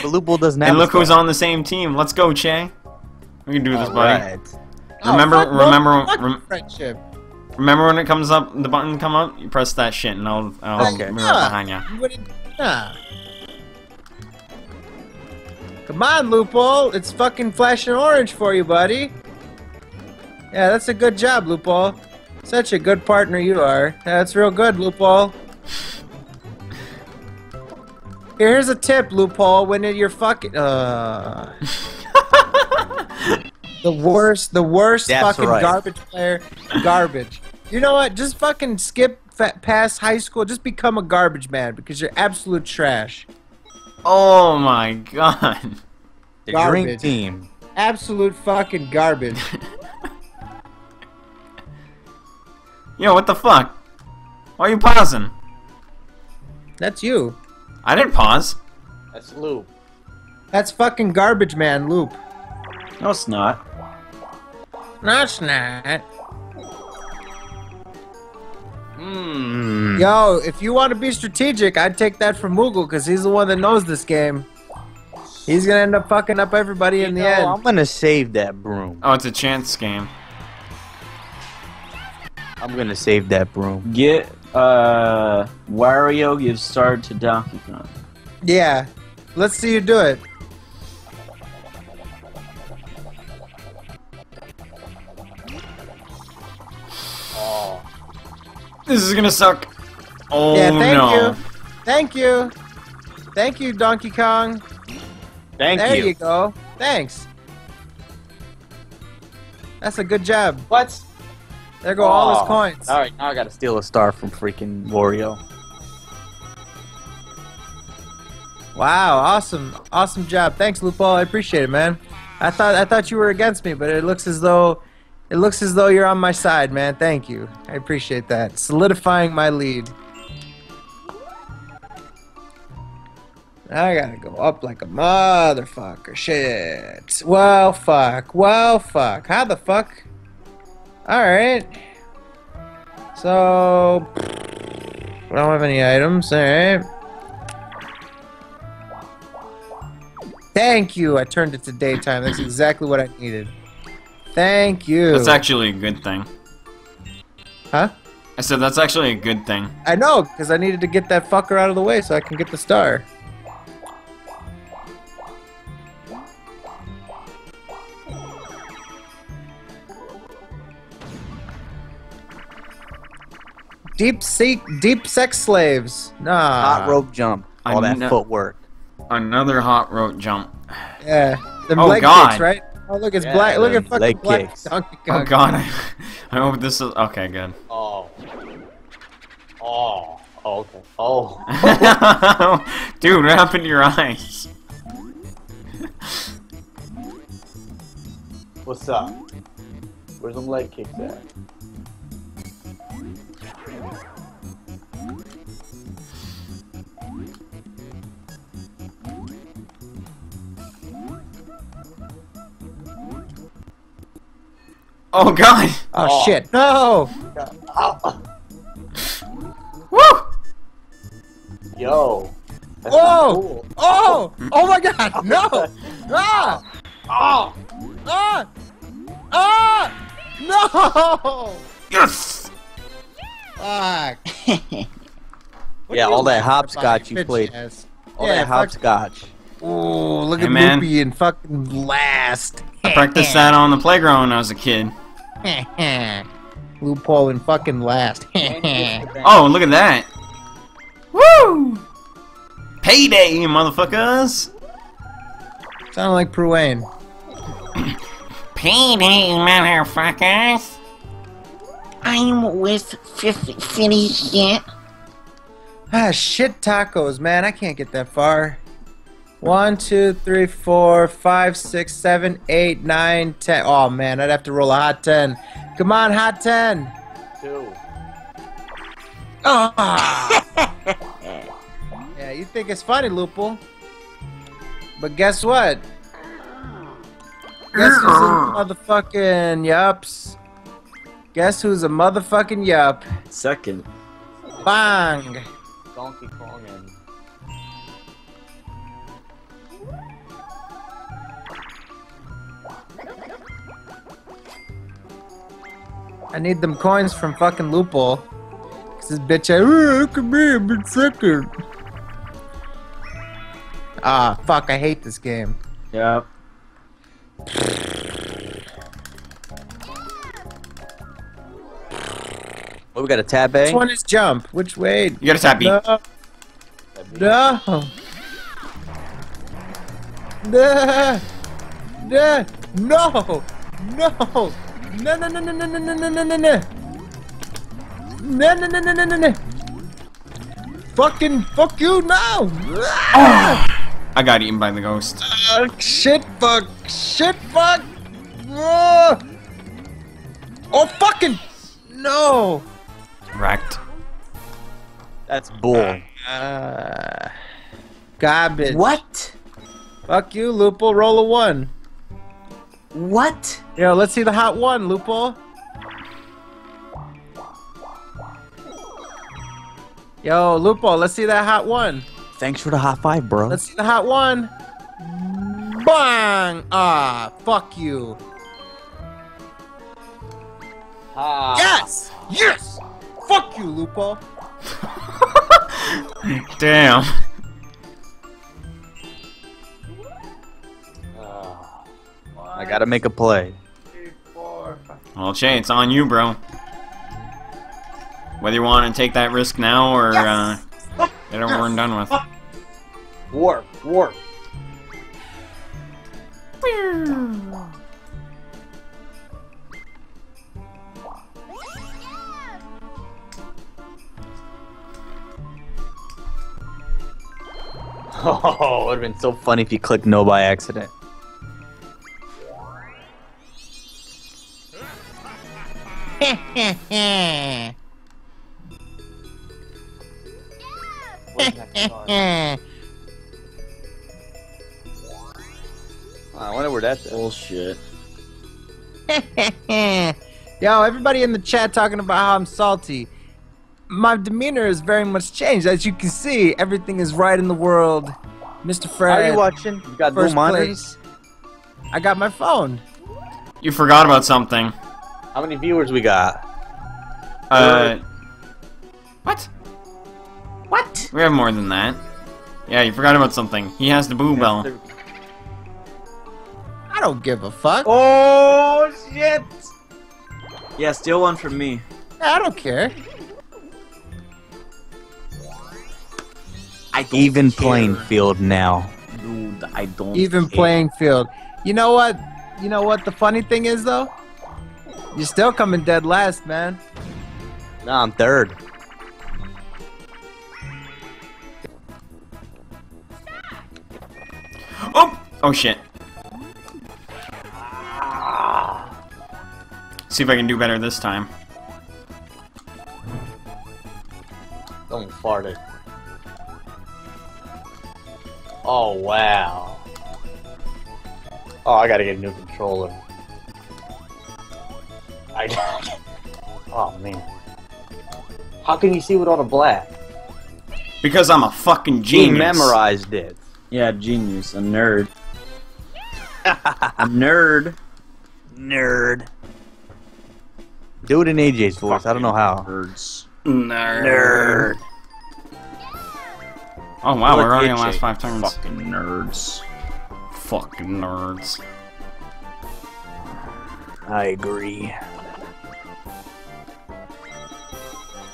The loophole doesn't have And look who's on the same team. Let's go, Che. We can do this, buddy. Alright. Oh, Remember- no, remember- fuck rem- friendship. Remember when it comes up, the button come up, you press that shit, and I'll, I'll Okay. move Yeah. behind you. What did- ah. Come on, Loophole. It's fucking flashing orange for you, buddy. Yeah, that's a good job, Loophole. Such a good partner you are. That's real good, Loophole. Here's a tip, Loophole. When you're fucking... Uh... [LAUGHS] the worst, the worst That's fucking right. garbage player. Garbage. You know what? Just fucking skip fa- past high school. Just become a garbage man because you're absolute trash. Oh my god. The dream Garbage. team. Absolute fucking garbage. [LAUGHS] Yo, what the fuck? Why are you pausing? That's you. I didn't pause. That's Lou. That's fucking garbage man, Loop. No, it's not. No, it's not. Hmm. Yo, if you want to be strategic, I'd take that from Moogle because he's the one that knows this game. He's gonna end up fucking up everybody in the No, end. I'm gonna save that broom. Oh, it's a chance game. I'm gonna save that broom. Get uh Wario gives star to Donkey Kong. Yeah. Let's see you do it. This is gonna suck. Oh yeah, thank no. you. Thank you. Thank you, Donkey Kong. Thank there you. you go. Thanks. That's a good job. What? There go all his Oh. coins. All right, now I gotta steal a star from freaking Wario. Wow, awesome, awesome job. Thanks, Loophole. I appreciate it, man. I thought I thought you were against me, but it looks as though it looks as though you're on my side, man. Thank you. I appreciate that. Solidifying my lead. I gotta go up like a motherfucker. Shit. Well, fuck. Well, fuck. How the fuck? Alright. So. I don't have any items. Alright. Thank you. I turned it to daytime. That's exactly what I needed. Thank you. That's actually a good thing. Huh? I said that's actually a good thing. I know, because I needed to get that fucker out of the way so I can get the star. Deep seek, deep sex slaves. Nah. Hot rope jump. I All that footwork. Another hot rope jump. Yeah. The Oh, leg God. kicks, right? Oh, look, it's Yeah, black. Look at fucking leg black kicks. Donkey Oh god, I, [LAUGHS] I hope this is okay. Good. Oh. Oh. oh okay. Oh. [LAUGHS] Dude, what happened to your eyes? What's up? Where's them leg kicks at? Oh god! Oh, Oh. shit. No! Oh. Woo! Yo. Whoa! cool. Oh! Oh my god! [LAUGHS] No! Ah! Oh. Ah! Ah! No! Yes! Fuck. [LAUGHS] Yeah, all that hopscotch you played. ass? All Yeah, that hopscotch. Oh, look Hey, at man. Loopy and fucking last. I practiced that on the playground when I was a kid. [LAUGHS] Loophole and fucking last. [LAUGHS] Oh, look at that! Woo! Payday, motherfuckers! Sound like Pruane. [CLEARS THROAT] Payday, motherfuckers! I'm with Fifty Finny yet. Ah, shit tacos, man. I can't get that far. One, two, three, four, five, six, seven, eight, nine, ten. Oh, man, I'd have to roll a hot ten. Come on, hot ten. Two. Ah. [LAUGHS] yeah, you think it's funny, Loophole. But guess what? Guess who's a [LAUGHS] motherfucking yups? Guess who's a motherfucking yup? Second. Bang! Donkey Kong I need them coins from fucking Loophole. Cause this bitch, I, I could be a bit second. Ah, fuck, I hate this game. Yep. What, we got a tab A? Which A? one is jump? Which way? You gotta tap B. No. No. No. No. No. No. No, no, no, no, no, no, no, no, no, no, no. No, no, no, no, no, no, no. Fucking fuck you now. I got eaten by the ghost. Ah, shit fuck. Shit fuck. Ah. Oh fucking no. Wrecked. That's bull. Uh, garbage. What? Fuck you, Loophole. Roll a one. What? Yo, let's see the hot one, Loophole. Yo, Lupo, let's see that hot one. Thanks for the high five, bro. Let's see the hot one. Bang! Ah, fuck you. Ah. Yes! Yes! Fuck you, Lupo. [LAUGHS] Damn. I gotta make a play. Well, Shay, it's on you, bro. Whether you want to take that risk now or uh, get it over and done with. Warp, warp. [LAUGHS] Oh, it would have been so funny if you clicked no by accident. I wonder where that's at. Bullshit. [LAUGHS] Yo, everybody in the chat talking about how I'm salty. My demeanor is very much changed. As you can see, everything is right in the world. Mr. How Fred, are you watching? You got first dual monitors? place. I got my phone. You forgot about something. How many viewers we got? Uh, what? What? We have more than that. Yeah, you forgot about something. He has the boo bell. I don't give a fuck. Oh shit! Yeah, steal one from me. I don't care. I don't Even care. playing field now. Dude, I don't Even care. playing field. You know what? You know what the funny thing is though? You're still coming dead last, man. No, I'm third. Oh! Oh shit. See if I can do better this time. Someone farted. Oh wow. Oh, I gotta get a new controller. I. [LAUGHS] oh man. How can you see with all the black? Because I'm a fucking He genius. memorized it. Yeah, genius. A nerd. a nerd. Nerd. Do it in AJ's voice. I don't know how. Nerds. Nerd. Oh wow, we're already in AJ. the last five turns. Fucking nerds. Fucking nerds. I agree.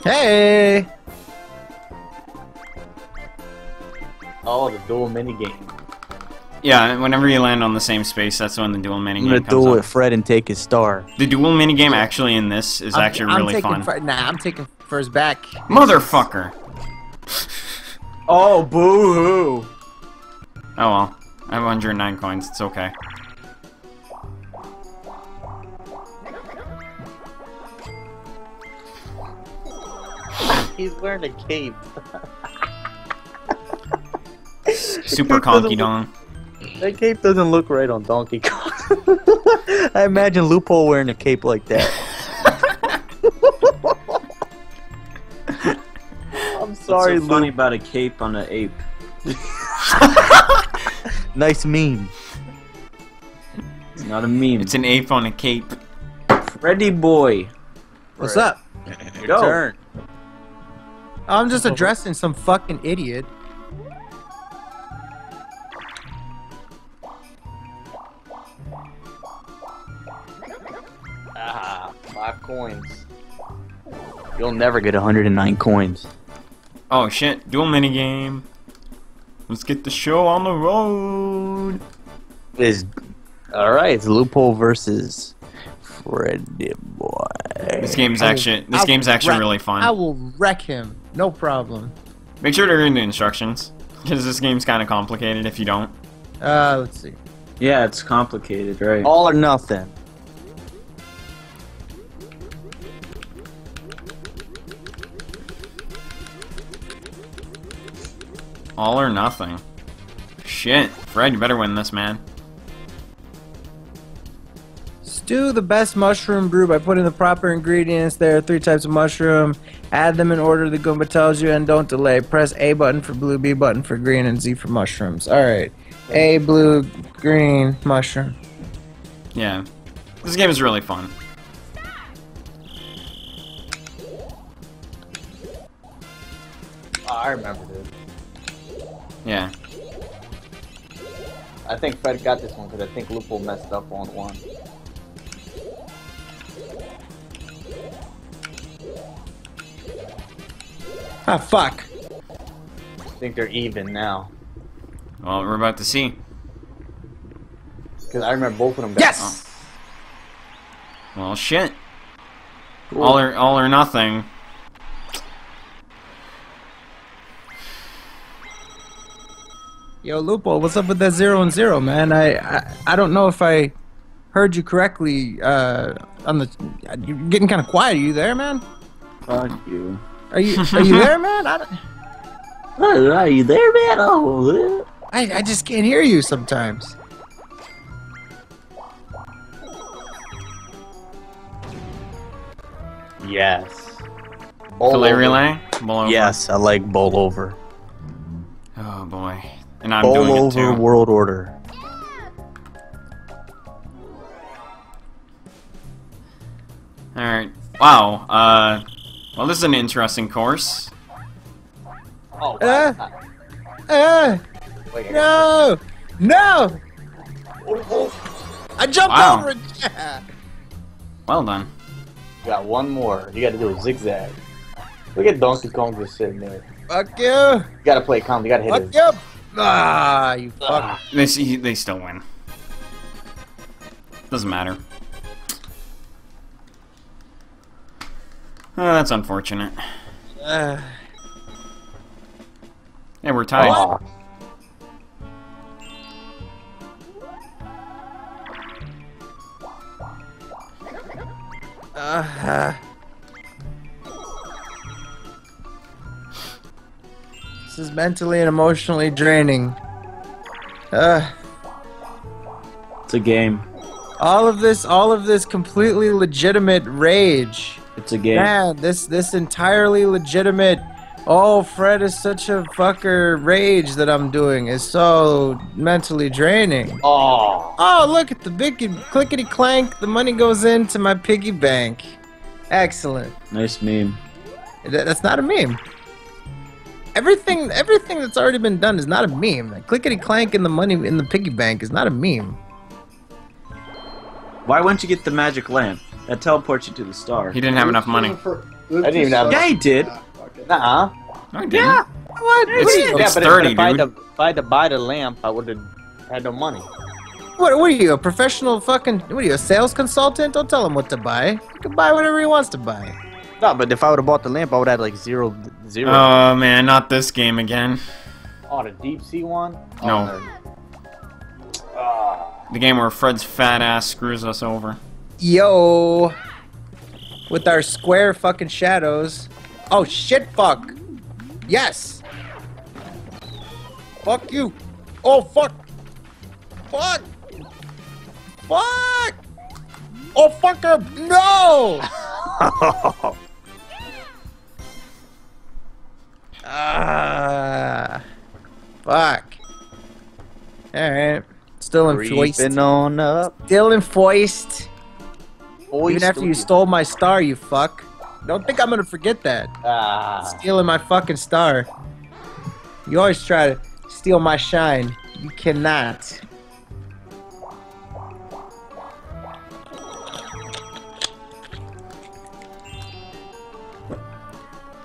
Hey! Oh, the duel minigame. Yeah, whenever you land on the same space, that's when the duel I'm gonna minigame comes duel up. with Fred and take his star. The duel minigame actually in this is I'm- actually I'm really fun. fir- nah, I'm taking first back. Motherfucker! Oh, boo hoo. Oh well. I have 109 coins, it's okay. He's wearing a cape. [LAUGHS] Super conky dong. That cape doesn't look right on Donkey Kong. [LAUGHS] I imagine Loophole wearing a cape like that. [LAUGHS] I'm sorry, What's so funny Loop. about a cape on an ape? Nice meme. It's not a meme. It's an ape on a cape. Freddy boy. What's up? Your Go. turn. I'm just addressing some fucking idiot. Ah, five coins. You'll never get 109 coins. Oh shit, duel minigame. Let's get the show on the road. Is all right. It's loophole versus Freddy boy. This game's I actually this I game's will actually wreck- really fun. I will wreck him. No problem. Make sure to read the instructions because this game's kind of complicated if you don't. Uh, let's see. Yeah, it's complicated, right? All or nothing. All or nothing. Shit, Fred, you better win this, man. Stew the best mushroom brew by putting the proper ingredients. There are three types of mushroom. Add them in order the Goomba tells you and don't delay. Press A button for blue, B button for green, and Z for mushrooms. Alright. A, blue, green, mushroom. Yeah, this game is really fun. Oh, I remember this. Yeah. I think Fred got this one because I think Loophole messed up on one. Ah, fuck. I think they're even now. Well, we're about to see. Because I remember both of them got Yes! Well, shit. All or all or nothing. Yo, Lupo, what's up with that zero and zero, man? I, I, I don't know if I heard you correctly. Uh, on the, you're getting kind of quiet. Are you there, man? Fuck you. Are you, are you there, man? I, don't- Oh, [LAUGHS] are you there, man? Oh, I, I just can't hear you sometimes. Yes. Bowl Filet over. relay. Bowl over. Yes, I like bowl over. Oh boy. And I'm bowl doing it over too. world order. All right. Wow. Uh. Well, this is an interesting course. Oh, Uh, wow. uh, Wait, I gotta- no! No! I jumped Wow. over it! Yeah. [LAUGHS] Well done. You got one more. You gotta do a zigzag. Look at Donkey Kong just sitting there. Fuck you! You gotta play calm. You gotta hit Fuck it. you! Ah, you fuck. They. They still win. Doesn't matter. Oh, that's unfortunate. Uh, Yeah, we're tied. ah. uh, this is mentally and emotionally draining. Uh, It's a game. all of this, all of this completely legitimate rage. It's a game. Man, this this entirely legitimate. Oh, Fred is such a fucker. Rage that I'm doing is so mentally draining. Oh. Oh, look at the big clickety clank. The money goes into my piggy bank. Excellent. Nice meme. That- That's not a meme. Everything, everything that's already been done is not a meme. That clickety clank in the money in the piggy bank is not a meme. Why won't you get the magic lamp? That teleports you to the star. He didn't have enough money. For, I didn't even have- Yeah, he did. Nah. No, he didn't. What? It's, What you, it's but 30, if, I had dude. to, if I had to buy the lamp, I would have had no money. what, what are you, a professional fucking? What are you, a sales consultant? Don't tell him what to buy. He can buy whatever he wants to buy. No, but if I would have bought the lamp, I would have had like zero, zero. Oh man, not this game again. oh, the deep sea one? No. Oh, Ah. The game where Fred's fat ass screws us over. Yo, with our square fucking shadows. Oh shit! Fuck. Yes. Fuck you. Oh fuck. Fuck. Fuck. Oh fucker! No. [LAUGHS] Ah. fuck. All right. Still in foist. Creeping on up. Still in foist. Even after you on stole my star, you fuck. Don't think I'm gonna forget that. Ah. Stealing my fucking star. You always try to steal my shine. You cannot.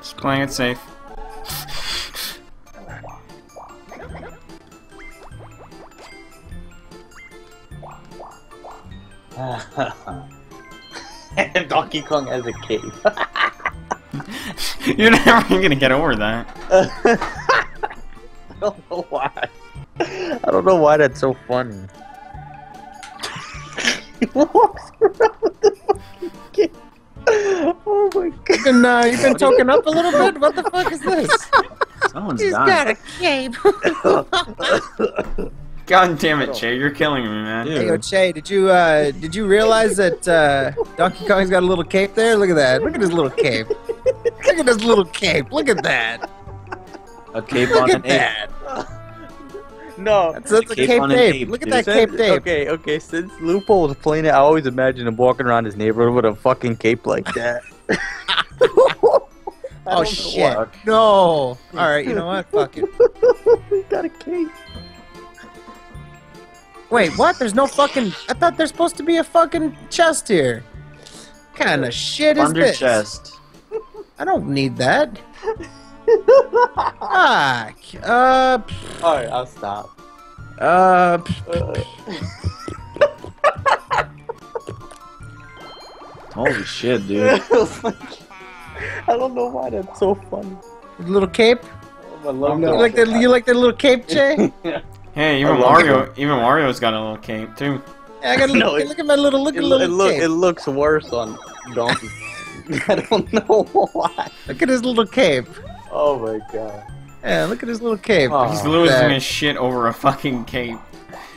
Just playing it safe. [LAUGHS] [LAUGHS] Donkey Kong has a cape. [LAUGHS] You're never gonna get over that. [LAUGHS] I don't know why. I don't know why that's so funny. he walks around with the fucking cape. Oh my god. You've been, uh, you've been token up a little bit? What the fuck is this? Someone's He's dying. got a cape. God damn it, Che, you're killing me, man. Hey, yo, Che, did you uh, did you realize that uh, Donkey Kong's got a little cape there? Look at that. Look at his little cape. Look at his little cape. Look at that. A cape Look on at an ape. No. That's, that's a Cape cape on an ape, Look at dude. that cape Since- tape. Okay, okay. Since Lupo was playing it, I always imagined him walking around his neighborhood with a fucking cape like that. [LAUGHS] [LAUGHS] Oh shit. why. No. All right, you know what? Fuck it. [LAUGHS] he got a cape. Wait, what? There's no fucking. I thought there's supposed to be a fucking chest here. Kind of shit is Thunder this? chest. I don't need that. Fuck. Uh. Alright, I'll stop. Uh. [LAUGHS] Holy shit, dude. [LAUGHS] I don't know why that's so funny. little cape. Oh, I love You like that? You like that little cape, Jay? [LAUGHS] Hey, even I love Mario, even Mario's got a little cape too. Yeah, I got a [LAUGHS] No, look, it- look at my little look It, at it, little look, cape. it looks worse on Donkey. [LAUGHS] I don't know why. Look at his little cape. Oh my god. Yeah, look at his little cape. Oh. He's Oh, losing that. his shit over a fucking cape.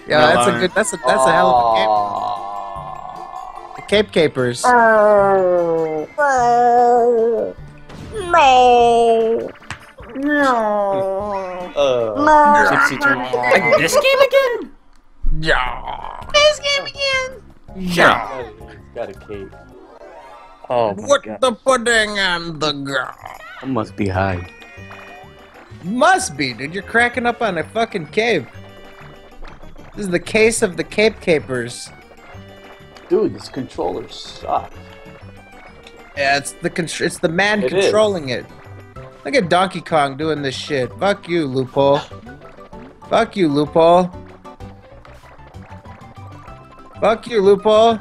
Yeah, No, that's a good. That's a that's a hell of a cape. Oh. The cape capers. Oh, oh, no. No. Uh, No. Tipsy turn. Like this game again? Yeah. This game again. Yeah. up. He's got a cape. Oh my What god. the pudding and the girl? I must be high. Must be, dude. You're cracking up on a fucking cape. This is the case of the cape capers. Dude, this controller sucks. Yeah, it's the contr- it's the man It is. controlling it. Look at Donkey Kong doing this shit. Fuck you, loophole. Fuck you, loophole. Fuck you, loophole.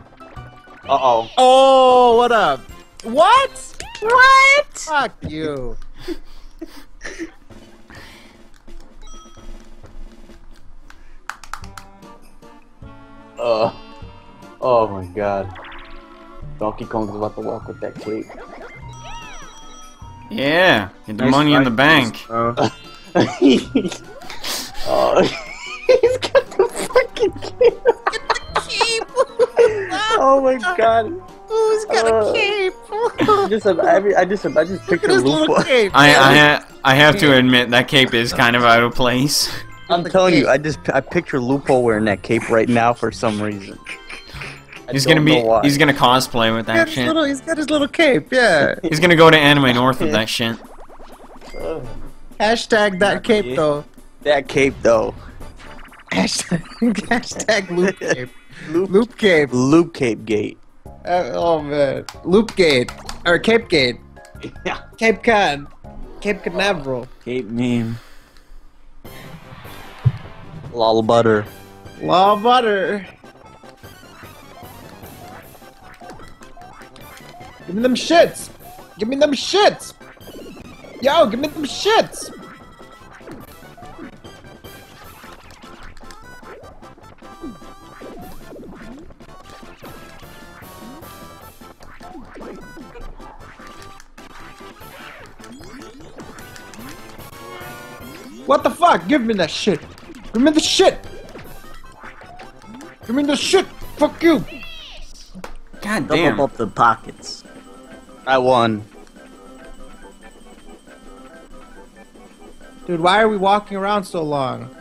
Uh oh. Oh, what up? What? What? Fuck you. Uh. Oh my god. Donkey Kong's about to walk with that cape. Yeah, get the Nice money in the bank. bro. [LAUGHS] oh, he's got the fucking cape. Cape. Oh my god. Who's got Uh, a cape? [LAUGHS] I just, I, I just, I just Look at picture his Lupo. cape. I, I, I have to admit that cape is kind of out of place. I'm telling you. I just, I picture Lupo wearing that cape right now for some reason. I He's gonna be, he's gonna cosplay with that his shit. little, he's got his little cape, yeah. He's gonna go to Anime North with that shit. [LAUGHS] Hashtag that cape, Yeah. though. that cape though. Hashtag, [LAUGHS] hashtag loop cape. Loop, Loop cape. loop cape gate. Uh, oh, man. Loop gate. Or Cape Gate. Yeah. Cape Cod. Cape Canaveral. Cape meme. Lol butter. Law butter. Give me them shits. Give me them shits. Yo, give me them shits. What the fuck? Give me that shit. Give me the shit. Give me the shit. Fuck you. God Double damn. up the pockets. I won. Dude, why are we walking around so long?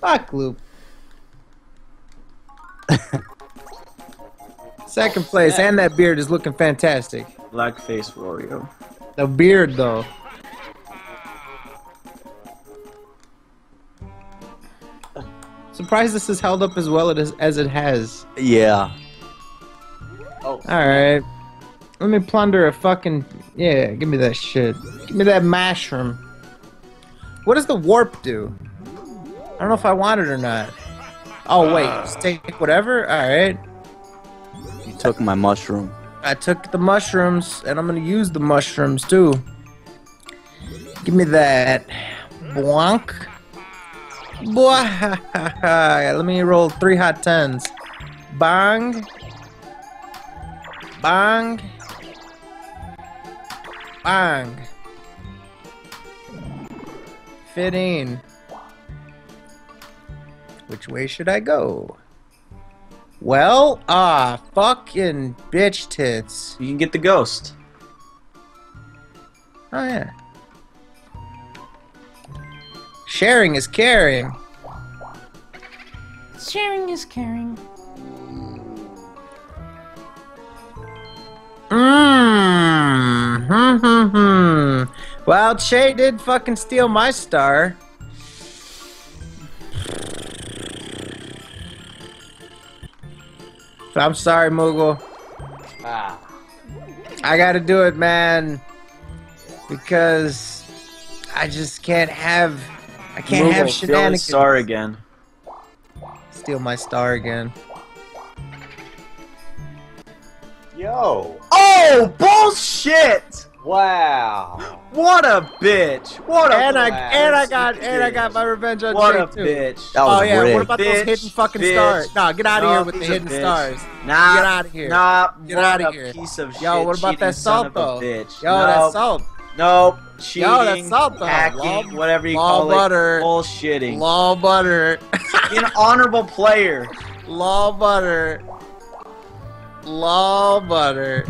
Fuck, Loop. [LAUGHS] Second place, and that beard is looking fantastic. Blackface Wario. The beard, though. Surprised this has held up as well as, as it has. Yeah. Oh. Alright. Let me plunder a fucking. Yeah, give me that shit. Give me that mushroom. What does the warp do? I don't know if I want it or not. Oh, wait. Uh. Just take whatever? Alright. You took my mushroom. I took the mushrooms, and I'm gonna use the mushrooms too. Give me that. Blanc. Boy, [LAUGHS] let me roll three hot tens. Bang. Bang. Bang. Fitting. Which way should I go? Well, ah, fucking bitch tits. You can get the ghost. Oh yeah. Sharing is caring. Sharing is caring. Mmm. Hmm, hmm, [LAUGHS] hmm. Well, Che did fucking steal my star. But I'm sorry, Moogle. Ah. I gotta do it, man. Because I just can't have. I can't have Moogle, steal his shenanigans. star again. Steal my star again. Yo. Oh, bullshit! Wow. What a bitch. What a And I and I got and I got my revenge on you. What Jay a too. bitch. That oh, was oh yeah, rigged. what about those hidden fucking bitch. stars? Nah, get out of No, here with the hidden bitch. stars. Nah, Get out of here. Nah, Get out of here. piece of Yo, shit. what about that salt though? bitch. Yo, nope. that salt. Nope. Cheating. Yo, that salt, though. Hacking, Law- whatever you law call butter. it. Bullshitting. Law butter. Be an honorable player. Law butter. Law butter.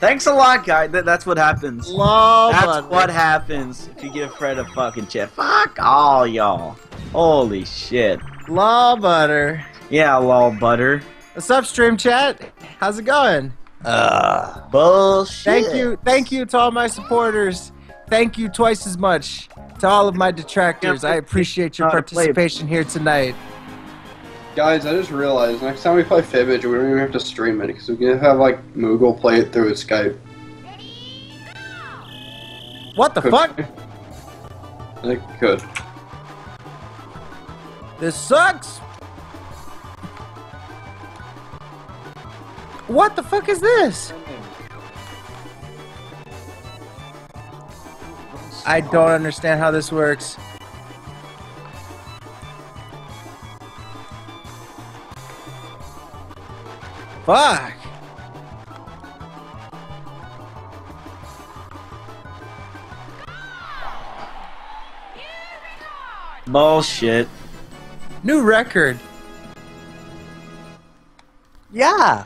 Thanks a lot, guy. Th- that's what happens. Law That's butter. what happens if you give Fred a fucking chip. Fuck all y'all. Holy shit. Law butter. Yeah, law butter. What's up, stream chat? How's it going? Uh, Bullshit. Thank you, thank you to all my supporters. Thank you twice as much to all of my detractors. I appreciate your Not a play- participation here tonight. Guys, I just realized next time we play Fibbage, we don't even have to stream it because we can have like Moogle play it through Skype. What the fuck? I think could. This sucks. What the fuck is this? I don't understand how this works. Fuck. Bullshit. New record. yeah.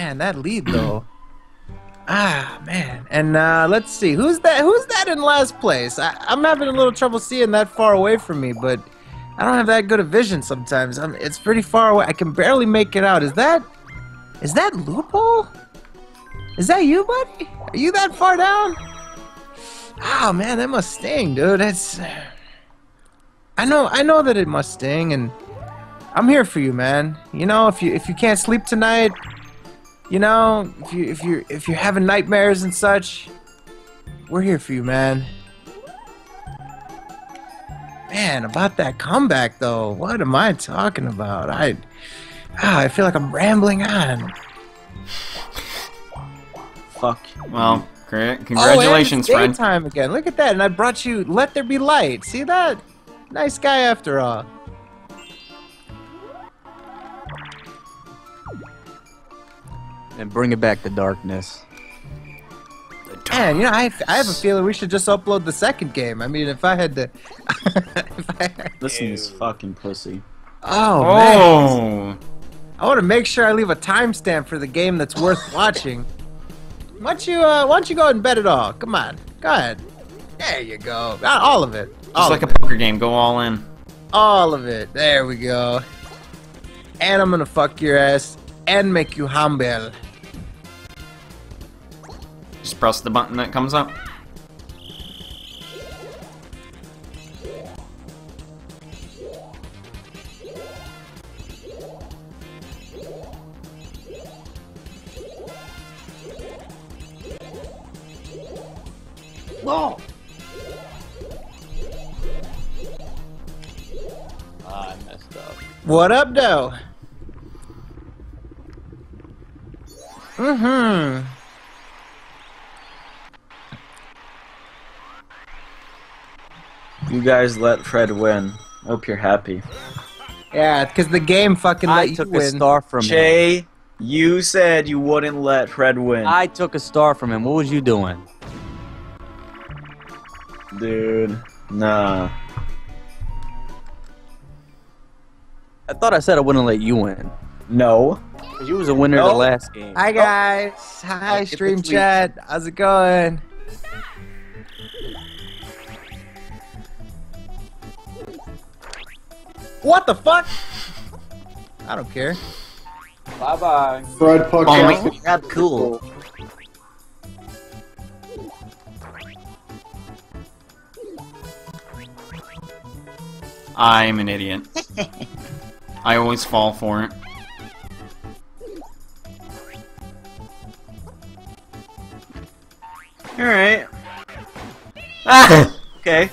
Man, that lead though. Ah man, and uh, let's see who's that. Who's that in last place? I, I'm having a little trouble seeing that far away from me, but I don't have that good a vision sometimes. I'm, it's pretty far away. I can barely make it out. Is that? Is that loophole? Is that you, buddy? Are you that far down? Oh man, that must sting, dude. It's. I know, I know that it must sting, and I'm here for you, man. You know, if you if you can't sleep tonight, you know, if you if you if you're having nightmares and such, we're here for you, man. Man, about that comeback though, what am I talking about? I ah, I feel like I'm rambling on. Fuck. Well, great. oh, Congratulations, and it's friend. daytime again. Look at that, and I brought you "Let There Be Light." See that? Nice guy after all. And bring it back to darkness. Man, you know, I, I have a feeling we should just upload the second game. I mean, if I had to. [LAUGHS] if I had- Listen to this fucking pussy. oh, man. Oh. I want to make sure I leave a timestamp for the game that's worth [LAUGHS] watching. Why don't you, uh, why don't you go ahead and bet it all? Come on, go ahead. There you go. Uh, All of it. Just like a it. poker game, go all in. All of it. There we go. And I'm gonna fuck your ass and make you humble. Just press the button that comes up. I messed up. What up, though? Mm-hmm. You guys let Fred win. Hope you're happy. Yeah, because the game fucking let I you took a star from him. Jay, you said you wouldn't let Fred win. I took a star from him. What was you doing? Dude, nah. I thought I said I wouldn't let you win. No. 'Cause you was a winner of No. the last game. Hi guys. Hi I'll stream chat. How's it going? What the fuck? I don't care. Bye bye. Fred Oh, podcast. wait. That's cool. I'm an idiot. I always fall for it. Alright. Ah! [LAUGHS] Okay.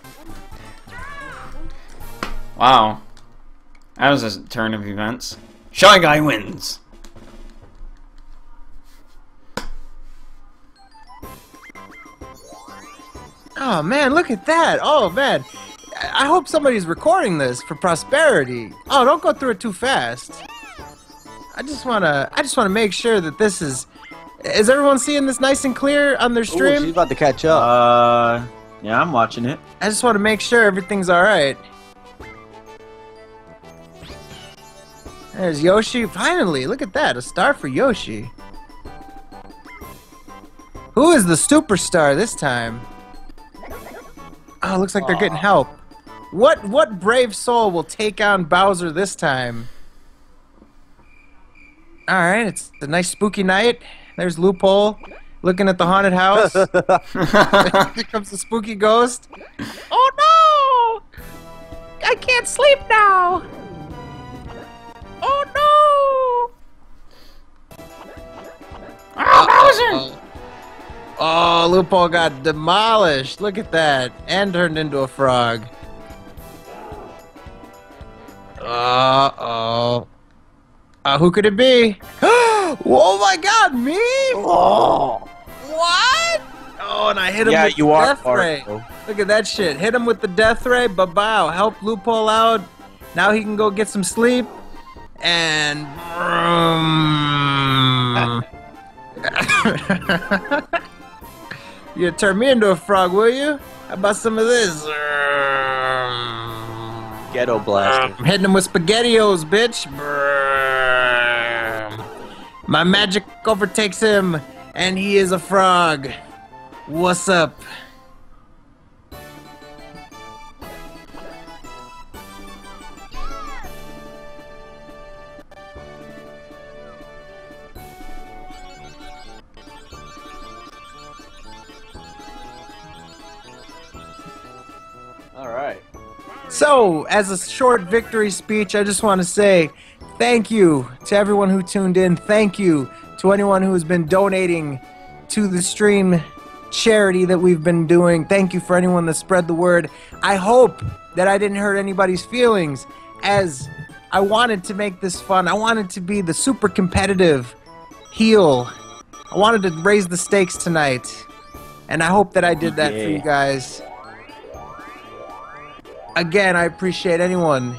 Wow. That was a turn of events. Shy Guy wins. Oh man, look at that. Oh man. I I hope somebody's recording this for prosperity. Oh, don't go through it too fast. I just wanna I just wanna make sure that this is is everyone seeing this nice and clear on their stream? Ooh, she's stream? about to catch up. Uh, yeah, I'm watching it. I just want to make sure everything's alright. There's Yoshi. Finally, look at that. A star for Yoshi. Who is the superstar this time? Oh, looks like they're getting help. What what brave soul will take on Bowser this time? Alright, it's a nice spooky night. There's Loophole looking at the haunted house. [LAUGHS] Here comes the spooky ghost. Oh no! I can't sleep now! Oh, Bowser! oh, Loophole got demolished. Look at that. And turned into a frog. Uh oh. Uh, who could it be? [GASPS] oh my god, me? oh. What? Oh, and I hit him Yeah, with you the are death ray. Fargo. Look at that shit. Hit him with the death ray. Ba bow. Help Loophole out. Now he can go get some sleep. And. [LAUGHS] [LAUGHS] you turn me into a frog, will you? How about some of this? Ghetto blaster. I'm hitting him with spaghettios, bitch. My magic overtakes him, and he is a frog. What's up? So, as a short victory speech, I just want to say thank you to everyone who tuned in. Thank you to anyone who has been donating to the stream charity that we've been doing. Thank you for anyone that spread the word. I hope that I didn't hurt anybody's feelings as I wanted to make this fun. I wanted to be the super competitive heel. I wanted to raise the stakes tonight. And I hope that I did that for you guys. Again, I appreciate anyone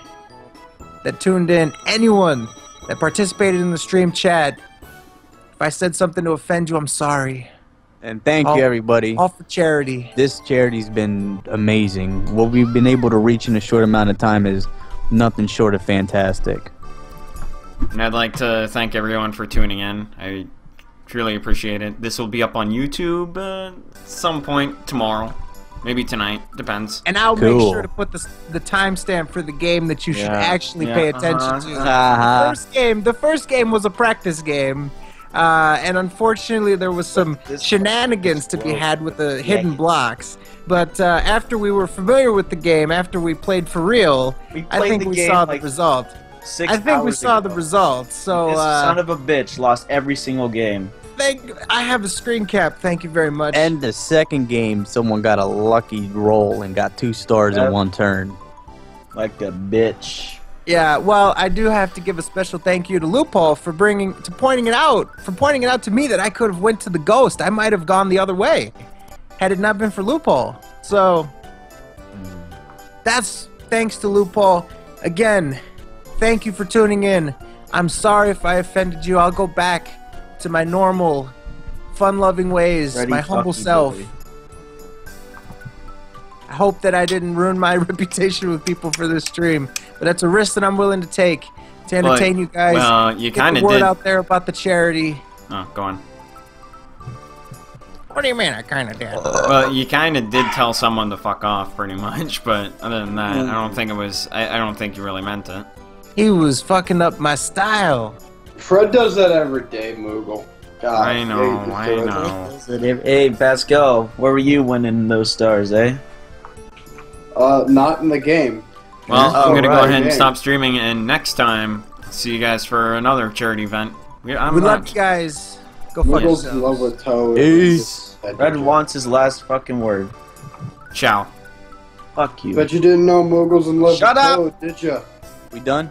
that tuned in, anyone that participated in the stream chat. If I said something to offend you, I'm sorry. And thank All- you, everybody. All for charity. This charity's been amazing. What we've been able to reach in a short amount of time is nothing short of fantastic. And I'd like to thank everyone for tuning in. I truly appreciate it. This will be up on YouTube uh, some point tomorrow. Maybe tonight. Depends. And I'll make sure to put the the timestamp for the game that you should actually Yeah, pay attention uh-huh. to. Uh-huh. First game, the first game was a practice game. Uh, and unfortunately, there was some shenanigans to be had with the hidden blocks. But uh, after we were familiar with the game, after we played for real, We I think we saw like the result. six I think we saw ago. the result. So this uh, son of a bitch lost every single game. Thank. I have a screen cap. Thank you very much. And the second game, someone got a lucky roll and got two stars Yep. in one turn. Like a bitch. Yeah, well, I do have to give a special thank you to Loophole for bringing to pointing it out, for pointing it out to me that I could have went to the ghost. I might have gone the other way had it not been for Loophole. So that's thanks to Loophole. Again, thank you for tuning in. I'm sorry if I offended you. I'll go back to my normal fun-loving ways, Freddy my humble self. I hope that I didn't ruin my [LAUGHS] reputation with people for this stream, but that's a risk that I'm willing to take to entertain you guys. Well, you kind the of word did. out there about the charity. Oh, go on. What do you mean I kind of did? Well, you kind of did tell someone to fuck off, pretty [LAUGHS] much. But other than that, I mm. don't think it was. I, I don't think you really meant it. He was fucking up my style. Fred does that every day, Moogle. God, I know, I know. Hey, Pascal, where were you winning those stars, eh? Uh, not in the game. Well, I'm gonna go ahead and yeah. stop streaming, and next time, see you guys for another charity event. We, I'm we not. love you guys. Go fuck Moogle's in love with Toad. Peace. Fred wants his last fucking word. Ciao. Fuck you. Bet you didn't know Moogle's in love Shut with up! Toad, did you? We done?